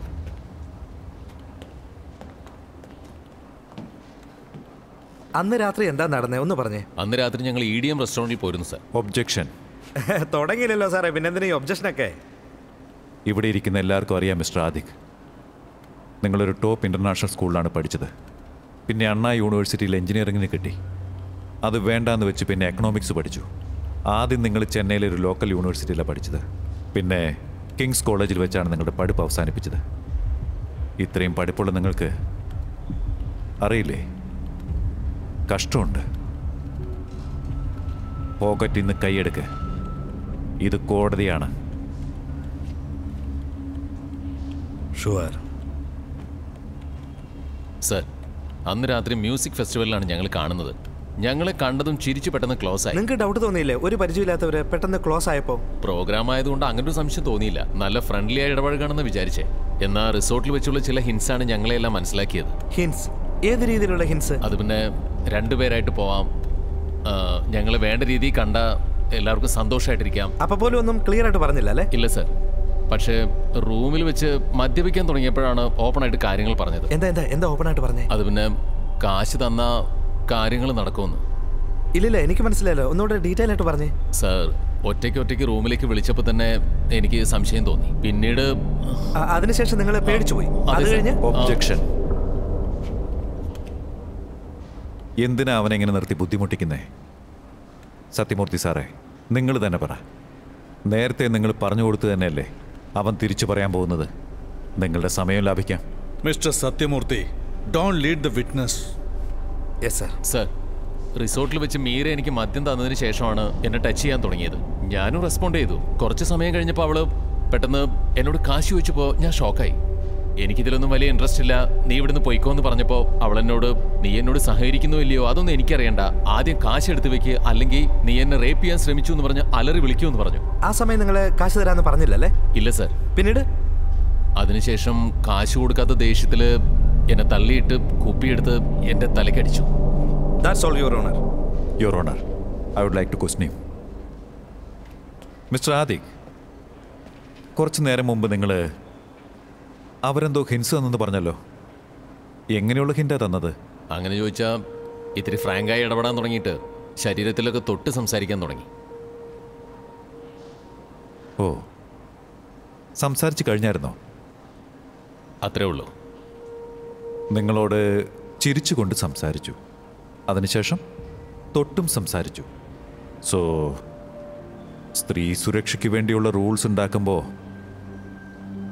അന്ന് രാത്രി എന്താ നടന്നേ? ഒന്ന് പറഞ്ഞേ. അന്ന് രാത്രി ഞങ്ങൾ ഇ ഡി എം റെസ്റ്റോറന്റിൽ പോയിരുന്നു സാർ ഒബ്ജെക്ഷൻ തുടങ്ങിയില്ലല്ലോ സാറേ പിന്നെന്തിനാ ഈ ഒബ്ജക്ഷനൊക്കെ ഇവിടെ ഇരിക്കുന്ന എല്ലാവർക്കും അറിയാം മിസ്റ്റർ ആദിക്. നിങ്ങളൊരു ടോപ്പ് ഇന്റർനാഷണൽ സ്കൂളിലാണ് പഠിച്ചത്. പിന്നെ അണ്ണാ യൂണിവേഴ്സിറ്റിയിൽ എഞ്ചിനീയറിങ്ങിന് കിട്ടി. അത് വേണ്ടാന്ന് വെച്ച് പിന്നെ എക്കണോമിക്സ് പഠിച്ചു. ആദ്യം നിങ്ങൾ ചെന്നൈയിലെ ഒരു ലോക്കൽ യൂണിവേഴ്സിറ്റിയിലാണ് പഠിച്ചത്. പിന്നെ കിങ്സ് കോളേജിൽ വെച്ചാണ് നിങ്ങളുടെ പഠിപ്പ് അവസാനിപ്പിച്ചത്. ഇത്രയും പഠിപ്പുള്ള നിങ്ങൾക്ക് അറിയില്ലേ? കഷ്ടമുണ്ട്. പോക്കറ്റിൽ നിന്ന് കൈയെടുക്ക്. ഇത് കോടതിയാണ്. ഷുവർ. സർ അന്ന് രാത്രി മ്യൂസിക് ഫെസ്റ്റിവലിലാണ് ഞങ്ങൾ കാണുന്നത്. ഞങ്ങളെ കണ്ടതും ചിരിച്ചു പെട്ടെന്ന് ക്ലോസ് ആയി. നിങ്ങൾക്ക് ഡൗട്ട് തോന്നിയില്ലേ? ഒരു പരിചയമില്ലാത്തവര് പെട്ടെന്ന് ക്ലോസ് ആയപ്പോ? പ്രോഗ്രാം ആയതുകൊണ്ട് അങ്ങനെ ഒരു സംശയം തോന്നിയില്ല. നല്ല ഫ്രണ്ട്ലി ആയി ഇടപഴകണമെന്ന് വിചാരിച്ചേ. എന്നാ റിസോർട്ടിൽ വെച്ചുള്ള ചില ഹിൻസ് ഹിൻസാണ് ഞങ്ങളെല്ലാം മനസ്സിലാക്കിയത്. ഹിൻസ് ഏത് രീതിയിലുള്ള ഹിൻസ് അത് പിന്നെ രണ്ടുപേരായിട്ട് പോവാം. ഞങ്ങൾ വേണ്ട രീതിയിൽ കണ്ട എല്ലാവർക്കും സന്തോഷമായിട്ടിരിക്കാം അപ്പൊ പോലും ഒന്നും ക്ലിയർ ആയിട്ട് പറഞ്ഞില്ല അല്ലേ? ഇല്ല സർ. പക്ഷേ റൂമിൽ വെച്ച് മദ്യപിക്കാൻ തുടങ്ങിയപ്പോഴാണ് ഓപ്പൺ ആയിട്ട് കാര്യങ്ങൾ പറഞ്ഞത്. എന്താ എന്താ എന്താ ഓപ്പൺ ആയിട്ട് പറഞ്ഞേ? അത് പിന്നെ കാശ് തന്ന കാര്യങ്ങൾ നടക്കുമെന്ന്. ഇല്ലില്ല എനിക്ക് മനസ്സിലായല്ലോ. ഒന്നുകൂടെ ഡീറ്റെയിൽ ആയിട്ട് പറഞ്ഞേ. സർ ഒറ്റയ്ക്ക് ഒറ്റയ്ക്ക് റൂമിലേക്ക് വിളിച്ചപ്പോൾ തന്നെ എനിക്ക് സംശയം തോന്നി. പിന്നീട് അതിനുശേഷം നിങ്ങൾ പേടിച്ചു പോയി. അത് കഴിഞ്ഞ്? ഒബ്ജക്ഷൻ എന്തിനാ അവനെ ഇങ്ങനെ നിർത്തി ബുദ്ധിമുട്ടിക്കുന്നേ? സത്യമൂർത്തി സാറേ നിങ്ങൾ തന്നെ പറ. നേരത്തെ നിങ്ങൾ പറഞ്ഞു കൊടുത്തു തന്നെയല്ലേ? അവൻ തിരിച്ചു പറയാൻ പോകുന്നത്. നിങ്ങളുടെ സമയം ലാഭിക്കാം. Mister Sathyamurthy don't lead the witness yes sir sir റിസോർട്ടിൽ വെച്ച് മീര എനിക്ക് മദ്യം തന്നതിന് ശേഷമാണ് എന്നെ ടച്ച് ചെയ്യാൻ തുടങ്ങിയത്. ഞാനും റെസ്പോണ്ട് ചെയ്തു. കുറച്ച് സമയം കഴിഞ്ഞപ്പോൾ അവൾ പെട്ടെന്ന് എന്നോട് കാശ് വെച്ചപ്പോൾ ഞാൻ ഷോക്കായി എനിക്കിതിലൊന്നും വലിയ ഇൻട്രസ്റ്റ് ഇല്ല. നീ ഇവിടുന്ന് പൊയ്ക്കോന്ന് എന്ന് പറഞ്ഞപ്പോൾ അവൾ എന്നോട് നീ എന്നോട് സഹകരിക്കുന്നു ഇല്ലയോ? അതൊന്നും എനിക്കറിയണ്ട. ആദ്യം കാശ് എടുത്ത് വെക്ക്. അല്ലെങ്കിൽ നീ എന്നെ റേപ്പ് ചെയ്യാൻ ശ്രമിച്ചു എന്ന് പറഞ്ഞ് അലറി വിളിക്കൂ എന്ന് പറഞ്ഞു. ആ സമയം നിങ്ങൾ കാശ് തരാന്ന് പറഞ്ഞില്ലല്ലേ? ഇല്ല സർ പിന്നീട്? അതിനുശേഷം കാശ് കൊടുക്കാത്ത ദേഷ്യത്തിൽ എന്നെ തള്ളിയിട്ട് കുപ്പിയെടുത്ത് എന്റെ തലക്കടിച്ചു that's all your honour your honour I would like to quest you mister Aadhik കുറച്ച് നേരം മുമ്പ് നിങ്ങൾ അവരെന്തോ ഹിൻസ് തന്നെന്ന് പറഞ്ഞല്ലോ. എങ്ങനെയുള്ള ഹിന്റാ തന്നത്? അങ്ങനെ ചോദിച്ചാൽ ഇത്തിരി ഫ്രാങ്കായി ഇടപെടാൻ തുടങ്ങിയിട്ട് ശരീരത്തിലൊക്കെ തൊട്ട് സംസാരിക്കാൻ തുടങ്ങി. ഓ. സംസാരിച്ച് കഴിഞ്ഞായിരുന്നോ? അത്രേ ഉള്ളൂ. നിങ്ങളോട് ചിരിച്ചുകൊണ്ട് സംസാരിച്ചു. അതിനുശേഷം തൊട്ടും സംസാരിച്ചു. സോ സ്ത്രീ സുരക്ഷയ്ക്ക് വേണ്ടിയുള്ള റൂൾസ് ഉണ്ടാക്കുമ്പോൾ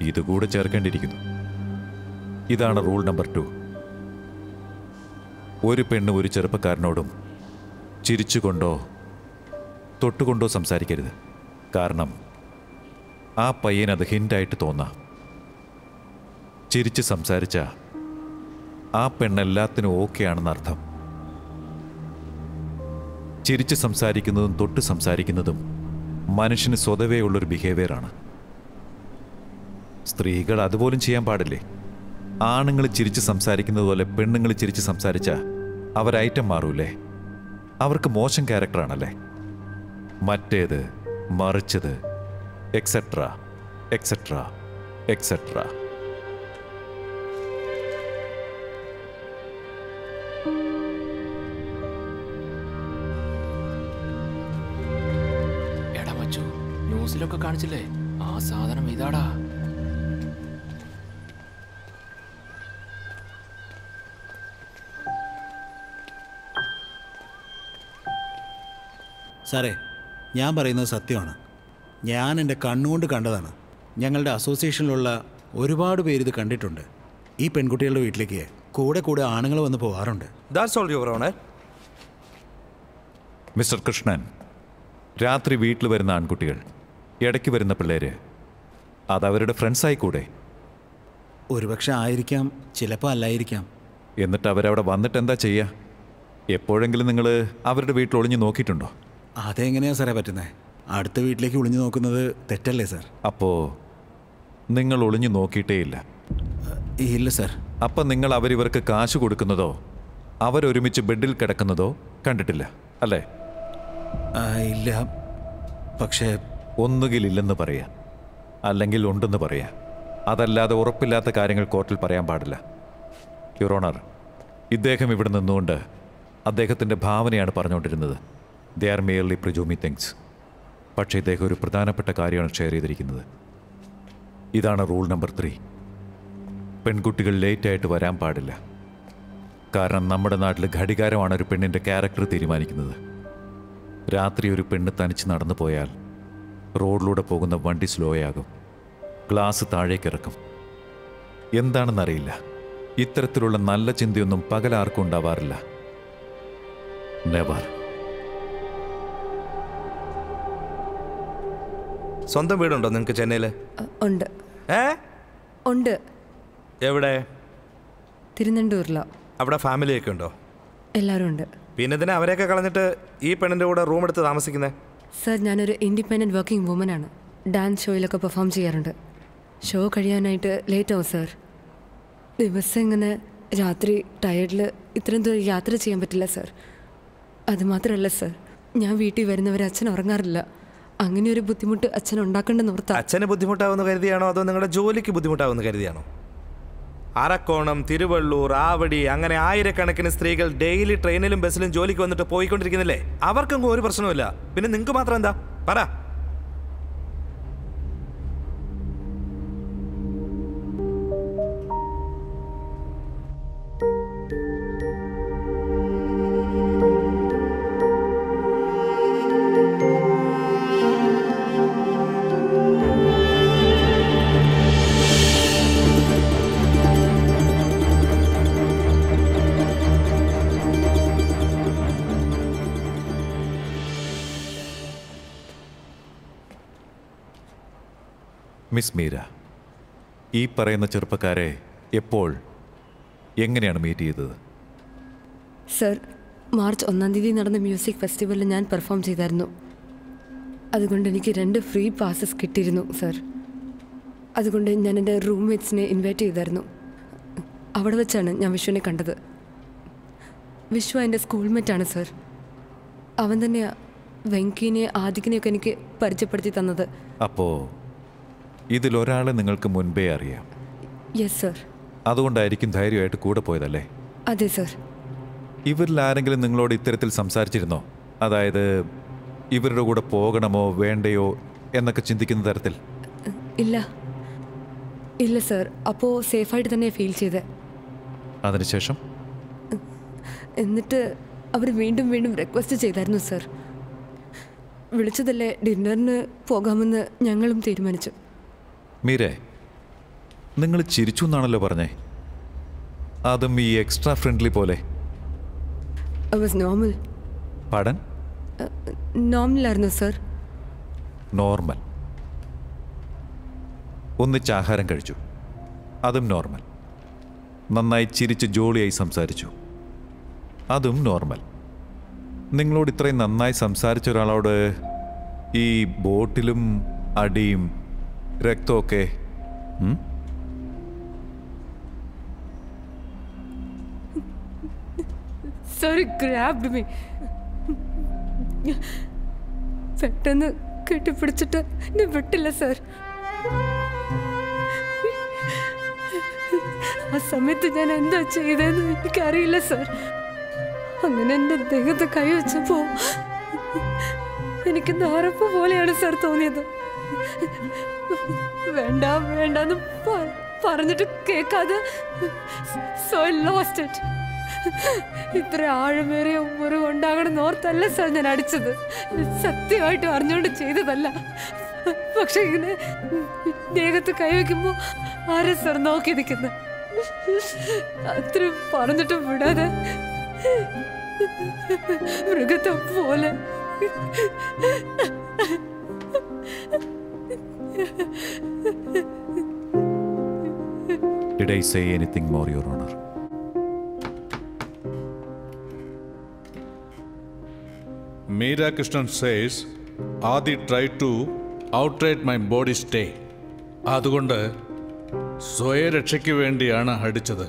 ഇതുകൂടെ ചേർക്കേണ്ടിയിരിക്കുന്നു. ഇതാണ് റൂൾ നമ്പർ ടു. ഒരു പെണ്ണ് ഒരു ചെറുപ്പക്കാരനോടും ചിരിച്ചുകൊണ്ടോ തൊട്ടുകൊണ്ടോ സംസാരിക്കരുത്. കാരണം ആ പയ്യൻ അത് ഹിന്റായിട്ട് തോന്നാം. ചിരിച്ച് സംസാരിച്ച ആ പെണ്ണെല്ലാത്തിനും ഓക്കെ ആണെന്ന് അർത്ഥം. ചിരിച്ച് സംസാരിക്കുന്നതും തൊട്ട് സംസാരിക്കുന്നതും മനുഷ്യന് സ്വതവേ ഉള്ളൊരു ബിഹേവിയറാണ് സ്ത്രീകൾ അതുപോലും ചെയ്യാൻ പാടില്ലേ? ആണുങ്ങൾ ചിരിച്ച് സംസാരിക്കുന്നതുപോലെ പെണ്ണുങ്ങൾ ചിരിച്ച് സംസാരിച്ച അവർ ഐറ്റം മാറൂലേ? അവർക്ക് മോശം ക്യാരക്ടറാണല്ലേ? മറ്റേത് മറിച്ചത് എക്സെട്ര എക്സെട്ര എക്സെട്ര ന്യൂസിലൊക്കെ കാണിച്ചില്ലേ? ആ സാധനം ഇതാടാ. സാറേ ഞാൻ പറയുന്നത് സത്യമാണ്. ഞാൻ എന്റെ കണ്ണുകൊണ്ട് കണ്ടതാണ്. ഞങ്ങളുടെ അസോസിയേഷനിലുള്ള ഒരുപാട് പേര് ഇത് കണ്ടിട്ടുണ്ട്. ഈ പെൺകുട്ടികളുടെ വീട്ടിലേക്ക് കൂടെ കൂടെ ആണുങ്ങൾ വന്ന് പോകാറുണ്ട് that's all your honour mister Krishnan രാത്രി വീട്ടിൽ വരുന്ന ആൺകുട്ടികൾ ഇടയ്ക്ക് വരുന്ന പിള്ളേര് അതവരുടെ ഫ്രണ്ട്സായി കൂടെ? ഒരുപക്ഷെ ആയിരിക്കാം ചിലപ്പോൾ അല്ലായിരിക്കാം. എന്നിട്ട് അവരവിടെ വന്നിട്ട് എന്താ ചെയ്യുക എപ്പോഴെങ്കിലും നിങ്ങൾ അവരുടെ വീട്ടിൽ ഒളിഞ്ഞു നോക്കിയിട്ടുണ്ടോ? അതെങ്ങനെയാ സാറേ പറ്റുന്നത് അടുത്ത വീട്ടിലേക്ക് ഒളിഞ്ഞു നോക്കുന്നത് തെറ്റല്ലേ സാർ? അപ്പോ നിങ്ങൾ ഒളിഞ്ഞു നോക്കിയിട്ടേ ഇല്ല ഇല്ല സാർ. അപ്പം നിങ്ങൾ അവരിവർക്ക് കാശ് കൊടുക്കുന്നതോ? അവരൊരുമിച്ച് ബെഡിൽ കിടക്കുന്നതോ കണ്ടിട്ടില്ല അല്ലേ? ഇല്ല. പക്ഷേ ഒന്നുകിൽ ഇല്ലെന്ന് പറയാം അല്ലെങ്കിൽ ഉണ്ടെന്ന് പറയാം. അതല്ലാതെ ഉറപ്പില്ലാത്ത കാര്യങ്ങൾ കോർട്ടിൽ പറയാൻ പാടില്ല. യുറോണർ ഇദ്ദേഹം ഇവിടെ നിന്നുകൊണ്ട് അദ്ദേഹത്തിന്റെ ഭാവനയാണ് പറഞ്ഞുകൊണ്ടിരുന്നത്. They are merely presumed things പക്ഷേ ഇദ്ദേഹം ഒരു പ്രധാനപ്പെട്ട കാര്യമാണ് ഷെയർ ചെയ്തിരിക്കുന്നത്. ഇതാണ് റൂൾ നമ്പർ ത്രീ പെൺകുട്ടികൾ ലേറ്റായിട്ട് വരാൻ പാടില്ല. കാരണം നമ്മുടെ നാട്ടിൽ ഘടികാരമാണ് ഒരു പെണ്ണിന്റെ ക്യാരക്ടർ തീരുമാനിക്കുന്നത്. രാത്രി ഒരു പെണ്ണ് തനിച്ച് നടന്നു പോയാൽ റോഡിലൂടെ പോകുന്ന വണ്ടി സ്ലോയാകും ഗ്ലാസ് താഴേക്കിറക്കും എന്താണെന്നറിയില്ല. ഇത്തരത്തിലുള്ള നല്ല ചിന്തയൊന്നും പകലാർക്കും ഉണ്ടാവാറില്ല. നെവർ സ്വന്തം വീടുണ്ടോ നിങ്ങൾക്ക് ചെന്നൈയിൽ ഉണ്ട്. ഏ? ഉണ്ട്. എവിടെ? തിരുവനന്തപുരിലോ അവിടെ ഫാമിലിയൊക്കെ ഉണ്ടോ? എല്ലാവരും ഉണ്ട്. പിന്നെ ഇതിനെ അവരെയൊക്കെ കളഞ്ഞിട്ട് ഈ പെണ്ണിന്റെ കൂടെ റൂം എടുത്ത് താമസിക്കുന്നേ? സർ ഞാനൊരു ഇൻഡിപെൻഡന്റ് വർക്കിംഗ് വുമൻ ആണ്. ഡാൻസ് ഷോയിലൊക്കെ പെർഫോം ചെയ്യാറുണ്ട്. ഷോ കഴിയാനായിട്ട് ലേറ്റ് ആവും സർ. ദിവസം ഇങ്ങനെ രാത്രി ടയർഡിൽ ഇത്രയും ദൂരം യാത്ര ചെയ്യാൻ പറ്റില്ല സർ. അതുമാത്രമല്ല സർ. ഞാൻ വീട്ടിൽ വരുന്നവരെ അച്ഛൻ ഉറങ്ങാറില്ല. അങ്ങനെ ഒരു ബുദ്ധിമുട്ട് അച്ഛൻ ഉണ്ടാക്കണ്ടെന്ന് ഓർത്താ അച്ഛന് ബുദ്ധിമുട്ടാവുന്ന കരുതിയാണോ? അതോ നിങ്ങളുടെ ജോലിക്ക് ബുദ്ധിമുട്ടാവുന്ന കരുതിയാണോ? അറക്കോണം തിരുവള്ളൂർ ആവടി അങ്ങനെ ആയിരക്കണക്കിന് സ്ത്രീകൾ ഡെയിലി ട്രെയിനിലും ബസ്സിലും ജോലിക്ക് വന്നിട്ട് പോയിക്കൊണ്ടിരിക്കുന്നില്ലേ? അവർക്കൊന്നും ഒരു പ്രശ്നവുമില്ല. പിന്നെ നിങ്ങൾക്ക് മാത്രം എന്താ? പറ. മിസ് മീര ഈ പറയുന്ന ചെറുപ്പക്കാരെ എപ്പോൾ എങ്ങനെയാണ് മീറ്റ് ചെയ്തത്? സർ മാർച്ച് ഒന്നാം തീയതി നടന്ന മ്യൂസിക് ഫെസ്റ്റിവലിൽ ഞാൻ പെർഫോം ചെയ്തായിരുന്നു. അതുകൊണ്ട് എനിക്ക് രണ്ട് ഫ്രീ പാസസ് കിട്ടിയിരുന്നു സർ. അതുകൊണ്ട് ഞാൻ എന്റെ റൂംമേറ്റ്സിനെ ഇൻവൈറ്റ് ചെയ്തായിരുന്നു. അവിടെ വെച്ചാണ് ഞാൻ വിഷുവിനെ കണ്ടത്. വിഷു എന്റെ സ്കൂൾമേറ്റാണ് സർ. അവൻ തന്നെയാ വെങ്കിനെ ആദിക്കിനെയൊക്കെ എനിക്ക് പരിചയപ്പെടുത്തി തന്നത്. അപ്പോൾ ഇതിലൊരാളെ നിങ്ങൾക്ക് മുൻപേ അറിയാം. യെസ് സർ അതുകൊണ്ടായിരിക്കും ധൈര്യമായിട്ട് കൂടെ പോയതല്ലേ? അതെ സർ ഇവരിൽ ആരെങ്കിലും നിങ്ങളോട് ഇത്തരത്തിൽ സംസാരിച്ചിരുന്നോ? അതായത് ഇവരുടെ കൂടെ പോകണമോ വേണ്ടയോ എന്നൊക്കെ ചിന്തിക്കുന്ന തരത്തിൽ? ഇല്ല. ഇല്ല സർ അപ്പോൾ സേഫായിട്ട് തന്നെ ഫീൽ ചെയ്ത്. അതിനുശേഷം? എന്നിട്ട് അവർ വീണ്ടും വീണ്ടും റിക്വസ്റ്റ് ചെയ്തായിരുന്നു സർ വിളിച്ചതല്ലേ ഡിന്നറിന് പോകാമെന്ന് ഞങ്ങളും തീരുമാനിച്ചു. മീരെ നിങ്ങൾ ചിരിച്ചു എന്നാണല്ലോ പറഞ്ഞേ. അതും ഈ എക്സ്ട്രാ ഫ്രണ്ട്ലി പോലെ. ഐ നോർമൽ പടൻ നോർമലായിരുന്നു സർ നോർമൽ ഒന്നിച്ച് ആഹാരം കഴിച്ചു. അതും നോർമൽ നന്നായി ചിരിച്ച് ജോളിയായി സംസാരിച്ചു. അതും നോർമൽ നിങ്ങളോട് ഇത്രയും നന്നായി സംസാരിച്ച ഒരാളോട് ഈ ബോട്ടിലും അടിയും രക്തമൊക്കെ? സോറി ഗ്രാബ്ഡ് മീ പെട്ടെന്ന് കെട്ടിപ്പിടിച്ചിട്ട് എന്നെ വിട്ടില്ല സർ ആ സമയത്ത് ഞാൻ എന്താ ചെയ്തതെന്ന് എനിക്കറിയില്ല സർ അങ്ങനെ എന്റെ ദേഹത്ത് കൈ വെച്ചപ്പോ എനിക്ക് നാറപ്പ് പോലെയാണ് സർ തോന്നിയത്. വേണ്ട വേണ്ടെന്ന് പറഞ്ഞിട്ട് കേൾക്കാതെ സോ ലോസ്റ്റ് ഇറ്റ് ഇത്ര ആഴമേറിയ മുറിവ് ഉണ്ടാകണമെന്ന് ഓർത്തല്ല സാർ ഞാൻ അടിച്ചത്. സത്യമായിട്ട് അറിഞ്ഞുകൊണ്ട് ചെയ്തതല്ല. പക്ഷെ ഇങ്ങനെ ദേഹത്ത് കൈവയ്ക്കുമ്പോൾ ആരെ സാർ നോക്കി നിൽക്കുന്നത് അത്രയും പറഞ്ഞിട്ടും വിടാതെ മൃഗത്തെ പോലെ. Did I say anything more, Your Honor? Meera Krishnan says, Adi tried to outright my body stay. അതുകൊണ്ട് സ്വയരക്ഷയ്ക്ക് വേണ്ടിയാണ് അടിച്ചത്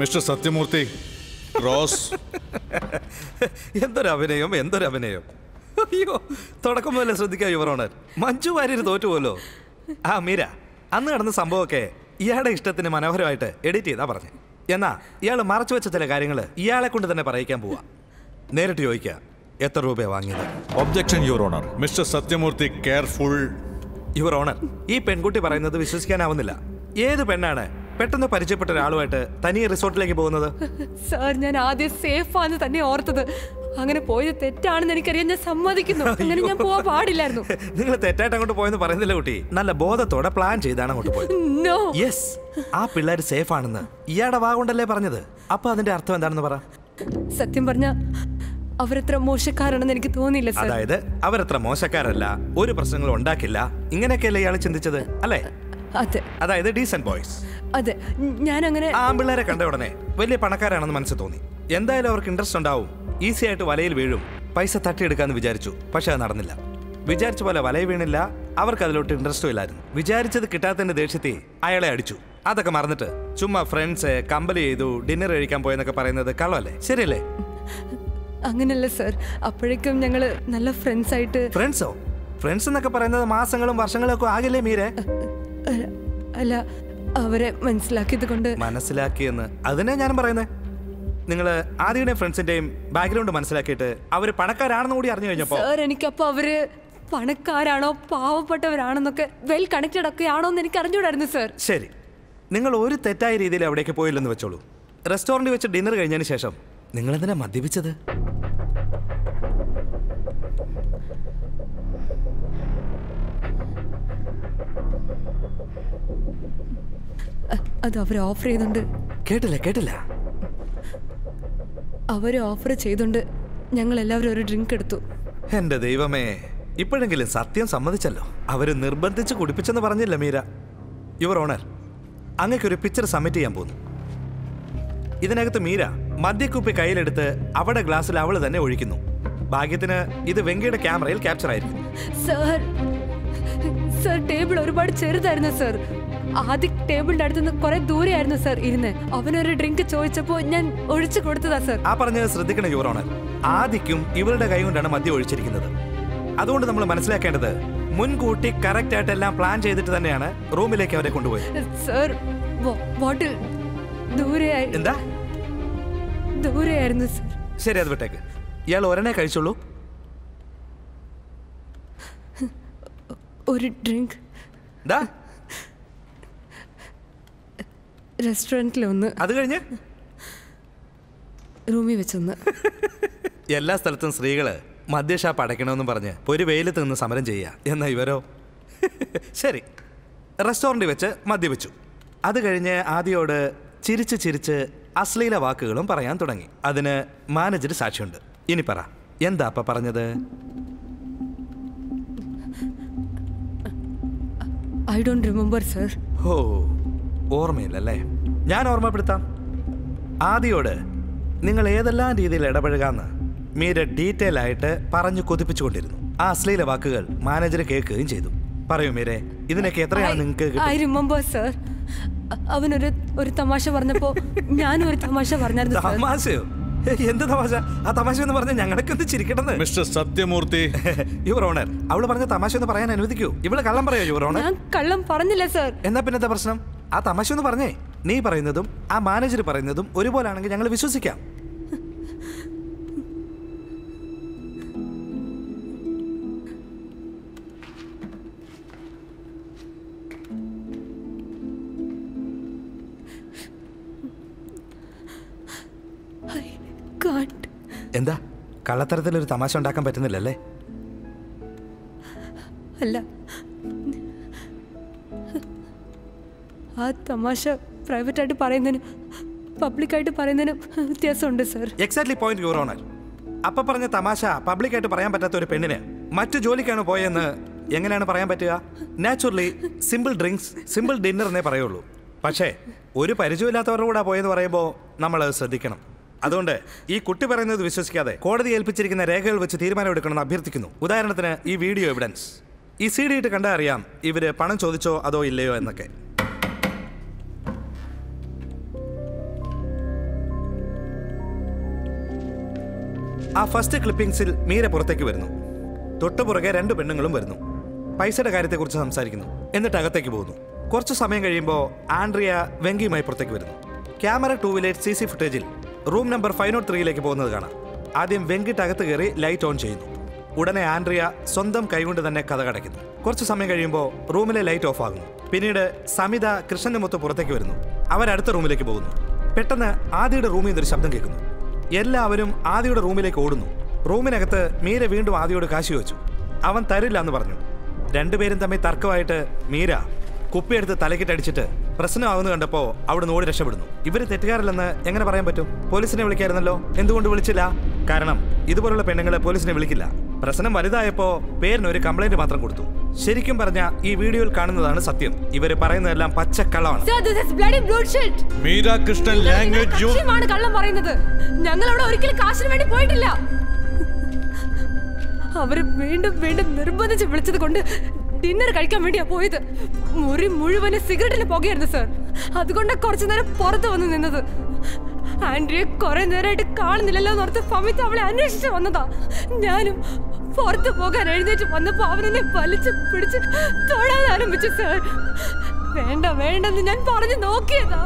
മിസ്റ്റർ സത്യമൂർത്തി റോസ് എന്തൊരു അഭിനയം എന്തൊരു അഭിനയം അയ്യോ തുടക്കം മുതലേ ശ്രദ്ധിക്കാം യുവറോണർ മഞ്ജു വാര്യർ തോറ്റുപോലോ? ആ മീര അന്ന് നടന്ന സംഭവമൊക്കെ ഇയാളുടെ ഇഷ്ടത്തിന് മനോഹരമായിട്ട് എഡിറ്റ് ചെയ്താ പറഞ്ഞു. എന്നാ ഇയാൾ മറച്ചു വെച്ച ചില കാര്യങ്ങൾ ഇയാളെ കൊണ്ട് തന്നെ പറയിക്കാൻ പോവാ. നേരിട്ട് ചോദിക്കുക എത്ര രൂപയാണ് വാങ്ങിയത്? Objection your honour mister Sathyamurthy careful your honour ഈ പെൺകുട്ടി പറയുന്നത് വിശ്വസിക്കാനാവുന്നില്ല. ഏത് പെണ്ണാണ് പെട്ടെന്ന് പരിചയപ്പെട്ട ഒരാളുമായിട്ട് തനിയെ റിസോർട്ടിലേക്ക് പോകുന്നത്? സാർ ഞാൻ ആദ്യം സേഫ് ആണെന്ന് തന്നെ ഓർത്തത്. അങ്ങനെ പോയത് തെറ്റാണെന്ന് എനിക്കറിയാം. ഞാൻ സമ്മതിക്കുന്നു. അങ്ങനെ ഞാൻ പോവാൻ പാടില്ലായിരുന്നു. നിങ്ങൾ തെറ്റായിട്ട് അങ്ങോട്ട് പോയെന്ന് പറയുന്നില്ല കുട്ടി. നല്ല ബോധത്തോടെ പ്ലാൻ ചെയ്താണ് അങ്ങോട്ട് പോയത്. യെസ് ആ പിള്ളേർ സേഫ് ആണെന്ന്. ഇയാടെ വാ കൊണ്ടല്ലേ പറഞ്ഞത്? അപ്പൊ അതിന്റെ അർത്ഥം എന്താണെന്ന് പറ. സത്യം പറഞ്ഞ അവരത്ര മോശക്കാരാണെന്ന് എനിക്ക് തോന്നിയില്ല അതായത് അവരത്ര മോശക്കാരല്ല ഒരു പ്രശ്നങ്ങളും ഉണ്ടാക്കില്ല. ഇങ്ങനെയൊക്കെയല്ലേ ഇയാൾ ചിന്തിച്ചത് അല്ലേ? അതെ. അതായത് ഡീസന്റ് ബോയ്സ് അതെ. ഞാൻ അങ്ങനെ ആമ്പിള്ളേരെ കണ്ട ഉടനെ വലിയ പണക്കാരാണെന്ന് മനസ്സിൽ തോന്നി. എന്തായാലും അവർക്ക് ഇൻട്രസ്റ്റ് ഉണ്ടാവും. ഈസി ആയിട്ട് വലയിൽ വീഴും. പൈസ തട്ടിയെടുക്കാന്ന് വിചാരിച്ചു. പക്ഷെ അത് നടന്നില്ല. വിചാരിച്ച പോലെ വലയിൽ വീണില്ല. അവർക്ക് അതിലോട്ട് ഇൻട്രസ്റ്റും ഇല്ലായിരുന്നു. വിചാരിച്ചത് കിട്ടാത്തതിന്റെ ദേഷ്യത്തെ അയാളെ അടിച്ചു. അതൊക്കെ മറന്നിട്ട് ചുമ്മാ ഫ്രണ്ട്സ് കമ്പലി ചെയ്തു ഡിന്നർ കഴിക്കാൻ പോയെന്നൊക്കെ പറയുന്നത് കള്ളല്ലേ ശരിയല്ലേ? അങ്ങനല്ല സർ അപ്പോഴേക്കും ഞങ്ങൾ നല്ല ഫ്രണ്ട്സ് ആയിട്ട് ഫ്രണ്ട്സോ ഫ്രണ്ട്സ് എന്നൊക്കെ പറയുന്നത് മാസങ്ങളും വർഷങ്ങളും ഒക്കെ ആകില്ലേ മീരെ? അല്ല- അല്ല അവരെ മനസ്സിലാക്കിയത് കൊണ്ട് മനസ്സിലാക്കിയെന്ന്. അതിനെ ഞാൻ പറയുന്നത് നിങ്ങൾ ആദ്യയുടെയും ഫ്രണ്ട്സിന്റെയും ബാക്ക്ഗ്രൗണ്ട് മനസ്സിലാക്കിയിട്ട് അവർ പണക്കാരാണെന്ന് കൂടി അറിഞ്ഞു കഴിഞ്ഞപ്പോ സാർ എനിക്കപ്പോ അവർ പണക്കാരാണോ പാവപ്പെട്ടവരാണെന്നൊക്കെ വെൽ കണക്റ്റഡ് ഒക്കെ ആണോ എന്ന് എനിക്ക് അറിഞ്ഞൂടായിരുന്നു സർ ശരി. നിങ്ങൾ ഒരു തെറ്റായ രീതിയിൽ അവിടേക്ക് പോയില്ലെന്ന് വെച്ചോളൂ. റെസ്റ്റോറന്റ് വെച്ച് ഡിന്നർ കഴിഞ്ഞതിന് ശേഷം നിങ്ങൾ എന്തിനാ മദ്യപിച്ചത് അത് അവർ ഓഫർ ചെയ്തുണ്ട് കേട്ടില്ല കേട്ടില്ല. അവർ ഓഫർ ചെയ്തുകൊണ്ട് ഞങ്ങൾ എല്ലാവരും ഒരു ഡ്രിങ്ക് എടുത്തു. എന്റെ ദൈവമേ ഇപ്പോഴെങ്കിലും സത്യം സമ്മതിച്ചല്ലോ. അവർ നിർബന്ധിച്ച് കുടിപ്പിച്ചെന്ന് പറഞ്ഞില്ല മീര. യുവർ ഓണർ അങ്ങക്കൊരു പിക്ചർ സബ്മിറ്റ് ചെയ്യാൻ പോകുന്നു. ഇതിനകത്ത് മീര മദ്യക്കുപ്പി കയ്യിലെടുത്ത് അവിടെ ഗ്ലാസ്സിൽ അവൾ തന്നെ ഒഴിക്കുന്നു. ഭാഗ്യത്തിന് ഇത് വെങ്കിയുടെ ക്യാമറയിൽ ക്യാപ്ചർ ആയിരുന്നു സർ സർ ടേബിൾ ഒരുപാട് ചെറുതായിരുന്നു സാർ ആദ്യ ടേബിളിന്റെ അടുത്ത് നിന്ന് കുറെ ദൂരെയായിരുന്നു സർ ഇരുന്ന്. അവനൊരു ഡ്രിങ്ക് ചോദിച്ചപ്പോ ഞാൻ ഒഴിച്ചു കൊടുത്തതാ സർ. ആ പറഞ്ഞത് ശ്രദ്ധിക്കണം യുവറോണർ ആദിക്കും ഇവരുടെ കൈ കൊണ്ടാണ് മദ്യം ഒഴിച്ചിരിക്കുന്നത്. അതുകൊണ്ട് നമ്മൾ മനസ്സിലാക്കേണ്ടത് മുൻകൂട്ടി കറക്റ്റ് ആയിട്ട് എല്ലാം പ്ലാൻ ചെയ്തിട്ട് തന്നെയാണ് റൂമിലേക്ക് അവരെ കൊണ്ടുപോയത്. സാർ ബോട്ടിൽ ദൂരെയായി. എന്താ? ദൂരെയായിരുന്നു സർ. ശരി അത് വിട്ടേക്ക്. ഇയാൾ ഒരെണ്ണേ കഴിച്ചുള്ളൂ. ഒരു ഡ്രിങ്ക്. ദാ റെസ്റ്റോറന്റിൽ ഒന്ന് അത് കഴിഞ്ഞ്? റൂമിൽ വെച്ചൊന്ന്. എല്ലാ സ്ഥലത്തും സ്ത്രീകൾ മദ്യഷാപ്പ് അടയ്ക്കണമെന്ന് പറഞ്ഞ് ഒരു വെയിലത്ത് നിന്ന് സമരം ചെയ്യുക എന്നാ ഇവരോ? ശരി. റെസ്റ്റോറന്റിൽ വെച്ച് മദ്യപിച്ചു അത് കഴിഞ്ഞ് ആദ്യയോട് ചിരിച്ച് ചിരിച്ച് അശ്ലീല വാക്കുകളും പറയാൻ തുടങ്ങി. അതിന് മാനേജർ സാക്ഷിയുണ്ട്. ഇനി പറ. എന്താ അപ്പ പറഞ്ഞത്? I don't remember sir oh. ഓർമ്മയില്ലല്ലേ? ഞാൻ ഓർമ്മപ്പെടുത്താം. ആദിയോട് നിങ്ങൾ ഏതെല്ലാം രീതിയിൽ ഇടപഴകാന്ന് മീര ഡീറ്റെയിൽ ആയിട്ട് പറഞ്ഞു കൊതിപ്പിച്ചുകൊണ്ടിരുന്നു. ആ അശ്ലീല വാക്കുകൾ മാനേജർ കേൾക്കുകയും ചെയ്തു. പറയൂ മീരെ ഇതിനൊക്കെ എത്രയാണ് നിങ്ങൾക്ക് ഐ റിമെമ്പർ സർ അവനൊരു ഒരു തമാശ പറഞ്ഞപ്പോ ഞാനും ഒരു തമാശ പറഞ്ഞായിരുന്നു തമാശയോ? എന്ത് തമാശ? ആ തമാശ എന്ന് പറഞ്ഞ ഞങ്ങൾക്ക് എന്ത് ചിരിക്കണമെന്ന് മിസ്റ്റർ സത്യമൂർത്തി. യുവർ ഓണർ അവൾ പറഞ്ഞ തമാശ എന്ന് പറയാൻ അനുവദിക്കൂ. ഇവൾ കള്ളം പറയോ യുവർ ഓണർ ഞാൻ കള്ളം പറഞ്ഞില്ല സർ എന്നാ പിന്നത്തെ പ്രശ്നം? ആ തമാശ ഒന്ന് പറഞ്ഞേ. നീ പറയുന്നതും ആ മാനേജർ പറയുന്നതും ഒരുപോലാണെങ്കിൽ ഞങ്ങൾ വിശ്വസിക്കാം. എന്താ? കള്ളത്തരത്തിൽ ഒരു തമാശ ഉണ്ടാക്കാൻ പറ്റുന്നില്ലല്ലേ? അല്ല. ആ തമാശ പ്രൈവറ്റ് ആയിട്ട് പറയുന്നതിന് പബ്ലിക് ആയിട്ട് പറയുന്നതിന് വ്യത്യാസമുണ്ട് sir exactly point your honour അപ്പൊ പറഞ്ഞ തമാശ പബ്ലിക് ആയിട്ട് പറയാൻ പറ്റാത്ത ഒരു പെണ്ണിന് മറ്റു ജോലിക്കാണ് പോയെന്ന് എങ്ങനെയാണ് പറയാൻ പറ്റുക? Naturally simple drinks simple dinner എന്നേ പറയുള്ളൂ. പക്ഷേ ഒരു പരിചയമില്ലാത്തവരുടെ കൂടെ പോയെന്ന് പറയുമ്പോൾ നമ്മൾ ശ്രദ്ധിക്കണം. അതുകൊണ്ട് ഈ കുട്ടി പറയുന്നത് വിശ്വസിക്കാതെ കോടതി ഏൽപ്പിച്ചിരിക്കുന്ന രേഖകൾ വെച്ച് തീരുമാനമെടുക്കണമെന്ന് അഭ്യർത്ഥിക്കുന്നു. ഉദാഹരണത്തിന് ഈ വീഡിയോ എവിഡൻസ് ഈ സി ഡി ഇട്ട് കണ്ടാൽ അറിയാം ഇവർ പണം ചോദിച്ചോ അതോ ഇല്ലയോ എന്നൊക്കെ. ആ ഫസ്റ്റ് ക്ലിപ്പിംഗ്സിൽ മീര പുറത്തേക്ക് വരുന്നു. തൊട്ടു പുറകെ രണ്ട് പെണ്ണുങ്ങളും വരുന്നു. പൈസയുടെ കാര്യത്തെക്കുറിച്ച് സംസാരിക്കുന്നു. എന്നിട്ട് അകത്തേക്ക് പോകുന്നു. കുറച്ച് സമയം കഴിയുമ്പോൾ ആൻഡ്രിയ വെങ്കിയുമായി പുറത്തേക്ക് വരുന്നു. ക്യാമറ ടൂവിലെ സി സി ഫുട്ടേജിൽ റൂം നമ്പർ ഫൈവ് നോട്ട് ത്രീയിലേക്ക് പോകുന്നത് കാണാം. ആദ്യം വെങ്കിട്ട് അകത്ത് കയറി ലൈറ്റ് ഓൺ ചെയ്യുന്നു. ഉടനെ ആൻഡ്രിയ സ്വന്തം കൈകൊണ്ട് തന്നെ കഥ കടയ്ക്കുന്നു. കുറച്ച് സമയം കഴിയുമ്പോൾ റൂമിലെ ലൈറ്റ് ഓഫ് ആകുന്നു. പിന്നീട് സമിത കൃഷ്ണന്റെ മൊത്തം പുറത്തേക്ക് വരുന്നു. അവരടുത്ത റൂമിലേക്ക് പോകുന്നു. പെട്ടെന്ന് ആദിയുടെ റൂമിൽ നിന്നൊരു ശബ്ദം കേൾക്കുന്നു. എല്ലാവരും ആദിയുടെ റൂമിലേക്ക് ഓടുന്നു. റൂമിനകത്ത് മീര വീണ്ടും ആദിയോട് കാശി വെച്ചു. അവൻ തരില്ല എന്ന് പറഞ്ഞു. രണ്ടുപേരും തമ്മിൽ തർക്കമായിട്ട് മീര കുപ്പിയെടുത്ത് തലക്കിട്ടടിച്ചിട്ട് പ്രശ്നമാകുന്നു കണ്ടപ്പോ അവിടെ ഓടി രക്ഷപ്പെടുന്നു. ഇവർ തെറ്റുകാരല്ലെന്ന് എങ്ങനെ പറയാൻ പറ്റും? പോലീസിനെ വിളിക്കായിരുന്നല്ലോ? എന്തുകൊണ്ട് വിളിച്ചില്ല? കാരണം ഇതുപോലുള്ള പെണ്ണുങ്ങളെ പോലീസിനെ വിളിക്കില്ല. പ്രശ്നം വലുതായപ്പോ പേരിന് ഒരു കംപ്ലൈന്റ് മാത്രം കൊടുത്തു. ശരിക്കും പറഞ്ഞ ഈ വീഡിയോയിൽ കാണുന്നതാണ് സത്യം. ഇവർ പറയുന്നതെല്ലാം പച്ചക്കള്ളമാണ്. മീര കൃഷ്ണൻ ലാംഗ്വേജ് കള്ളം പറയുന്നത്. ഞങ്ങൾ അവിടെ ഒരിക്കലും കാശിന് വേണ്ടി പോയിട്ടില്ല. അവർ വീണ്ടും വീണ്ടും നിർബന്ധിച്ച് വിളിച്ചത് കൊണ്ട് ഡിന്നർ കഴിക്കാൻ വേണ്ടിയാ പോയത്. മുറി മുഴുവൻ സിഗരറ്റിന് പുകയായിരുന്നു സർ അതുകൊണ്ട് കുറച്ചു നേരം പുറത്ത് വന്ന് നിന്നത്. ആൻഡ്രിയെ കുറെ നേരമായിട്ട് കാണുന്നില്ലല്ലോ എന്നോർത്ത് ഫമിത്ത് അവളെ അന്വേഷിച്ച് വന്നതാ. ഞാനും പുറത്ത് പോകാൻ എഴുന്നേറ്റ് വന്നപ്പോ അവനെന്നെ വലിച്ച് പിടിച്ച് തൊടാൻ ആരംഭിച്ചു സാർ വേണ്ട വേണ്ടെന്ന് ഞാൻ പറഞ്ഞു നോക്കിയതാ.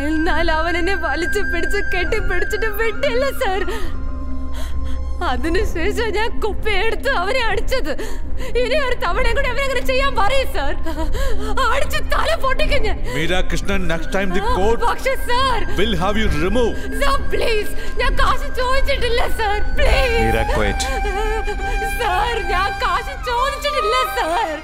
എന്നാൽ അവൻ എന്നെ വലിച്ചു പിടിച്ച് കെട്ടിപ്പിടിച്ചിട്ട് വിട്ടില്ല സർ അതിനുശേഷം ഞാൻ കുപ്പയെടുത്ത് അവനെ അടിച്ചത്. ഇനി ഒരു തവണയും കൂടി അവനെ അങ്ങനെ ചെയ്യാൻ പറയും സാർ അടിച്ച് തല പൊട്ടിക്കും Meera Meera Krishnan next time the court പക്ഷേ sir will have you remove so please ഞാൻ കാശ് ചോദിച്ചിട്ടില്ല sir please Meera quiet sir ഞാൻ കാശ് ചോദിച്ചിട്ടില്ല സാർ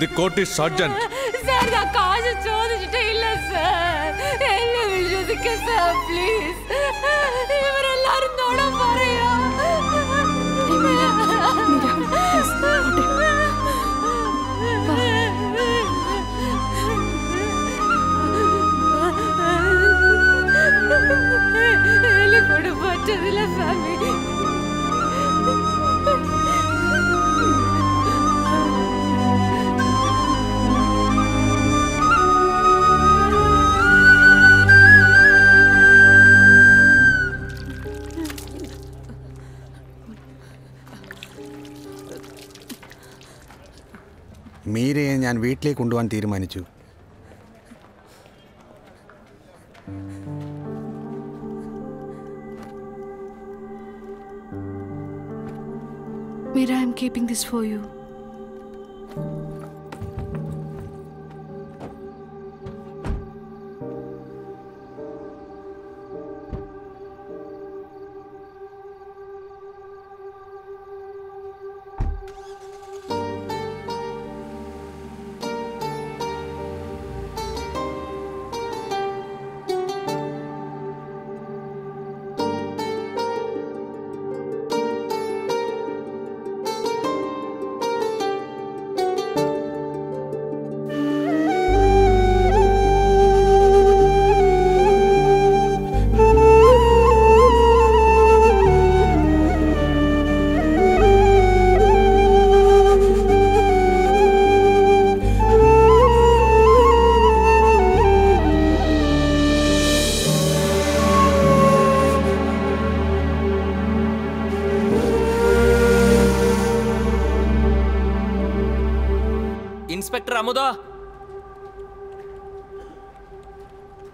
ദി കോർട്ട് ഈസ് സർജന്റ് സാർ ഞാൻ കാശ് ചോദിച്ചിട്ടില്ല സാർ എന്നെ വിശ്വസിക്കുക സാർ പ്ലീസ് ഇവരെല്ലാരും നോട പറയാ. എന്നെ കൊണ്ട് പറ്റതില്ല ഫാമിലി മീരയെ ഞാൻ വീട്ടിലേക്ക് കൊണ്ടുപോകാൻ തീരുമാനിച്ചു Mira, I'm keeping this for you.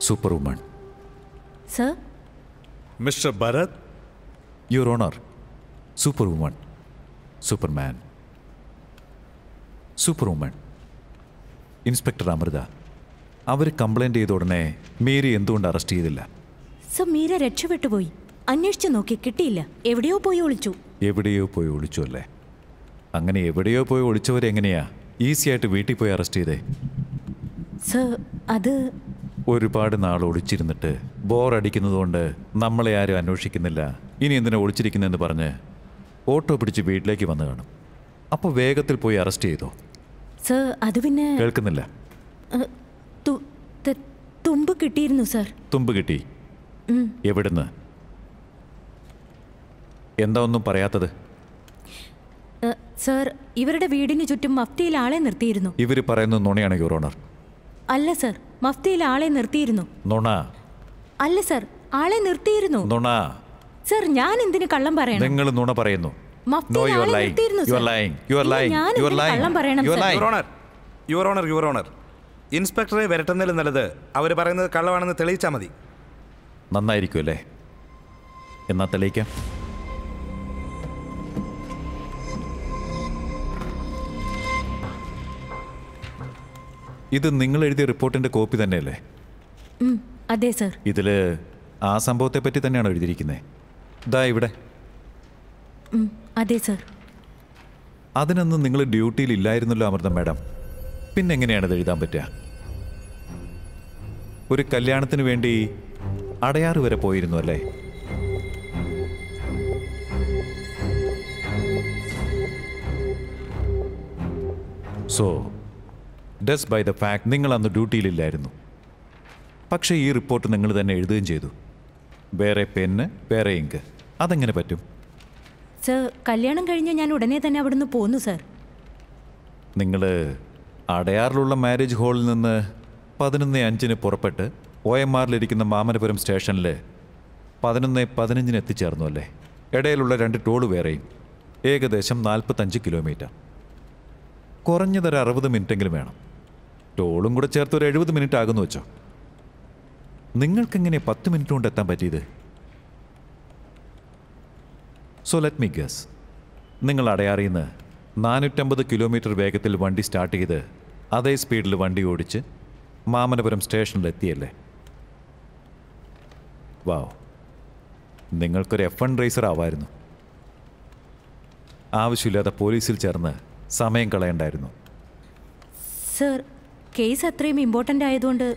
Super woman sir? Mister Bharat? Your honour super woman superman super woman inspector Amrita our complaint ചെയ്ത ഉടനെ മേരി എന്തുകൊണ്ട് അറസ്റ്റ് ചെയ്തില്ല? സർ മീര രക്ഷപ്പെട്ടു പോയി. അന്വേഷിച്ചു നോക്കി കിട്ടിയില്ല. എവിടെയോ പോയി ഒളിച്ചു. എവിടെയോ പോയി ഒളിച്ചു അല്ലേ? അങ്ങനെ എവിടെയോ പോയി ഒളിച്ചവരെങ്ങനെയാ? ഈസി ആയിട്ട് വീട്ടിൽ പോയി അറസ്റ്റ് ചെയ്തേ? സർ അത് ഒരുപാട് നാൾ ഒളിച്ചിരുന്നിട്ട് ബോറടിക്കുന്നതുകൊണ്ട് നമ്മളെ ആരും അന്വേഷിക്കുന്നില്ല. ഇനി എന്തിനാ ഒളിച്ചിരിക്കുന്നതെന്ന് പറഞ്ഞ് ഓട്ടോ പിടിച്ച് വീട്ടിലേക്ക് വന്നു കാണും. അപ്പോൾ വേഗത്തിൽ പോയി അറസ്റ്റ് ചെയ്തോ? സർ അത് പിന്നെ കേൾക്കുന്നില്ല. തുമ്പ് കിട്ടിയിരുന്നു സർ. തുമ്പ് കിട്ടി. എവിടുന്ന്? എന്താ ഒന്നും പറയാത്തത്? സർ ഇവരുടെ വീടിന് ചുറ്റും മഫ്തിയിൽ ആളെ നിർത്തിയിരുന്നു. ഇവർ പറയുന്നത് നുണയാണ് യുറോണർ അല്ല സർ. മഫ്തിയിൽ ആളെ നിർത്തിയിരുന്നു. നുണ. അല്ല സർ. ആളെ നിർത്തിയിരുന്നു. നുണ. സർ ഞാൻ എന്തിനു കള്ളം പറയണം? നിങ്ങൾ നുണ പറയുന്നു. യുവർ ഓണർ യുവർ ഓണർ ഇൻസ്പെക്ടറെ വരട്ടുന്നതിൽ നല്ലത് അവർ പറയുന്നത് കള്ളമാണെന്ന് തെളിയിച്ചാൽ മതി. നന്നായിരിക്കും അല്ലേ എന്നാ തെളിയിക്കാം. ഇത് നിങ്ങൾ എഴുതിയ റിപ്പോർട്ടിന്റെ കോപ്പി തന്നെയല്ലേ? അതെ സർ. ഇതിൽ ആ സംഭവത്തെ പറ്റി തന്നെയാണ് എഴുതിയിരിക്കുന്നത് ദാ ഇവിടെ. അതെ സർ. അതിനൊന്നും നിങ്ങൾ ഡ്യൂട്ടിയിൽ ഇല്ലായിരുന്നല്ലോ അമൃതം മാഡം. പിന്നെ എങ്ങനെയാണ് ഇത് എഴുതാൻ പറ്റുക? ഒരു കല്യാണത്തിന് വേണ്ടി അടയാറ് വരെ പോയിരുന്നു അല്ലേ? So does by the fact നിങ്ങൾ അന്ന് ഡ്യൂട്ടിയിലില്ലായിരുന്നു. പക്ഷേ ഈ റിപ്പോർട്ട് നിങ്ങൾ തന്നെ എഴുതുകയും ചെയ്തു. വേറെ പെന്ന് വേറെ ഇങ്ക്. അതെങ്ങനെ പറ്റും? സർ കല്യാണം കഴിഞ്ഞ് ഞാൻ ഉടനെ തന്നെ അവിടുന്ന് പോന്നു സർ. നിങ്ങൾ അടയാറിലുള്ള മാരേജ് ഹാളിൽ നിന്ന് പതിനൊന്ന് അഞ്ചിന് പുറപ്പെട്ട് ഒ എം ആറിലിരിക്കുന്ന മാമനപുരം സ്റ്റേഷനിൽ പതിനൊന്ന് പതിനഞ്ചിന് എത്തിച്ചേർന്നു അല്ലേ? ഇടയിലുള്ള രണ്ട് ടോൾ വേറെയും. ഏകദേശം നാൽപ്പത്തഞ്ച് കിലോമീറ്റർ. കുറഞ്ഞതൊരു അറുപത് മിനിറ്റെങ്കിലും വേണം. ടോളും കൂടെ ചേർത്ത് ഒരു എഴുപത് മിനിറ്റ് ആകുന്നു വെച്ചോ. നിങ്ങൾക്കെങ്ങനെ പത്ത് മിനിറ്റ് കൊണ്ട് എത്താൻ പറ്റിയത്? സോ ലെറ്റ് മീ ഗസ് നിങ്ങൾ അടയാറിയുന്ന നാനൂറ്റമ്പത് കിലോമീറ്റർ വേഗത്തിൽ വണ്ടി സ്റ്റാർട്ട് ചെയ്ത് അതേ സ്പീഡിൽ വണ്ടി ഓടിച്ച് മാമനപുരം സ്റ്റേഷനിൽ എത്തിയല്ലേ? വാവ് നിങ്ങൾക്കൊരു എഫ് വൺ റേസർ ആവായിരുന്നു. ആവശ്യമില്ലാതെ പോലീസിൽ ചേർന്ന് സമയം കളയണ്ടായിരുന്നു. സർ കേസ് അത്രയും ഇമ്പോർട്ടന്റ് ആയതുകൊണ്ട്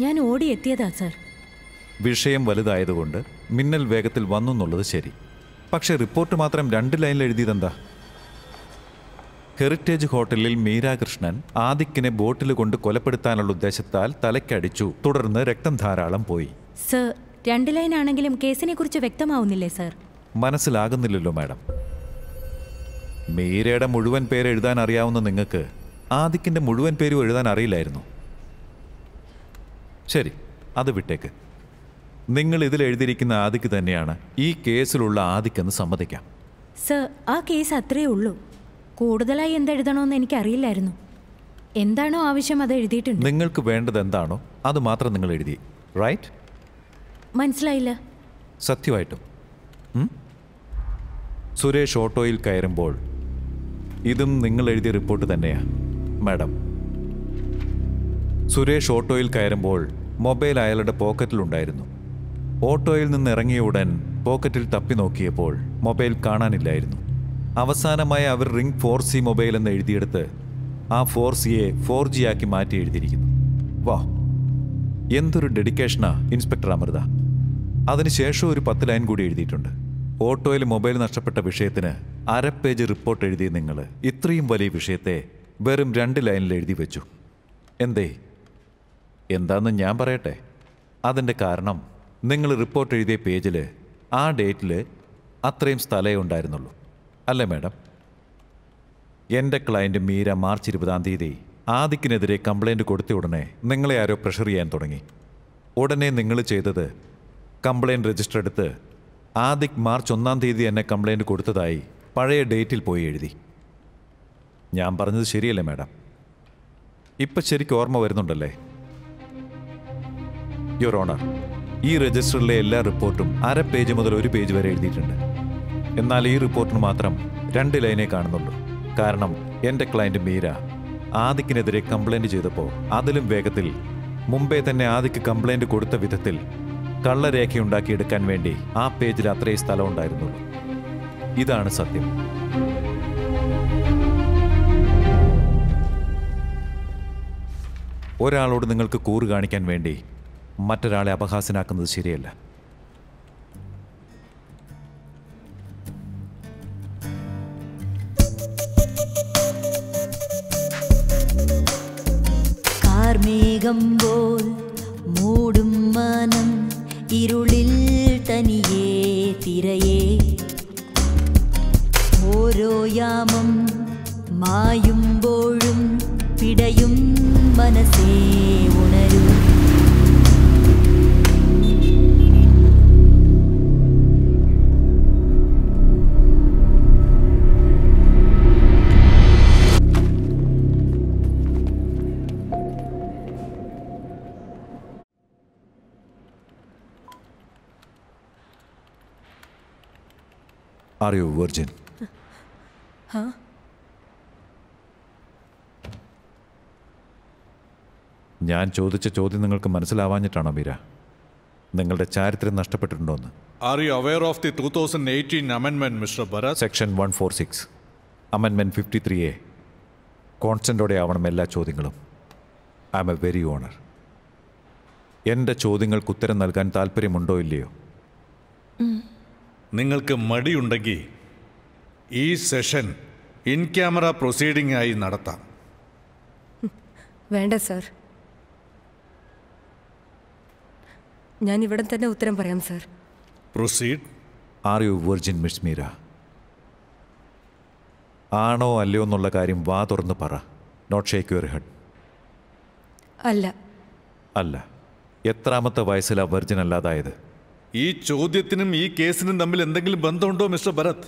ഞാൻ ഓടി എത്തിയതാ സർ. വിഷയം വലുതായതുകൊണ്ട് മിന്നൽ വേഗത്തിൽ വന്നു എന്നുള്ളത് ശരി. പക്ഷേ റിപ്പോർട്ട് മാത്രം രണ്ട് ലൈനിൽ എഴുതിയതെന്താ? ഹെറിറ്റേജ് ഹോട്ടലിൽ മീരാകൃഷ്ണൻ ആദിക്കിനെ ബോട്ടിൽ കൊണ്ട് കൊലപ്പെടുത്താനുള്ള ഉദ്ദേശത്താൽ തലക്കടിച്ചു തുടർന്ന് രക്തം ധാരാളം പോയി. സർ രണ്ട് ലൈൻ ആണെങ്കിലും കേസിനെ കുറിച്ച് വ്യക്തമാവുന്നില്ലേ സർ? മനസ്സിലാകുന്നില്ലല്ലോ മാഡം. മീരയുടെ മുഴുവൻ പേര് എഴുതാൻ അറിയാവുന്ന നിങ്ങൾക്ക് ആദിക്കിന്റെ മുഴുവൻ പേരും എഴുതാൻ അറിയില്ലായിരുന്നു. ശരി അത് വിട്ടേക്ക്. നിങ്ങൾ ഇതിൽ എഴുതിയിരിക്കുന്ന ആദിക്ക് തന്നെയാണ് ഈ കേസിലുള്ള ആദിക്കെന്ന് സമ്മതിക്കാം. സർ ആ കേസ് അത്രേ ഉള്ളൂ. കൂടുതലായി എന്തെഴുതണമെന്ന് എനിക്കറിയില്ലായിരുന്നു. എന്താണോ ആവശ്യം അത് എഴുതിയിട്ടുണ്ട്. നിങ്ങൾക്ക് വേണ്ടത് എന്താണോ അത് മാത്രം നിങ്ങൾ എഴുതി. റൈറ്റ് മനസ്സിലായില്ല. സത്യമായിട്ടും? സുരേഷ് ഓട്ടോയിൽ കയറുമ്പോൾ ഇതും നിങ്ങൾ എഴുതിയ റിപ്പോർട്ട് തന്നെയാ. മാഡം. സുരേഷ് ഓട്ടോയിൽ കയറുമ്പോൾ മൊബൈൽ അയാളുടെ പോക്കറ്റിലുണ്ടായിരുന്നു. ഓട്ടോയിൽ നിന്ന് ഇറങ്ങിയ ഉടൻ പോക്കറ്റിൽ തപ്പി നോക്കിയപ്പോൾ മൊബൈൽ കാണാനില്ലായിരുന്നു. അവസാനമായി അവർ റിംഗ് ഫോർ സി മൊബൈൽ എന്ന് എഴുതിയെടുത്ത് ആ ഫോർ സിയെ ഫോർ ജി ആക്കി മാറ്റി എഴുതിയിരിക്കുന്നു. വാ. എന്തൊരു ഡെഡിക്കേഷനാ ഇൻസ്പെക്ടർ അമൃത. അതിനുശേഷം ഒരു പത്ത് ലൈൻ കൂടി എഴുതിയിട്ടുണ്ട്. ഓട്ടോയിൽ മൊബൈൽ നഷ്ടപ്പെട്ട വിഷയത്തിന് അര പേജ് റിപ്പോർട്ട് എഴുതിയ നിങ്ങൾ ഇത്രയും വലിയ വിഷയത്തെ വെറും രണ്ട് ലൈനിൽ എഴുതി വെച്ചു. എന്തേ? എന്താന്ന് ഞാൻ പറയട്ടെ? അതിന്റെ കാരണം നിങ്ങൾ റിപ്പോർട്ട് എഴുതിയ പേജിൽ ആ ഡേറ്റിൽ അത്രയും സ്ഥലമേ ഉണ്ടായിരുന്നുള്ളൂ. അല്ലേ മാഡം? എന്റെ ക്ലയന്റ് മീര മാർച്ച് ഇരുപതാം തീയതി ആദിക്കിനെതിരെ കംപ്ലൈന്റ് കൊടുത്ത ഉടനെ നിങ്ങളെ ആരോ പ്രഷർ ചെയ്യാൻ തുടങ്ങി. ഉടനെ നിങ്ങൾ ചെയ്തത് കംപ്ലൈന്റ് രജിസ്റ്റർ എടുത്ത് ആദിക് മാർച്ച് ഒന്നാം തീയതി എന്നെ കംപ്ലൈന്റ് കൊടുത്തതായി പഴയ ഡേറ്റിൽ പോയി എഴുതി. ഞാൻ പറഞ്ഞത് ശരിയല്ലേ മാഡം? ഇപ്പം ശരിക്കും ഓർമ്മ വരുന്നുണ്ടല്ലേ? യുവർ ഓണർ ഈ രജിസ്റ്ററിലെ എല്ലാ റിപ്പോർട്ടും അര പേജ് മുതൽ ഒരു പേജ് വരെ എഴുതിയിട്ടുണ്ട്. എന്നാൽ ഈ റിപ്പോർട്ടിന് മാത്രം രണ്ട് ലൈനേ കാണുന്നുള്ളൂ. കാരണം എന്റെ ക്ലയന്റ് മീര ആദിക്കിനെതിരെ കംപ്ലൈന്റ് ചെയ്തപ്പോൾ അതിലും വേഗത്തിൽ മുമ്പേ തന്നെ ആദിക്ക് കംപ്ലൈന്റ് കൊടുത്ത വിധത്തിൽ കള്ളരേഖയുണ്ടാക്കിയെടുക്കാൻ വേണ്ടി ആ പേജിൽ അത്രയും സ്ഥലം ഉണ്ടായിരുന്നുള്ളൂ. ഇതാണ് സത്യം. ഒരാളോട് നിങ്ങൾക്ക് കൂറ് കാണിക്കാൻ വേണ്ടി മറ്റൊരാളെ അപഹാസനാക്കുന്നത് ശരിയല്ല. കാർമേഘം പോൽ മൂടും മനം ഇരുളിൽ തനിയേ തിരയേ. ഓരോ യാമം മായുമ്പോഴും പിടയും മനസ്സേ ഉണരൂ ആർ യു വെർജിൻ ഹാ ഞാൻ ചോദിച്ച ചോദ്യം നിങ്ങൾക്ക് മനസ്സിലാവാഞ്ഞിട്ടാണോ മീര? നിങ്ങളുടെ ചാരിത്രം നഷ്ടപ്പെട്ടിട്ടുണ്ടോന്ന്? Are you aware of the two thousand eighteen അമെൻമെന്റ് mister Bharat section one four six അമെൻമെന്റ് fifty three A കോൺസ്റ്റന്റോടെ ആവണം എല്ലാ ചോദ്യങ്ങളും. I am a very honour എന്റെ ചോദ്യങ്ങൾക്ക് ഉത്തരം നൽകാൻ താല്പര്യമുണ്ടോ ഇല്ലയോ? നിങ്ങൾക്ക് മടിയുണ്ടെങ്കിൽ ഈ സെഷൻ ഇൻ ക്യാമറ പ്രൊസീഡിംഗ് ആയി നടത്താം. വേണ്ട സാർ ഞാൻ ഇവിടെ തന്നെ ഉത്തരം പറയാം sir. Proceed are you virgin miss Meera ആണോ അല്ലയോ എന്നുള്ള കാര്യം വാ തുറന്ന് പറ. നോട്ട് ഷേക്ക് യുവർ ഹെഡ് അല്ല. അല്ല. എത്രാമത്തെ വയസ്സിലാ വെർജിൻ അല്ലാതായത്? ഈ ചോദ്യത്തിനും ഈ കേസിനും തമ്മിൽ എന്തെങ്കിലും ബന്ധമുണ്ടോ മിസ്റ്റർ ഭരത്?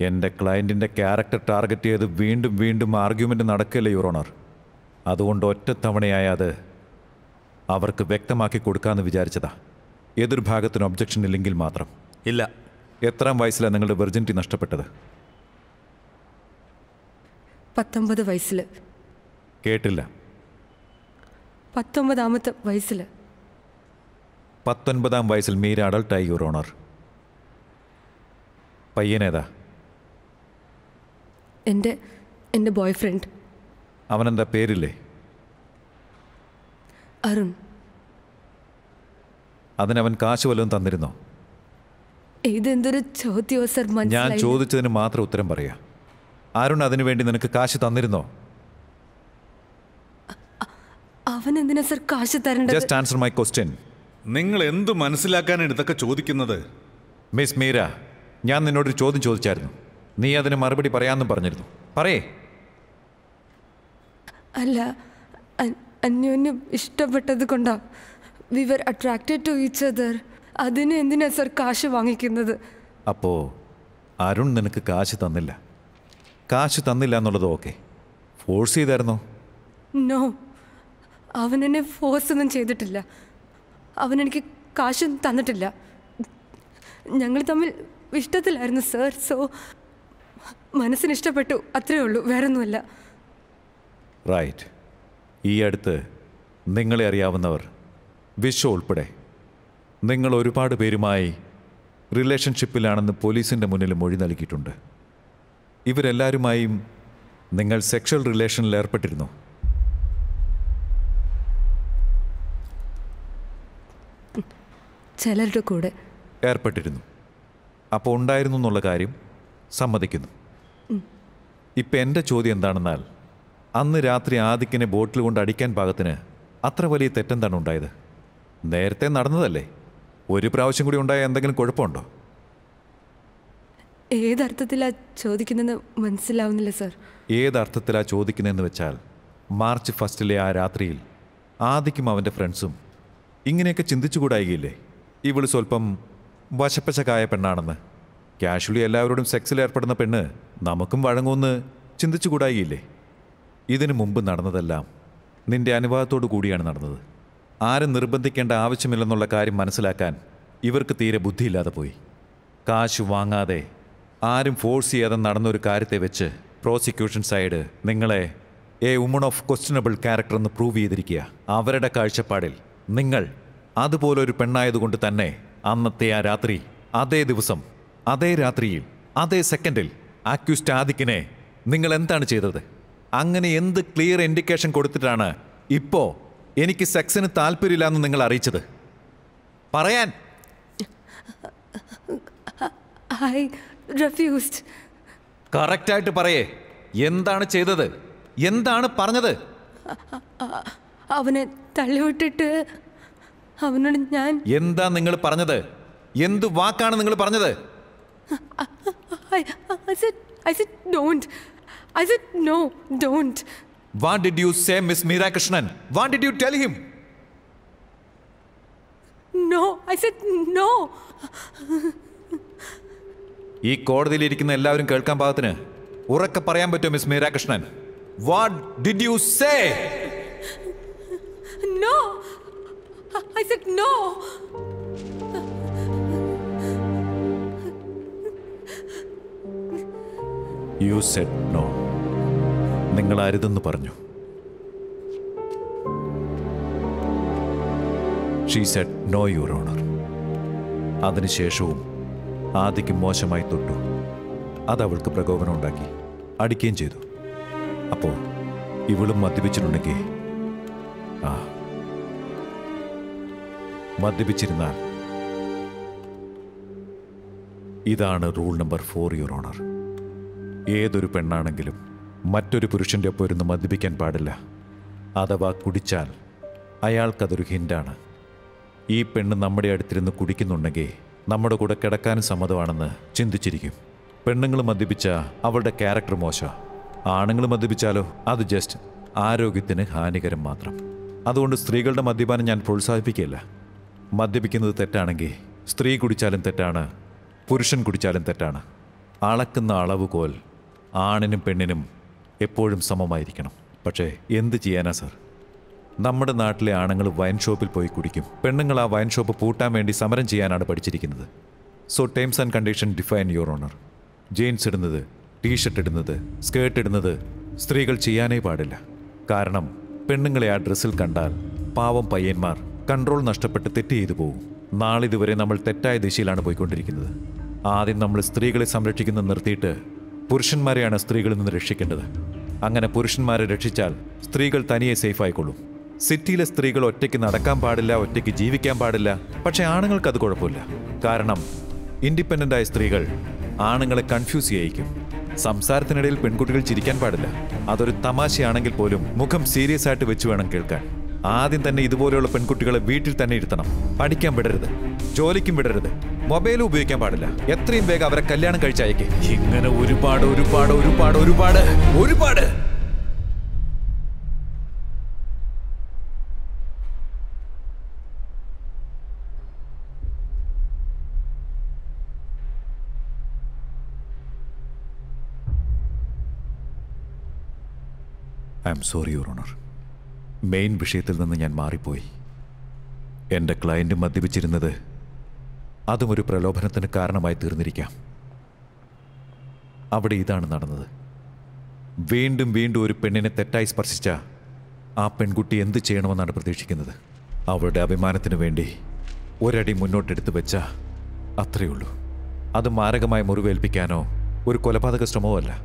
എന്റെ ക്ലയന്റിന്റെ ക്യാരക്ടർ ടാർഗറ്റ് ചെയ്ത് വീണ്ടും വീണ്ടും ആർഗ്യുമെന്റ് നടക്കില്ല യുറോണർ അതുകൊണ്ട് ഒറ്റ തവണയായ അത് അവർക്ക് വ്യക്തമാക്കി കൊടുക്കാമെന്ന് വിചാരിച്ചതാ. എതിർഭാഗത്തിന് ഒബ്ജക്ഷൻ ഇല്ലെങ്കിൽ മാത്രം. ഇല്ല. എത്രാം വയസ്സിലാണ് നിങ്ങളുടെ വെർജിനിറ്റി നഷ്ടപ്പെട്ടത്? പത്തൊമ്പത് വയസ്സിൽ കേട്ടില്ല. പത്തൊമ്പതാമത്തെ വയസ്സിൽ പത്തൊൻപതാം വയസ്സിൽ മീര അഡൾട്ടായി യുവർ ഓണർ പയ്യനേതാ? എന്റെ എന്റെ ബോയ്ഫ്രണ്ട് അവനെന്താ പേരില്ലേ? അരുൺ. അതിനവൻ കാശ് വല്ലതും തന്നിരുന്നോ? ഇതെന്തൊരു ചോദ്യമോ സർ ഞാൻ ചോദിച്ചതിന് മാത്രം ഉത്തരം പറയാ. അരുൺ അതിനു വേണ്ടി നിനക്ക് കാശ് തന്നിരുന്നോ? അവൻ എന്തിനാ സർ കാശ് തരേണ്ടത്? ജസ്റ്റ് ആൻസർ മൈ ക്വസ്റ്റ്യൻ നിങ്ങൾ എന്ത് മനസ്സിലാക്കാനാണ് ഇതൊക്കെ ചോദിക്കുന്നത്? മിസ് മീര ഞാൻ നിന്നോടൊരു ചോദ്യം ചോദിച്ചായിരുന്നു. നീ അതിന് മറുപടി പറയാമെന്നും പറഞ്ഞിരുന്നു. പറയേ. അല്ല അന്യോന്യം ഇഷ്ടപ്പെട്ടത് കൊണ്ടാ we were attracted to each other അതിന് എന്തിനാ സർ കാശ് വാങ്ങിക്കുന്നത്? അപ്പോ അരുൺ നിനക്ക് കാശ് തന്നില്ല. കാശ് തന്നില്ല എന്നുള്ളത് ഓക്കെ ഫോഴ്സ് ചെയ്തായിരുന്നോ? നോ അവൻ എന്നെ ഫോഴ്സ് ഒന്നും ചെയ്തിട്ടില്ല. അവൻ എനിക്ക് കാശും തന്നിട്ടില്ല. ഞങ്ങൾ തമ്മിൽ ഇഷ്ടത്തിലായിരുന്നു സർ സോ മനസ്സിന് ഇഷ്ടപ്പെട്ടു. അത്രേ ഉള്ളൂ. വേറൊന്നുമല്ല. റൈറ്റ് ഈ അടുത്ത് നിങ്ങളെ അറിയാവുന്നവർ വിശ്വ ഉൾപ്പെടെ. നിങ്ങൾ ഒരുപാട് പേരുമായി റിലേഷൻഷിപ്പിലാണെന്ന് പോലീസിന്റെ മുന്നിൽ മൊഴി നൽകിയിട്ടുണ്ട്. ഇവരെല്ലാവരുമായും നിങ്ങൾ സെക്ഷൽ റിലേഷനിൽ ഏർപ്പെട്ടിരുന്നു? ചിലരുടെ കൂടെ. ഏർപ്പെട്ടിരുന്നു. അപ്പോൾ ഉണ്ടായിരുന്നു എന്നുള്ള കാര്യം സമ്മതിക്കുന്നു. ഇപ്പം എന്റെ ചോദ്യം എന്താണെന്നാൽ അന്ന് രാത്രി ആദിക്കിനെ ബോട്ടിൽ കൊണ്ട് അടിക്കാൻ പാകത്തിന് അത്ര വലിയ തെറ്റെന്താണ് ഉണ്ടായത്? നേരത്തെ നടന്നതല്ലേ? ഒരു പ്രാവശ്യം കൂടി ഉണ്ടായ എന്തെങ്കിലും കുഴപ്പമുണ്ടോ? ഏതർത്ഥത്തിലാ ചോദിക്കുന്നതെന്ന് മനസ്സിലാവുന്നില്ല സർ. ഏതർത്ഥത്തിലാ ചോദിക്കുന്നതെന്ന് വെച്ചാൽ മാർച്ച് ഫസ്റ്റിലെ ആ രാത്രിയിൽ ആദിക്കും അവന്റെ ഫ്രണ്ട്സും ഇങ്ങനെയൊക്കെ ചിന്തിച്ചുകൂടായില്ലേ ഇവൾ സ്വല്പം വശപ്പശക്കായ പെണ്ണാണെന്ന്. കാഷ്വലി എല്ലാവരോടും സെക്സിൽ ഏർപ്പെടുന്ന പെണ്ണ് നമുക്കും വഴങ്ങുമെന്ന് ചിന്തിച്ചുകൂടായില്ലേ ഇതിനു മുമ്പ് നടന്നതെല്ലാം നിന്റെ അനുവാദത്തോടു കൂടിയാണ് നടന്നത്. ആരും നിർബന്ധിക്കേണ്ട ആവശ്യമില്ലെന്നുള്ള കാര്യം മനസ്സിലാക്കാൻ ഇവർക്ക് തീരെ ബുദ്ധിയില്ലാതെ പോയി. കാശ് വാങ്ങാതെ ആരും ഫോഴ്സ് ചെയ്യാതെ നടന്നൊരു കാര്യത്തെ വെച്ച് പ്രോസിക്യൂഷൻ സൈഡ് നിങ്ങളെ a woman of questionable character എന്ന് പ്രൂവ് ചെയ്തിരിക്കുക. അവരുടെ കാഴ്ചപ്പാടിൽ നിങ്ങൾ അതുപോലൊരു പെണ്ണായതുകൊണ്ട് തന്നെ അന്നത്തെ ആ രാത്രി അതേ ദിവസം അതേ രാത്രിയിൽ അതേ സെക്കൻഡിൽ ആക്യൂസ്റ്റ് ആദിക്കിനെ നിങ്ങൾ എന്താണ് ചെയ്തത്? അങ്ങനെ എന്ത് ക്ലിയർ ഇൻഡിക്കേഷൻ കൊടുത്തിട്ടാണ് ഇപ്പോ എനിക്ക് സെക്സിന് താല്പര്യമില്ല എന്ന് നിങ്ങൾ അറിയിച്ചത്. പറയാൻ. ഐ റെഫ്യൂസ്ഡ് കറക്റ്റായിട്ട് പറയേ. എന്താണ് ചെയ്തത്? എന്താണ് പറഞ്ഞത്? അവനെ തള്ളിവിട്ടിട്ട് അവനോട് ഞാൻ എന്താ നിങ്ങൾ പറഞ്ഞത്? എന്ത് വാക്കാണ് നിങ്ങൾ പറഞ്ഞത്? I I said, I said, don't. I said, no, don't. What did you say, Miss Meera Krishnan? What did you tell him? No, I said no. ये कोड दिले रिकने लल्ला वरिं कर्कम बात ने, उरक का पर्याम बेटे मिस मेरा Krishnan, what did you say? No, I said no. You said no. നിങ്ങൾ അരുതെന്ന് പറഞ്ഞു. She said no your honour അതിനുശേഷവും ആദിക്ക് മോശമായി തൊട്ടു. അത് അവൾക്ക് പ്രകോപനം ഉണ്ടാക്കി. അടിക്കുകയും ചെയ്തു. അപ്പോൾ ഇവളും മദ്യപിച്ചിട്ടുണ്ടെങ്കിൽ ആ മദ്യപിച്ചിരുന്നാൽ ഇതാണ് rule number four your honour ഏതൊരു പെണ്ണാണെങ്കിലും മറ്റൊരു പുരുഷന്റെ ഒപ്പം ഇരുന്ന് മദ്യപിക്കാൻ പാടില്ല. അഥവാ കുടിച്ചാൽ അയാൾക്കതൊരു ഹിന്റാണ് ഈ പെണ്ണ് നമ്മുടെ അടുത്തിരുന്ന് കുടിക്കുന്നുണ്ടെങ്കിൽ നമ്മുടെ കൂടെ കിടക്കാനും സമ്മതമാണെന്ന് ചിന്തിച്ചിരിക്കും. പെണ്ണുങ്ങൾ മദ്യപിച്ച അവളുടെ ക്യാരക്ടർ മോശ ആണുങ്ങൾ മദ്യപിച്ചാലോ? അത് ജസ്റ്റ് ആരോഗ്യത്തിന് ഹാനികരം മാത്രം. അതുകൊണ്ട് സ്ത്രീകളുടെ മദ്യപാനം ഞാൻ പ്രോത്സാഹിപ്പിക്കുകയില്ല. മദ്യപിക്കുന്നത് തെറ്റാണെങ്കിൽ സ്ത്രീ കുടിച്ചാലും തെറ്റാണ് പുരുഷൻ കുടിച്ചാലും തെറ്റാണ്. അളക്കുന്ന അളവുകോൽ ആണിനും പെണ്ണിനും എപ്പോഴും സമമായിരിക്കണം. പക്ഷേ എന്ത് ചെയ്യാനാ സർ? നമ്മുടെ നാട്ടിലെ ആണുങ്ങൾ വൈൻ ഷോപ്പിൽ പോയി കുടിക്കും. പെണ്ണുങ്ങൾ ആ വൈൻ ഷോപ്പ് പൂട്ടാൻ വേണ്ടി സമരം ചെയ്യാനാണ് പഠിച്ചിരിക്കുന്നത്. So terms and condition define your honour jeans ഇടുന്നത് ടീഷർട്ട് ഇടുന്നത് സ്കേർട്ട് ഇടുന്നത് സ്ത്രീകൾ ചെയ്യാനേ പാടില്ല. കാരണം പെണ്ണുങ്ങളെ ആ ഡ്രസ്സിൽ കണ്ടാൽ പാവം പയ്യന്മാർ കൺട്രോൾ നഷ്ടപ്പെട്ട് തെറ്റ് ചെയ്തു പോകും. നാളിതുവരെ നമ്മൾ തെറ്റായ ദിശയിലാണ് പോയിക്കൊണ്ടിരിക്കുന്നത്. ആദ്യം നമ്മൾ സ്ത്രീകളെ സംരക്ഷിക്കുന്നത് നിർത്തിയിട്ട് പുരുഷന്മാരെയാണ് സ്ത്രീകളിൽ നിന്ന് രക്ഷിക്കേണ്ടത്. അങ്ങനെ പുരുഷന്മാരെ രക്ഷിച്ചാൽ സ്ത്രീകൾ തനിയെ സേഫ് ആയിക്കൊള്ളും സിറ്റിയിലെ സ്ത്രീകൾ ഒറ്റയ്ക്ക് നടക്കാൻ പാടില്ല ഒറ്റയ്ക്ക് ജീവിക്കാൻ പാടില്ല. പക്ഷേ ആണുങ്ങൾക്ക് അത് കുഴപ്പമില്ല. കാരണം ഇൻഡിപെൻഡന്റ് ആയ സ്ത്രീകൾ ആണുങ്ങളെ കൺഫ്യൂസ് ചെയ്യിക്കും. സംസാരത്തിനിടയിൽ പെൺകുട്ടികൾ ചിരിക്കാൻ പാടില്ല. അതൊരു തമാശയാണെങ്കിൽ പോലും മുഖം സീരിയസ് ആയിട്ട് വെച്ച് വേണം കേൾക്കാൻ. ആദ്യം തന്നെ ഇതുപോലെയുള്ള പെൺകുട്ടികളെ വീട്ടിൽ തന്നെ ഇരുത്തണം. പഠിക്കാൻ വിടരുത്. ജോലിക്കും വിടരുത്. മൊബൈലും ഉപയോഗിക്കാൻ പാടില്ല. എത്രയും വേഗം അവരെ കല്യാണം കഴിച്ചയക്കേ. ഇങ്ങനെ ഒരുപാട് ഒരുപാട് ഒരുപാട് ഒരുപാട് ഒരുപാട്. I am sorry your honour main വിഷയത്തിൽ നിന്ന് ഞാൻ മാറിപ്പോയി. എന്റെ ക്ലയന്റ് മദ്യപിച്ചിരുന്നത് അതും ഒരു പ്രലോഭനത്തിന് കാരണമായി തീർന്നിരിക്കാം. അവിടെ ഇതാണ് നടന്നത്. വീണ്ടും വീണ്ടും ഒരു പെണ്ണിനെ തെറ്റായി സ്പർശിച്ച ആ പെൺകുട്ടി എന്ത് ചെയ്യണമെന്നാണ് പ്രതീക്ഷിക്കുന്നത്? അവളുടെ അഭിമാനത്തിന് വേണ്ടി ഒരടി മുന്നോട്ടെടുത്ത് വെച്ച അത്രയേ ഉള്ളൂ. അത് മാരകമായി മുറിവേൽപ്പിക്കാനോ ഒരു കൊലപാതക ശ്രമമോ അല്ല.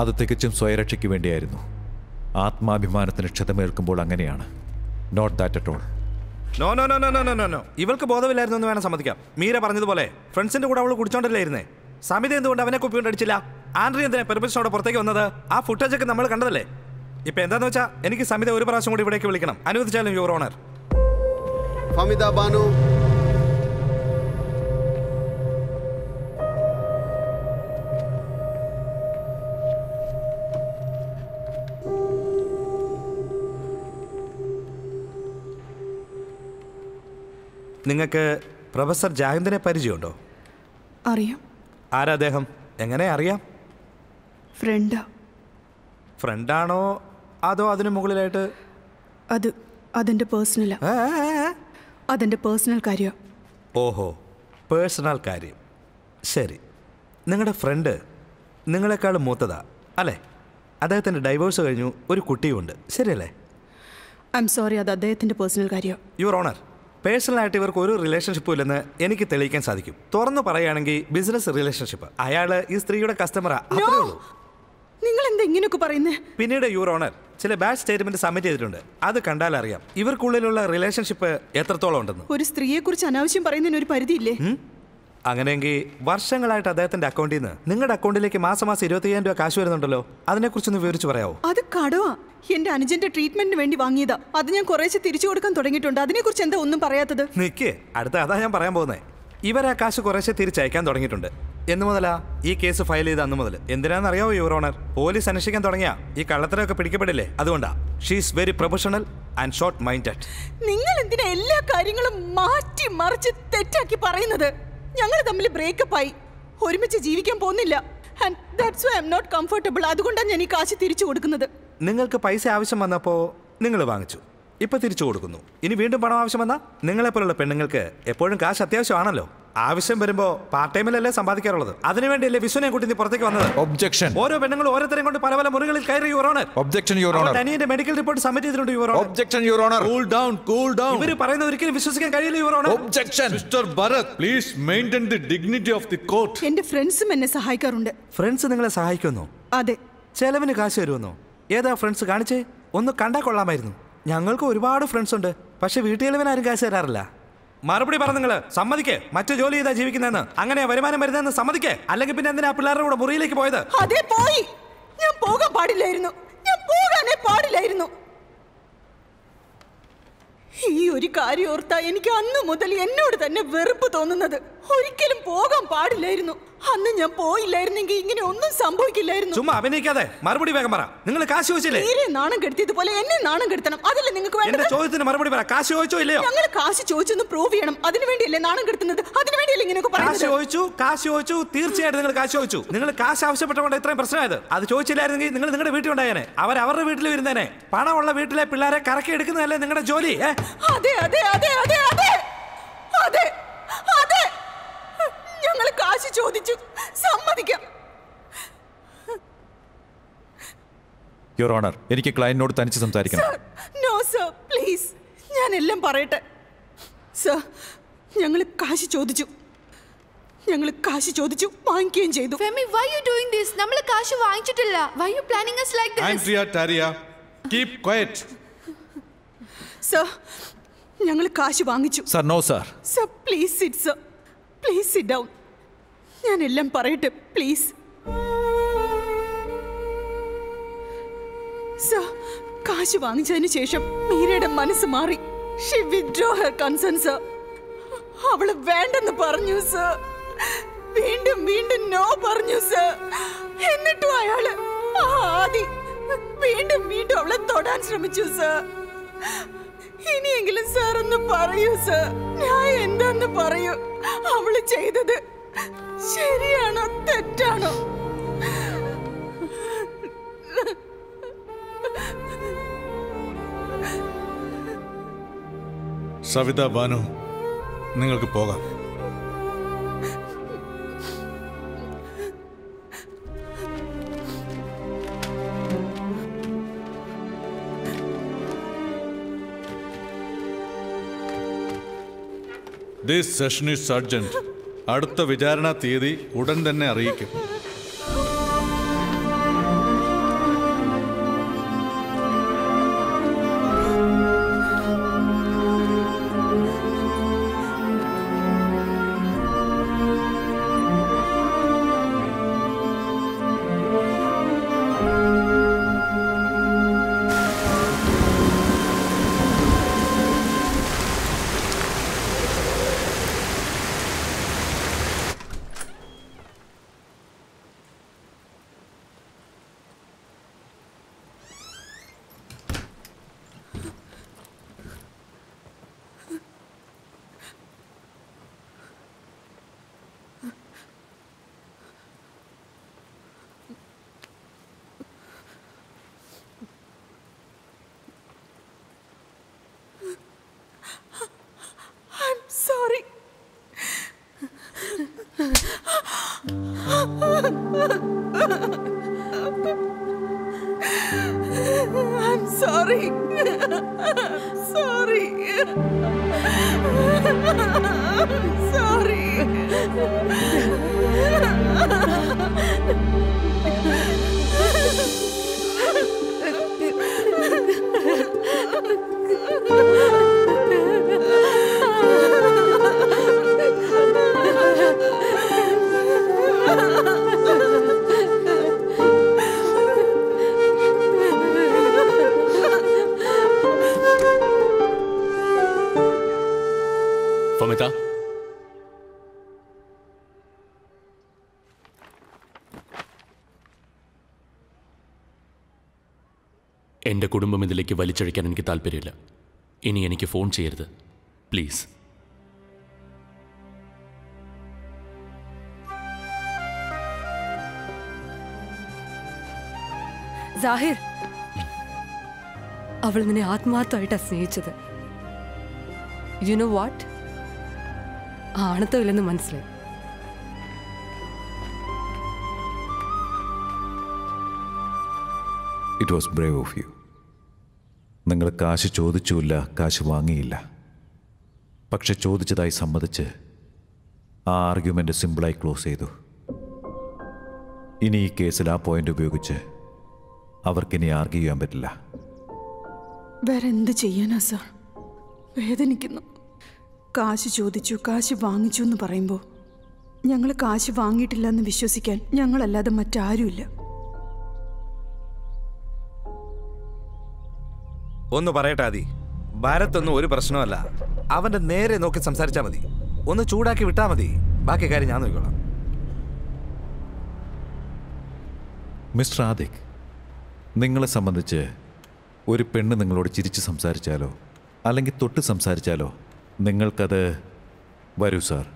അത് തികച്ചും സ്വയരക്ഷയ്ക്ക് വേണ്ടിയായിരുന്നു. ആത്മാഭിമാനത്തിന് ക്ഷതമേൽക്കുമ്പോൾ അങ്ങനെയാണ്. Not that at all no no no no no no no ഇവൾക്ക് ബോധമില്ലായിരുന്നു എന്ന് വേണം സമ്മതിക്കാം. മീര പറഞ്ഞതുപോലെ ഫ്രണ്ട്സിന്റെ കൂടെ അവൾ കുടിച്ചോണ്ടല്ലായിരുന്നേ. സമിത എന്തുകൊണ്ട് അവനെ കുപ്പിക്കൊണ്ട് അടിച്ചില്ല? ആൻഡ്രി എന്തിനാ പെർമിഷനോടെ പുറത്തേക്ക് വന്നത്? ആ ഫുട്ടേജൊക്കെ നമ്മൾ കണ്ടതല്ലേ? ഇപ്പൊ എന്താന്ന് വെച്ചാൽ എനിക്ക് സമിത ഒരു പ്രാവശ്യം കൂടി ഇവിടേക്ക് വിളിക്കണം. അനുവദിച്ചാലും യുവർ ഓണർ ഫമിത ബാനു നിങ്ങൾക്ക് പ്രൊഫസർ ജാഹിന്ദിനെ പരിചയമുണ്ടോ? അറിയാം. ആരാ അദ്ദേഹം? എങ്ങനെ അറിയാം? ഫ്രണ്ടാ. ഫ്രണ്ടാണോ അതോ അതിനു മുകളിലായിട്ട്? അത് അതെന്റെ പേഴ്സണലാ. അതെന്റെ പേഴ്സണൽ കാര്യം. ഓഹോ പേഴ്സണൽ കാര്യം. ശരി. നിങ്ങളുടെ ഫ്രണ്ട് നിങ്ങളെക്കാൾ മൂത്തതാ അല്ലേ? അദ്ദേഹത്തിന്റെ ഡൈവോഴ്സ് കഴിഞ്ഞു ഒരു കുട്ടിയുമുണ്ട് ശരിയല്ലേ? ഐ എം സോറി അത് അദ്ദേഹത്തിന്റെ പേഴ്സണൽ കാര്യം. യുവർ ഓണർ പേഴ്സണലായിട്ട് ഇവർക്ക് ഒരു റിലേഷൻഷിപ്പും ഇല്ലെന്ന് എനിക്ക് തെളിയിക്കാൻ സാധിക്കും. തുറന്നു പറയുകയാണെങ്കിൽ ബിസിനസ് റിലേഷൻഷിപ്പ് അയാൾ ഈ സ്ത്രീയുടെ കസ്റ്റമറാ അത്രേ ഉള്ളൂ. നിങ്ങൾ എന്താ ഇങ്ങനെയൊക്കെ പിന്നീട് യുവർ ഓണർ ചില ബാഡ് സ്റ്റേറ്റ്മെന്റ് സബ്മിറ്റ് ചെയ്തിട്ടുണ്ട്. അത് കണ്ടാൽ അറിയാം. ഇവർക്കുള്ളിലുള്ള റിലേഷൻഷിപ്പ് എത്രത്തോളം ഉണ്ടെന്ന്. ഒരു സ്ത്രീയെ കുറിച്ച് അനാവശ്യം പറയുന്നതിന് ഒരു പരിധിയില്ലേ? അങ്ങനെയെങ്കിൽ വർഷങ്ങളായിട്ട് അദ്ദേഹത്തിന്റെ അക്കൗണ്ടിൽ നിന്ന് നിങ്ങളുടെ അക്കൗണ്ടിലേക്ക് മാസം മാസം ഇരുപത്തയ്യായിരം രൂപ കാശ് വരുന്നുണ്ടല്ലോ. അതിനെക്കുറിച്ചൊന്ന് വിവരിച്ചു പറയാമോ അത് കടവാ. എന്റെ അനുജന്റെ ട്രീറ്റ്മെന്റിന് വേണ്ടി വാങ്ങിയതാ. അത് ഞാൻ കുറേശ്ശെ തിരിച്ചു കൊടുക്കാൻ തുടങ്ങിയിട്ടുണ്ട്. അതിനെക്കുറിച്ച് എന്താ ഒന്നും പറയാത്തത്? നിക്ക് അടുത്ത അതാ ഞാൻ പറയാൻ പോകുന്നത് ഇവരാ കാശ് കുറേശ്ശെ തിരിച്ചയക്കാൻ തുടങ്ങിയിട്ടുണ്ട്. എന്ന് മുതലാ ഈ കേസ് ഫയൽ ചെയ്ത അന്ന് മുതൽ. എന്തിനാണെന്ന് അറിയാവോ യുവർ ഓണർ? പോലീസ് അന്വേഷിക്കാൻ തുടങ്ങിയ. ഈ കള്ളത്തരമൊക്കെ പിടിക്കപ്പെടില്ലേ? അതുകൊണ്ടാ. She's very professional and short minded നിങ്ങൾ എന്തിനാ എല്ലാ കാര്യങ്ങളും മാറ്റി മറിച്ച് തെറ്റാക്കി പറയുന്നത്? ഞങ്ങൾ തമ്മിൽ ബ്രേക്കപ്പ് ആയി. ഒരുമിച്ച് ജീവിക്കാൻ പോകുന്നില്ല. And that's why I am not comfortable അതുകൊണ്ടാണ് ഞാൻ ഈ കാശ് തിരിച്ചു കൊടുക്കുന്നത്. നിങ്ങൾക്ക് പൈസ ആവശ്യം വന്നപ്പോൾ നിങ്ങൾ വാങ്ങിച്ചു. ഇപ്പൊ തിരിച്ചു കൊടുക്കുന്നു. ഇനി വീണ്ടും പണം ആവശ്യം വന്നാൽ നിങ്ങളെപ്പോലുള്ള പെണ്ണുങ്ങൾക്ക് എപ്പോഴും കാശ് അത്യാവശ്യമാണല്ലോ. ആവശ്യം വരുമ്പോൾ പാർട്ട് ടൈമിലല്ലേ സമ്പാദിക്കാറുള്ളത്? അതിനുവേണ്ടിയല്ലേ വിശ്വനെ കൂട്ടി നീ പുറത്തേക്ക് വന്നത്? ഒബ്ജക്ഷൻ ഓരോ പെണ്ണുങ്ങളും ഓരോരുത്തരും കൊണ്ട് പല പല മുറികളിൽ കയറി your honour objection your honour അനിയന്റെ മെഡിക്കൽ റിപ്പോർട്ട് സബ്മിറ്റ് ചെയ്തിട്ടുണ്ട് your honour objection your honour cool down cool down ഇവർ പറയുന്ന ഒരിക്കലും വിശ്വസിക്കാൻ കഴിയില്ല your honour objection mister Bharat please maintain the dignity of the court എന്റെ ഫ്രണ്ട്സും എന്നെ സഹായിക്കാറുണ്ട്. ഫ്രണ്ട്സ് നിങ്ങളെ സഹായിക്കുന്നു? അതെ. ചെലവിന് കാശ് തരുമെന്നോ? ഏതാ ഫ്രണ്ട്സ് കാണിച്ചേ? ഒന്ന് കണ്ടാൽ കൊള്ളാമായിരുന്നു. ഞങ്ങൾക്ക് ഒരുപാട് ഫ്രണ്ട്സ് ഉണ്ട്. പക്ഷെ വീട്ടുചെലവിന് ആരും കാശ് തരാറില്ല. മറുപടി പറഞ്ഞു നിങ്ങൾ സമ്മതിക്ക്. മറ്റു ജോലി ചെയ്താ ജീവിക്കുന്നതെന്ന്. അങ്ങനെ വരുമാനം വരുന്നതെന്ന് സമ്മതിക്ക്. അല്ലെങ്കിൽ പിന്നെ എന്തിനാ പിള്ളേരുടെ കൂടെ മുറിയിലേക്ക് പോയത്? അതെ പോയി. ഞാൻ പോകാൻ പാടില്ലായിരുന്നു. ഞാൻ പോകാനേ പാടില്ലായിരുന്നു. ഈ ഒരു കാര്യം ഓർത്താ എനിക്ക് അന്ന് മുതൽ എന്നോട് തന്നെ വെറുപ്പ് തോന്നുന്നത്. ഒരിക്കലും പോകാൻ പാടില്ലായിരുന്നു. അന്ന് ഞാൻ പോയില്ലായിരുന്നെങ്കിൽ ഇങ്ങനെ ഒന്നും സംഭവിക്കില്ലായിരുന്നു. ചുമ്മാ അഭിനയിക്കാതെ മറുപടി വേഗം പറ. നിങ്ങൾ കാശ് ചോദിച്ചില്ലേ? തീരെ നാണം കെടുത്തിയതുപോലെ എന്നെ നാണം കെടുത്തണം. അതല്ലേ നിങ്ങൾക്ക് എന്റെ വേണ്ടത് ചോദ്യത്തിന് മറുപടി പറ. കാശ് ചോദിച്ചോ ഇല്ലയോ? ഞങ്ങൾ കാശ് ചോദിച്ചൊന്ന് പ്രൂവ് ചെയ്യണം. അതിനു വേണ്ടിയല്ലേ നാണം കെടുത്തുന്നത്? അതിനു വേണ്ടിയല്ലേ ഇങ്ങനെയൊക്കെ കാശ് പറയുന്നത്? ചോദിച്ചു കാശ് ചോദിച്ചു തീർച്ചയായിട്ടും നിങ്ങൾ കാശ് ചോദിച്ചു. നിങ്ങൾ കാശ് ആവശ്യപ്പെട്ടുകൊണ്ട് ഇത്രയും പ്രശ്നമായത്. അത് ചോദിച്ചില്ലായിരുന്നെങ്കിൽ നിങ്ങൾ നിങ്ങളുടെ വീട്ടിൽ ഉണ്ടായേനെ. അവർ അവരുടെ വീട്ടിൽ വരുന്നേനെ. പണമുള്ള വീട്ടിലെ പിള്ളേരെ കറക്കി എടുക്കുന്നതല്ലേ നിങ്ങളുടെ ജോലി ഏ? അതെ അതെ അതെ അതെ അതെ അതെ അതെ. ഞങ്ങൾ കാശ് ചോദിച്ചു. സമ്മതിക്കാം. യുവർ ഓണർ എനിക്ക് ക്ലയന്റിനോട് തനിച്ച് സംസാരിക്കണം. നോ സർ പ്ലീസ് ഞാൻ എല്ലാം പറയട്ടെ. സർ ഞങ്ങൾ കാശ് ചോദിച്ചു. ഞങ്ങൾ കാശ് ചോദിച്ചു വാങ്ങിക്കുകയും ചെയ്തു. ഫെമി വൈ യു ഡൂയിങ് ദിസ് നമ്മൾ കാശ് വാങ്ങിച്ചിട്ടില്ല. Why you planning us like this Andrea ടാരിയ keep quiet sir ഞങ്ങൾ കാശ് വാങ്ങിച്ചു. Sir no sir sir please sit sir please sit down ഞാൻ എല്ലാം പറയട്ടെ പ്ലീസ്. കാശ് വാങ്ങിച്ചതിന് ശേഷം മീരയുടെ മനസ്സ് മാറി. She withdraw her concern sir അവൾ വേണ്ടെന്ന് പറഞ്ഞു സർ വീണ്ടും വീണ്ടും നോ പറഞ്ഞു സർ എന്നിട്ടും അയാൾ ആദി വീണ്ടും വീണ്ടും അവളെ തൊടാൻ ശ്രമിച്ചു സർ ഇനിയെങ്കിലും സാർ ഒന്ന് പറയൂ സർ ഞാൻ എന്താന്ന് പറയൂ. അവൾ ചെയ്തത് ശരിയാണോ? തെറ്റാണോ? സവിത ബാനു നിങ്ങൾക്ക് പോകാം. This session is അർജന്റ് അടുത്ത വിചാരണ തീയതി ഉടൻ തന്നെ അറിയിക്കും താല്പര്യമില്ല. ഇനി എനിക്ക് ഫോൺ ചെയ്യരുത്. പ്ലീസ്. സാഹിർ. അവൾ നിന്നെ ആത്മാർത്ഥമായിട്ടാണ് സ്നേഹിച്ചത്. യു നോ വാട്ട് ആണത്തമില്ലെന്ന് മനസ്സിലായി. It was brave of you നിങ്ങൾ കാശ് ചോദിച്ചുമില്ല കാശ് വാങ്ങിയില്ല. പക്ഷെ ചോദിച്ചതായി സമ്മതിച്ച് ആ ആർഗ്യുമെന്റ് സിമ്പിളായി ക്ലോസ് ചെയ്തു. ഇനി ഈ കേസിൽ ആ പോയിന്റ് ഉപയോഗിച്ച് അവർക്കിനി ആർഗ്യൂ ചെയ്യാൻ പറ്റില്ല. വേറെ എന്ത് ചെയ്യാനാ സാർ വേദനിക്കുന്നു. കാശ് ചോദിച്ചു കാശ് വാങ്ങിച്ചു എന്ന് പറയുമ്പോൾ ഞങ്ങൾ കാശ് വാങ്ങിയിട്ടില്ല എന്ന് വിശ്വസിക്കാൻ ഞങ്ങളല്ലാതെ മറ്റാരുമില്ല. ഒന്ന് പറയട്ടെ ആദി. ഭാരത്തൊന്നും ഒരു പ്രശ്നമല്ല അവന്റെ നേരെ നോക്കി സംസാരിച്ചാൽ മതി. ഒന്ന് ചൂടാക്കി വിട്ടാ മതി. ബാക്കി കാര്യം ഞാൻ നോക്കിക്കോളാം. മിസ്റ്റർ ആദിഖ് നിങ്ങളെ സംബന്ധിച്ച് ഒരു പെണ്ണ് നിങ്ങളോട് ചിരിച്ച് സംസാരിച്ചാലോ അല്ലെങ്കിൽ തൊട്ട് സംസാരിച്ചാലോ നിങ്ങൾക്കത് വരൂ സാർ.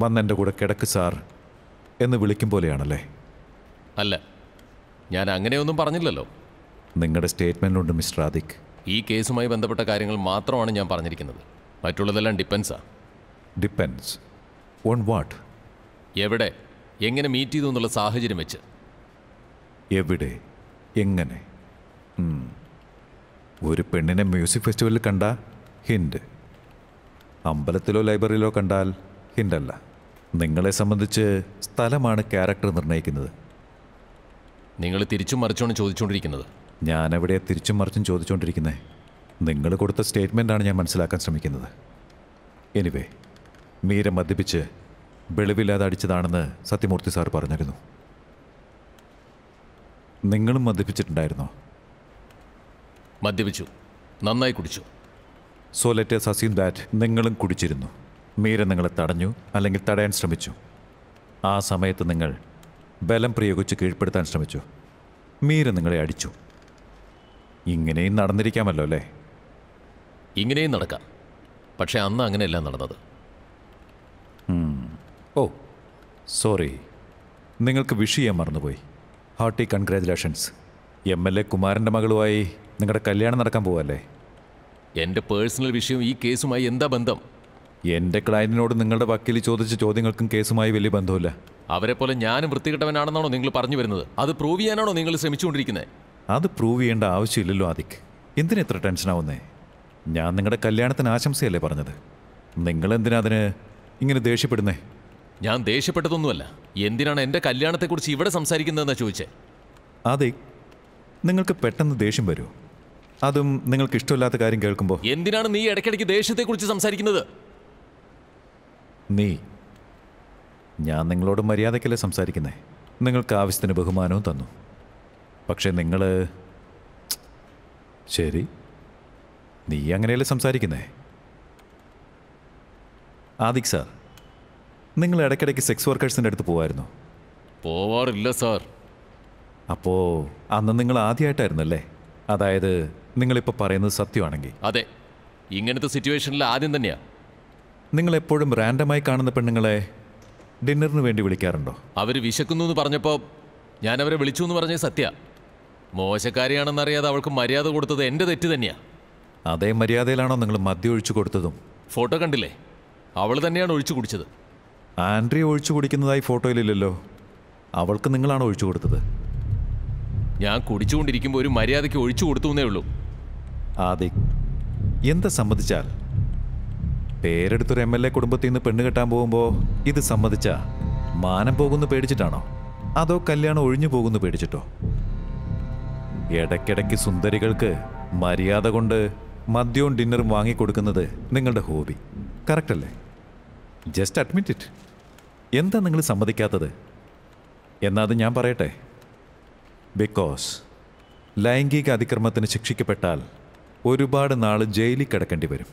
വന്നെന്റെ കൂടെ കിടക്ക് സാർ എന്ന് വിളിക്കും പോലെയാണല്ലേ? അല്ല ഞാൻ അങ്ങനെയൊന്നും പറഞ്ഞില്ലല്ലോ. നിങ്ങളുടെ സ്റ്റേറ്റ്മെന്റിലുണ്ട് മിസ്റ്റർ ആദിക്. ഈ കേസുമായി ബന്ധപ്പെട്ട കാര്യങ്ങൾ മാത്രമാണ് ഞാൻ പറഞ്ഞിരിക്കുന്നത്. മറ്റുള്ളതെല്ലാം ഡിപ്പെൻസാ ഡിപ്പെൻസ് ഓൺ വാട്ട് എവിടെ? എങ്ങനെ മീറ്റ് ചെയ്തു എന്നുള്ള സാഹചര്യം വെച്ച്. എവിടെ? എങ്ങനെ? ഒരു പെണ്ണിനെ മ്യൂസിക് ഫെസ്റ്റിവലിൽ കണ്ട? ഹിൻഡ്. അമ്പലത്തിലോ ലൈബ്രറിയിലോ കണ്ടാൽ ഹിൻഡല്ല നിങ്ങളെ സംബന്ധിച്ച് സ്ഥലമാണ് ക്യാരക്ടർ നിർണയിക്കുന്നത്. നിങ്ങൾ തിരിച്ചും മറിച്ചാണ് ചോദിച്ചുകൊണ്ടിരിക്കുന്നത്. ഞാനെവിടെ തിരിച്ചും മറിച്ചും ചോദിച്ചുകൊണ്ടിരിക്കുന്നത് നിങ്ങൾ കൊടുത്ത സ്റ്റേറ്റ്മെന്റാണ് ഞാൻ മനസ്സിലാക്കാൻ ശ്രമിക്കുന്നത്. എനിവേ മീര മദ്യപിച്ച് വെളിവില്ലാതെ അടിച്ചതാണെന്ന് സത്യമൂർത്തി സാർ പറഞ്ഞിരുന്നു. നിങ്ങളും മദ്യപിച്ചിട്ടുണ്ടായിരുന്നോ? മദ്യപിച്ചു. നന്നായി കുടിച്ചു. സോ ലെറ്റ് അസ്യൂം ദാറ്റ് നിങ്ങളും കുടിച്ചിരുന്നു. മീര നിങ്ങളെ തടഞ്ഞു അല്ലെങ്കിൽ തടയാൻ ശ്രമിച്ചു. ആ സമയത്ത് നിങ്ങൾ ബലം പ്രയോഗിച്ച് കീഴ്പ്പെടുത്താൻ ശ്രമിച്ചു. മീര നിങ്ങളെ അടിച്ചു. ഇങ്ങനെയും നടന്നിരിക്കാമല്ലോ അല്ലേ? ഇങ്ങനെയും നടക്കാം. പക്ഷെ അന്ന് അങ്ങനെയല്ല നടന്നത്. ഓ സോറി. നിങ്ങൾക്ക് വിഷ് ചെയ്യാൻ മറന്നുപോയി. Hearty congratulations M L A കുമാരന്റെ മകളുമായി നിങ്ങളുടെ കല്യാണം നടക്കാൻ പോവല്ലേ? എന്റെ പേഴ്സണൽ വിഷയം ഈ കേസുമായി എന്താ ബന്ധം? എന്റെ ക്ലയന്റിനോട് നിങ്ങളുടെ വക്കീൽ ചോദിച്ച ചോദ്യങ്ങൾക്കും കേസുമായി വലിയ ബന്ധമില്ല അവരെ പോലെ ഞാനും വൃത്തികെട്ടവനാണെന്നാണോ നിങ്ങൾ പറഞ്ഞു വരുന്നത്? അത് പ്രൂവ് ചെയ്യാനാണോ നിങ്ങൾ ശ്രമിച്ചുകൊണ്ടിരിക്കുന്നത്? അത് പ്രൂവ് ചെയ്യേണ്ട ആവശ്യമില്ലല്ലോ ആദിക്. എന്തിനാ ഇത്ര ടെൻഷനാവുന്നേ ഞാൻ നിങ്ങളുടെ കല്യാണത്തിന് ആശംസയല്ലേ പറഞ്ഞത്. നിങ്ങൾ എന്തിനാ അതിന് ഇങ്ങനെ ദേഷ്യപ്പെടുന്നേ? ഞാൻ ദേഷ്യപ്പെട്ടതൊന്നുമല്ല. എന്തിനാണ് എന്റെ കല്യാണത്തെക്കുറിച്ച് ഇവിടെ സംസാരിക്കുന്നതെന്നാ ചോദിച്ചേ? അതെ നിങ്ങൾക്ക് പെട്ടെന്ന് ദേഷ്യം വരുമോ അതും നിങ്ങൾക്ക് ഇഷ്ടമില്ലാത്ത കാര്യം കേൾക്കുമ്പോൾ എന്തിനാണ് നീ ഇടയ്ക്കിടയ്ക്ക് ദേഷ്യത്തെക്കുറിച്ച് സംസാരിക്കുന്നത്? നീ ഞാൻ നിങ്ങളോട് മര്യാദയ്ക്കല്ലേ സംസാരിക്കുന്നേ. നിങ്ങൾക്ക് ആവശ്യത്തിന് ബഹുമാനവും തന്നു. പക്ഷേ നിങ്ങൾ ശരി. നീ അങ്ങനെയല്ലേ സംസാരിക്കുന്നേ? ആദിക് സാർ നിങ്ങൾ ഇടയ്ക്കിടയ്ക്ക് സെക്സ് വർക്കേഴ്സിന്റെ അടുത്ത് പോവായിരുന്നു. പോവാറില്ല സാർ. അപ്പോൾ അന്ന് നിങ്ങൾ ആദ്യമായിട്ടായിരുന്നല്ലേ അതായത് നിങ്ങളിപ്പോൾ പറയുന്നത് സത്യമാണെങ്കിൽ. അതെ ഇങ്ങനത്തെ സിറ്റുവേഷനിൽ ആദ്യം തന്നെയാ. നിങ്ങൾ എപ്പോഴും റാൻഡമായി കാണുന്ന പെണ്ണുങ്ങളെ ഡിന്നറിന് വേണ്ടി വിളിക്കാറുണ്ടോ? അവർ വിശക്കുന്നു എന്ന് പറഞ്ഞപ്പോൾ ഞാൻ അവരെ വിളിച്ചു എന്ന് പറഞ്ഞത് സത്യ. മോശക്കാരിയാണെന്നറിയാതെ അവൾക്ക് മര്യാദ കൊടുത്തത് എന്റെ തെറ്റ് തന്നെയാ. അതേ മര്യാദയിലാണോ നിങ്ങൾ മദ്യം ഒഴിച്ചു കൊടുത്തതും? ഫോട്ടോ കണ്ടില്ലേ? അവൾ തന്നെയാണ് ഒഴിച്ചു കുടിച്ചത്. ആൻഡ്രി ഒഴിച്ചു കുടിക്കുന്നതായി ഫോട്ടോയിലില്ലല്ലോ. അവൾക്ക് നിങ്ങളാണ് ഒഴിച്ചു കൊടുത്തത്. ഞാൻ കുടിച്ചുകൊണ്ടിരിക്കുമ്പോൾ ഒരു മര്യാദയ്ക്ക് ഒഴിച്ചു കൊടുത്തു എന്നേ ഉള്ളൂ. ആദി എന്താ സമ്മതിച്ചാൽ? പേരെടുത്തൊരു എം എൽ എ കുടുംബത്തിൽ നിന്ന് പെണ്ണ് കെട്ടാൻ പോകുമ്പോൾ ഇത് സമ്മതിച്ചാ? മാനം പോകുന്നു പേടിച്ചിട്ടാണോ? അതോ കല്യാണം ഒഴിഞ്ഞു പോകുന്നു പേടിച്ചിട്ടോ? ഇടയ്ക്കിടയ്ക്ക് സുന്ദരികൾക്ക് മര്യാദ കൊണ്ട് മദ്യവും ഡിന്നറും വാങ്ങിക്കൊടുക്കുന്നത് നിങ്ങളുടെ ഹോബി. കറക്റ്റല്ലേ ജസ്റ്റ് അഡ്മിറ്റ് ഇറ്റ് എന്താ നിങ്ങൾ സമ്മതിക്കാത്തത്? എന്നാ അത് ഞാൻ പറയട്ടെ. ബിക്കോസ് ലൈംഗിക അതിക്രമത്തിന് ശിക്ഷിക്കപ്പെട്ടാൽ ഒരുപാട് നാൾ ജയിലിൽ കിടക്കേണ്ടി വരും.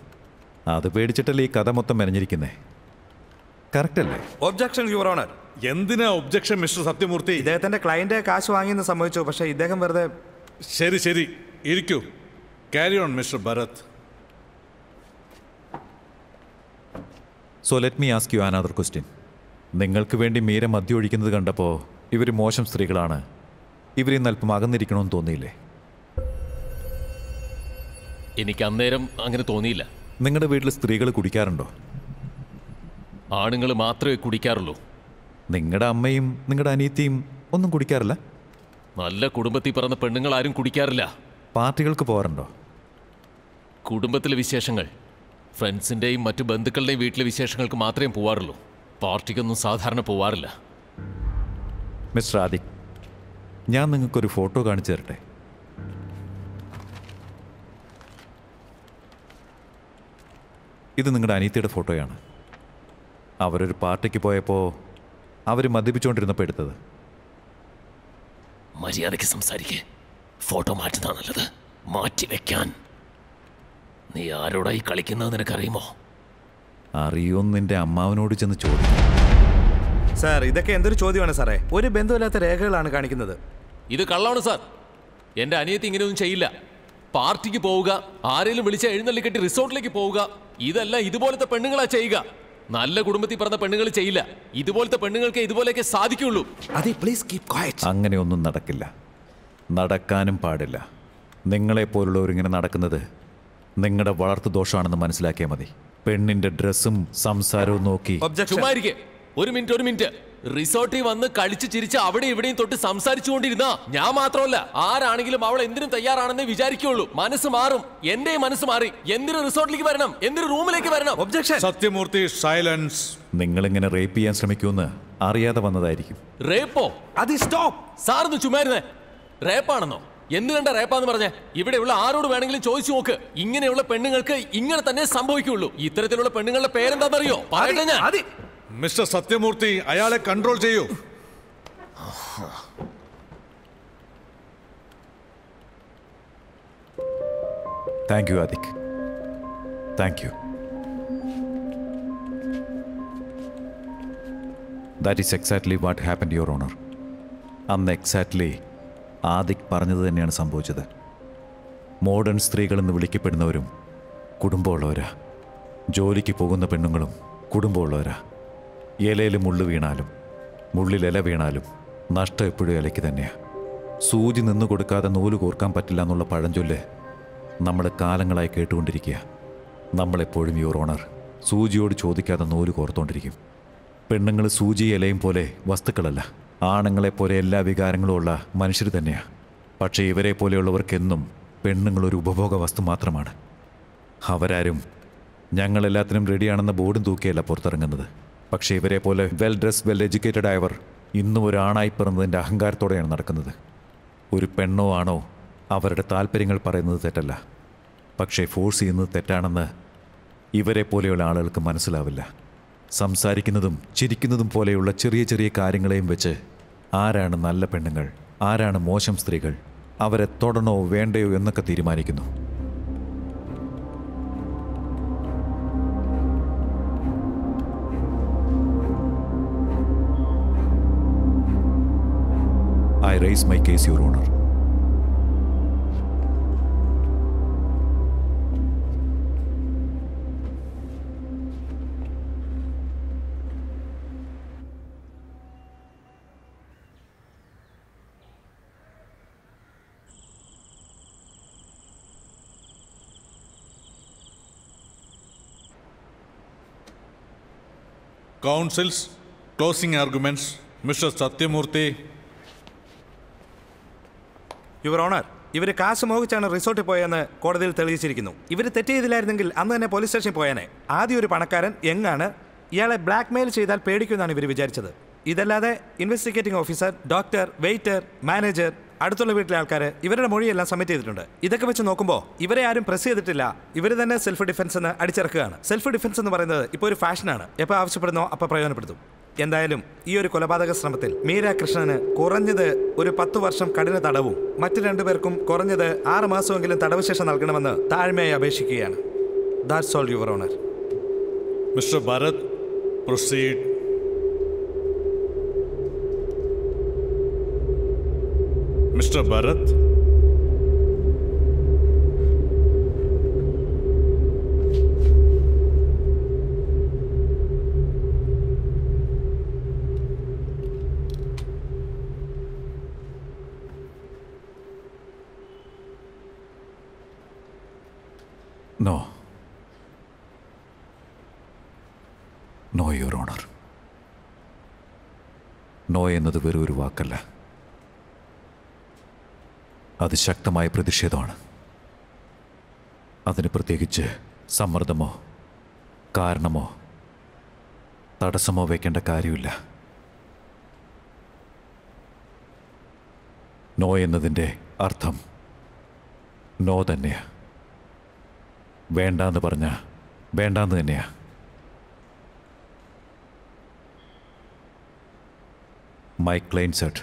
അത് പേടിച്ചിട്ടല്ലേ ഈ കഥ മൊത്തം മെനഞ്ഞിരിക്കുന്നേ? കറക്റ്റല്ലേ ഒബ്ജക്ഷൻ യുവർ ഓണർ എന്തിനാ ഒബ്ജക്ഷൻ മിസ്റ്റർ സത്യമൂർത്തി? ഇദ്ദേഹത്തിന്റെ ക്ലയന്റ് കാശ് വാങ്ങിയെന്ന് സമ്മതിച്ചു പക്ഷേ ഇദ്ദേഹം വെറുതെ ശരി ശരി. ഇരിക്കൂ. Carry on mister Bharat so let me ask you another question നിങ്ങൾക്ക് വേണ്ടി മീര മദ്യം ഒഴിക്കുന്നത് കണ്ടപ്പോൾ ഇവർ മോശം സ്ത്രീകളാണ്. ഇവരിൽ നിന്ന് അല്പം അകന്നിരിക്കണമെന്ന് തോന്നിയില്ലേ? എനിക്ക് അന്നേരം അങ്ങനെ തോന്നിയില്ല. നിങ്ങളുടെ വീട്ടിൽ സ്ത്രീകൾ കുടിക്കാറുണ്ടോ? ആണുങ്ങൾ മാത്രമേ കുടിക്കാറുള്ളൂ. നിങ്ങളുടെ അമ്മയും നിങ്ങളുടെ അനിയത്തിയും ഒന്നും കുടിക്കാറില്ല? നല്ല കുടുംബത്തിൽ പിറന്ന പെണ്ണുങ്ങൾ ആരും കുടിക്കാറില്ല. പാർട്ടികൾക്ക് പോകാറുണ്ടോ? കുടുംബത്തിലെ വിശേഷങ്ങൾ. ഫ്രണ്ട്സിന്റെയും മറ്റു ബന്ധുക്കളുടെയും വീട്ടിലെ വിശേഷങ്ങൾക്ക് മാത്രമേ പോവാറുള്ളൂ. പാർട്ടിക്കൊന്നും സാധാരണ പോവാറില്ല. മിസ്റ്റർ ആദി ഞാൻ നിങ്ങൾക്കൊരു ഫോട്ടോ കാണിച്ചു തരട്ടെ? ഇത് നിങ്ങളുടെ അനീത്തിയുടെ ഫോട്ടോയാണ്. അവരൊരു പാർട്ടിക്ക് പോയപ്പോൾ അവർ മദ്യപിച്ചുകൊണ്ടിരുന്നപ്പോൾ എടുത്തത്. മര്യാദയ്ക്ക് സംസാരിക്കേ. ഫോട്ടോ മാറ്റുന്നതാ നല്ലത്. മാറ്റി വെക്കാൻ. നീ ആരോടായി കളിക്കുന്നത് നിനക്കറിയുമോ? അറിയോന്ന് നിന്റെ അമ്മാവനോട് ചെന്ന് ചോദിക്കും. സാർ ഇതൊക്കെ എന്തൊരു ചോദ്യമാണ് സാറേ? ഒരു ബന്ധമില്ലാത്ത രേഖകളാണ് കാണിക്കുന്നത്. ഇത് കള്ളാണ് സാർ. എന്റെ അനിയത്തി ഇങ്ങനെയൊന്നും ചെയ്യില്ല. പാർട്ടിക്ക് പോവുക ആരെങ്കിലും വിളിച്ച എഴുന്നള്ളിക്കെട്ടി റിസോർട്ടിലേക്ക് പോവുക. ഇതെല്ലാം ഇതുപോലത്തെ പെണ്ണുങ്ങളാ ചെയ്യുക. നല്ല കുടുംബത്തിൽ പറഞ്ഞ പെണ്ണുങ്ങൾ ചെയ്യില്ല. ഇതുപോലത്തെ പെണ്ണുങ്ങൾക്ക് ഇതുപോലെയൊക്കെ സാധിക്കുള്ളൂ. അതെ പ്ലീസ് കീപ് ക്വയറ്റ് അങ്ങനെയൊന്നും നടക്കില്ല. നടക്കാനും പാടില്ല. നിങ്ങളെ നിങ്ങളെപ്പോലുള്ളവരിങ്ങനെ നടക്കുന്നത് നിങ്ങളുടെ വളർത്തു ദോഷമാണെന്ന് മനസ്സിലാക്കിയാൽ മതി. പെണ്ണിന്റെ ഡ്രസ്സും സംസാരവും നോക്കി. ചുമ്മാ ഒരു മിനിറ്റ് ഒരു മിനിറ്റ്. റിസോർട്ടിൽ വന്ന് കളിച്ച് ചിരിച്ച് അവിടെ ഇവിടെയും തൊട്ട് സംസാരിച്ചുകൊണ്ടിരുന്ന. ഞാൻ മാത്രമല്ല ആരാണെങ്കിലും അവൾ എന്തിനും തയ്യാറാണെന്ന് വിചാരിക്കുള്ളൂ മനസ്സ് മാറും. എന്റെ മനസ്സ് മാറി. എന്തിനു റിസോർട്ടിലേക്ക് വരണം? എന്തിനു റൂമിലേക്ക് വരണം? ഒബ്ജക്ഷൻ സത്യമൂർത്തി സൈലൻസ് നിങ്ങൾ ഇങ്ങനെ റേപ്പ് ചെയ്യാൻ ശ്രമിക്കുമെന്ന് അറിയാതെ വന്നതായിരിക്കും. റേപ്പോ? അത് സ്റ്റോപ്പ് സാറിന് ചുമ്മാരുന്നേ റേപ്പാണെന്നോ? എന്ത് കണ്ട റേപ്പാന്ന് പറഞ്ഞ? ഇവിടെയുള്ള ആരോട് വേണമെങ്കിലും ചോദിച്ചു നോക്ക്. ഇങ്ങനെയുള്ള പെണ്ണുങ്ങൾക്ക് ഇങ്ങനെ തന്നെ സംഭവിക്കുള്ളൂ ഇത്തരത്തിലുള്ള പെണ്ണുങ്ങളുടെ പേരെന്താണെന്നറിയോ പറയട്ടെ ഞാൻ. മിസ്റ്റർ സത്യമൂർത്തി അയാളെ കൺട്രോൾ ചെയ്യൂ. Thank you Adik thank you that is exactly what happen your honour അന്ന് എക്സാക്ട്ലി ആദിക് പറഞ്ഞത് തന്നെയാണ് സംഭവിച്ചത്. മോഡേൺ സ്ത്രീകളെന്ന് വിളിക്കപ്പെടുന്നവരും കുടുംബമുള്ളവരാ. ജോലിക്ക് പോകുന്ന പെണ്ണുങ്ങളും കുടുംബമുള്ളവരാ. ഇലയിൽ മുള്ളു വീണാലും മുള്ളിൽ ഇല വീണാലും നഷ്ടം എപ്പോഴും ഇലയ്ക്ക് തന്നെയാണ് സൂചി നിന്ന് കൊടുക്കാതെ നൂൽ കോർക്കാൻ പറ്റില്ല എന്നുള്ള പഴഞ്ചൊല്ല് നമ്മൾ കാലങ്ങളായി കേട്ടുകൊണ്ടിരിക്കുക നമ്മളെപ്പോഴും യുവർ ഓണർ സൂചിയോട് ചോദിക്കാതെ നൂൽ കോർത്തുകൊണ്ടിരിക്കും പെണ്ണുങ്ങൾ സൂചി ഇലയും പോലെ വസ്തുക്കളല്ല. ആണുങ്ങളെപ്പോലെ എല്ലാ വികാരങ്ങളും ഉള്ള മനുഷ്യർ തന്നെയാണ് പക്ഷേ ഇവരെ പോലെയുള്ളവർക്കെന്നും പെണ്ണുങ്ങൾ ഒരു ഉപഭോഗ വസ്തു മാത്രമാണ്. അവരാരും ഞങ്ങളെല്ലാത്തിനും റെഡിയാണെന്ന ബോർഡും തൂക്കിയല്ല പുറത്തിറങ്ങുന്നത്. പക്ഷേ ഇവരെ പോലെ വെൽ ഡ്രസ് വെൽ എഡ്യൂക്കേറ്റഡ് ആയവർ ഇന്നും ഒരു ആണായി പിറന്നതിന്റെ അഹങ്കാരത്തോടെയാണ് നടക്കുന്നത്. ഒരു പെണ്ണോ ആണോ അവരുടെ താല്പര്യങ്ങൾ പറയുന്നത് തെറ്റല്ല. പക്ഷേ ഫോഴ്സ് ചെയ്യുന്നത് തെറ്റാണെന്ന് ഇവരെ പോലെയുള്ള ആളുകൾക്ക് മനസ്സിലാവില്ല. സംസാരിക്കുന്നതും ചിരിക്കുന്നതും പോലെയുള്ള ചെറിയ ചെറിയ കാര്യങ്ങളെയും വെച്ച് ആരാണ് നല്ല പെണ്ണുങ്ങൾ ആരാണ് മോശം സ്ത്രീകൾ അവരെ തൊടണോ വേണ്ടയോ എന്നൊക്കെ തീരുമാനിക്കുന്നു. I raise my case, Your Honor. Counsels closing arguments mister Sathyamurthy your honour ഇവർ കാശ് മോഹിച്ചാണ് റിസോർട്ടിൽ പോയെന്ന് കോടതിയിൽ തെളിയിച്ചിരിക്കുന്നു. ഇവർ തെറ്റ് ചെയ്തില്ലായിരുന്നെങ്കിൽ അന്ന് തന്നെ പോലീസ് സ്റ്റേഷനിൽ പോയാനെ. ആദ്യം ഒരു പണക്കാരൻ എങ്ങാണ് ഇയാളെ ബ്ലാക്ക് മെയിൽ ചെയ്താൽ പേടിക്കുമെന്നാണ് ഇവർ വിചാരിച്ചത്. ഇതല്ലാതെ investigating officer doctor waiter manager അടുത്തുള്ള വീട്ടിലെ ആൾക്കാർ ഇവരുടെ മൊഴിയെല്ലാം സബ്മിറ്റ് ചെയ്തിട്ടുണ്ട്. ഇതൊക്കെ വെച്ച് നോക്കുമ്പോൾ ഇവരെ ആരും പ്രസ് ചെയ്തിട്ടില്ല. ഇവർ തന്നെ സെൽഫ് ഡിഫൻസ് എന്ന് അടിച്ചിറക്കുകയാണ്. സെൽഫ് ഡിഫൻസ് എന്ന് പറയുന്നത് ഇപ്പോൾ ഒരു ഫാഷനാണ് എപ്പോൾ ആവശ്യപ്പെടുന്നോ അപ്പോൾ പ്രയോജനപ്പെടുത്തും. എന്തായാലും ഈ ഒരു കൊലപാതക ശ്രമത്തിൽ മീര കൃഷ്ണന് കുറഞ്ഞത് ഒരു പത്തു വർഷം കഠിന തടവും മറ്റു രണ്ടുപേർക്കും കുറഞ്ഞത് ആറ് മാസമെങ്കിലും തടവ് ശിക്ഷ നൽകണമെന്ന് താഴ്മയായി അപേക്ഷിക്കുകയാണ്. That's all your honour mister Bharat proceed. Mister Bharat? No no your honour no എന്നത് വെറും ഒരു വാക്കല്ല. അത് ശക്തമായ പ്രതിഷേധമാണ്. അതിന് പ്രത്യേകിച്ച് സമ്മർദ്ദമോ കാരണമോ തടസ്സമോ വയ്ക്കേണ്ട കാര്യമില്ല. നോ എന്നതിന്റെ അർത്ഥം നോ തന്നെയാ. വേണ്ടാന്ന് പറഞ്ഞ വേണ്ടാന്ന് തന്നെയാ. My claim set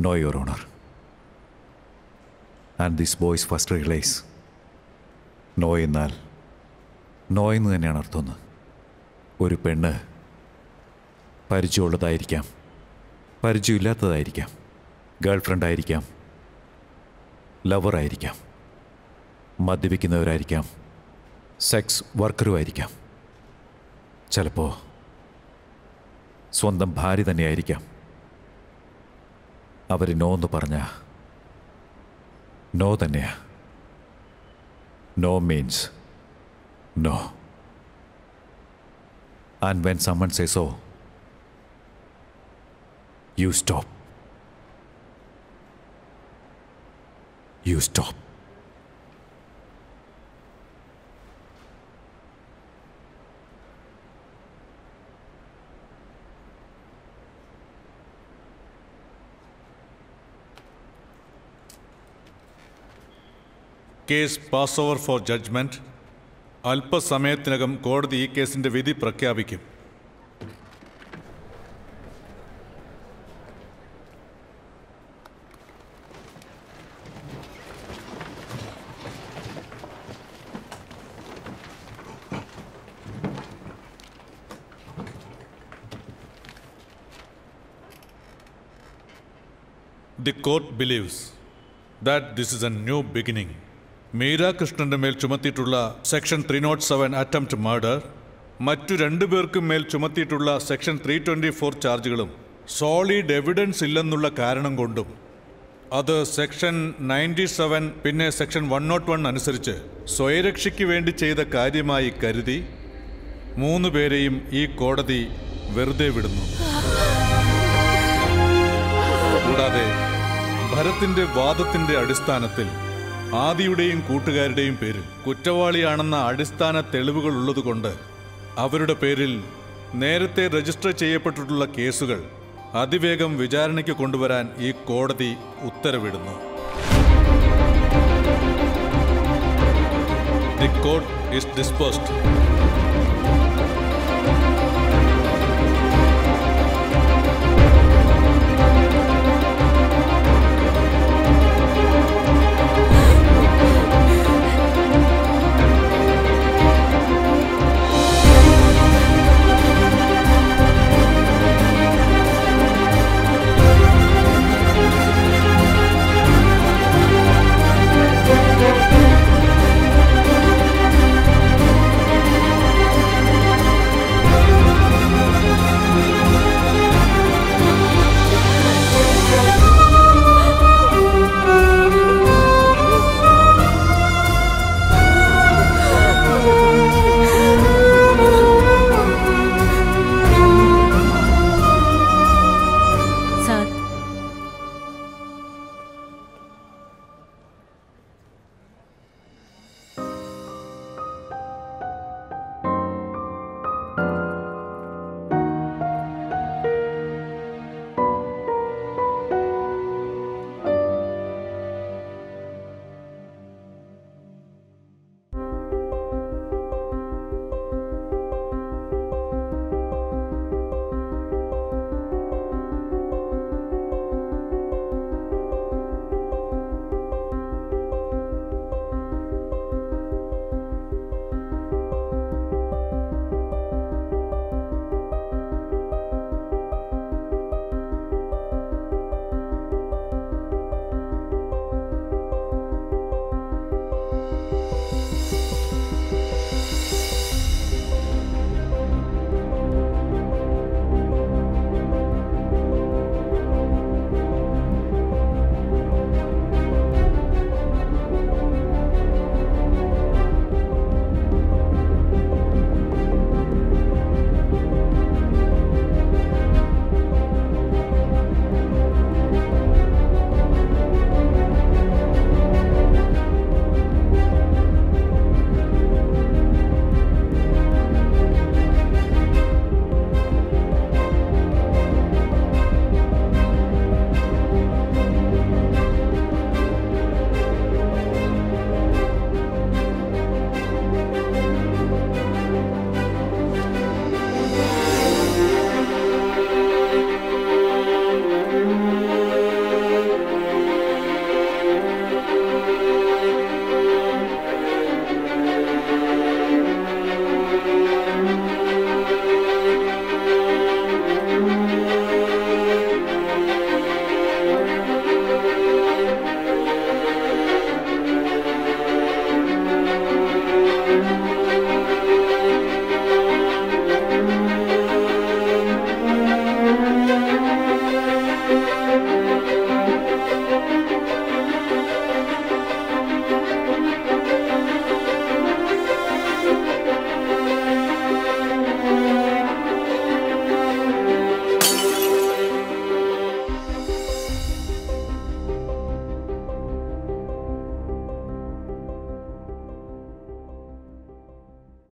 no your honour and this boys first realise no എന്നാൽ നോ എന്ന് തന്നെയാണ് അർത്ഥം. ഒരു പെണ്ണ് പരിചയമുള്ളതായിരിക്കാം പരിചയമില്ലാത്തതായിരിക്കാം ഗേൾ ഫ്രണ്ട് ആയിരിക്കാം ലവറായിരിക്കാം മദ്യപിക്കുന്നവരായിരിക്കാം സെക്സ് വർക്കറുമായിരിക്കാം. ചിലപ്പോൾ സ്വന്തം ഭാര്യ തന്നെയായിരിക്കാം. അവർ നോ എന്ന് പറഞ്ഞ നോ തന്നെയാ. No means no. And when someone says so you stop you stop case pass over for judgement അല്പസമയത്തിനകം കോടതി ഈ കേസിന്റെ വിധി പ്രഖ്യാപിക്കും. The court believes that this is a new beginning Meera കൃഷ്ണന്റെ മേൽ ചുമത്തിയിട്ടുള്ള section three nought seven attempt murder മറ്റു രണ്ടു പേർക്കും മേൽ ചുമത്തിയിട്ടുള്ള സെക്ഷൻ ത്രീ ട്വന്റി ഫോർ ചാർജുകളും സോളിഡ് എവിഡൻസ് ഇല്ലെന്നുള്ള കാരണം കൊണ്ടും അത് സെക്ഷൻ നയന്റി സെവൻ പിന്നെ സെക്ഷൻ വൺ നോട്ട് വൺ അനുസരിച്ച് സ്വയരക്ഷയ്ക്ക് വേണ്ടി ചെയ്ത കാര്യമായി കരുതി മൂന്ന് പേരെയും ഈ കോടതി വെറുതെ വിടുന്നു. കൂടാതെ ഭരത്തിന്റെ വാദത്തിന്റെ അടിസ്ഥാനത്തിൽ ആദിയുടെയും കൂട്ടുകാരുടെയും പേരിൽ കുറ്റവാളിയാണെന്ന അടിസ്ഥാന തെളിവുകൾ ഉള്ളതുകൊണ്ട് അവരുടെ പേരിൽ നേരത്തെ രജിസ്റ്റർ ചെയ്യപ്പെട്ടിട്ടുള്ള കേസുകൾ അതിവേഗം വിചാരണയ്ക്ക് കൊണ്ടുവരാൻ ഈ കോടതി ഉത്തരവിടുന്നു. The court is disposed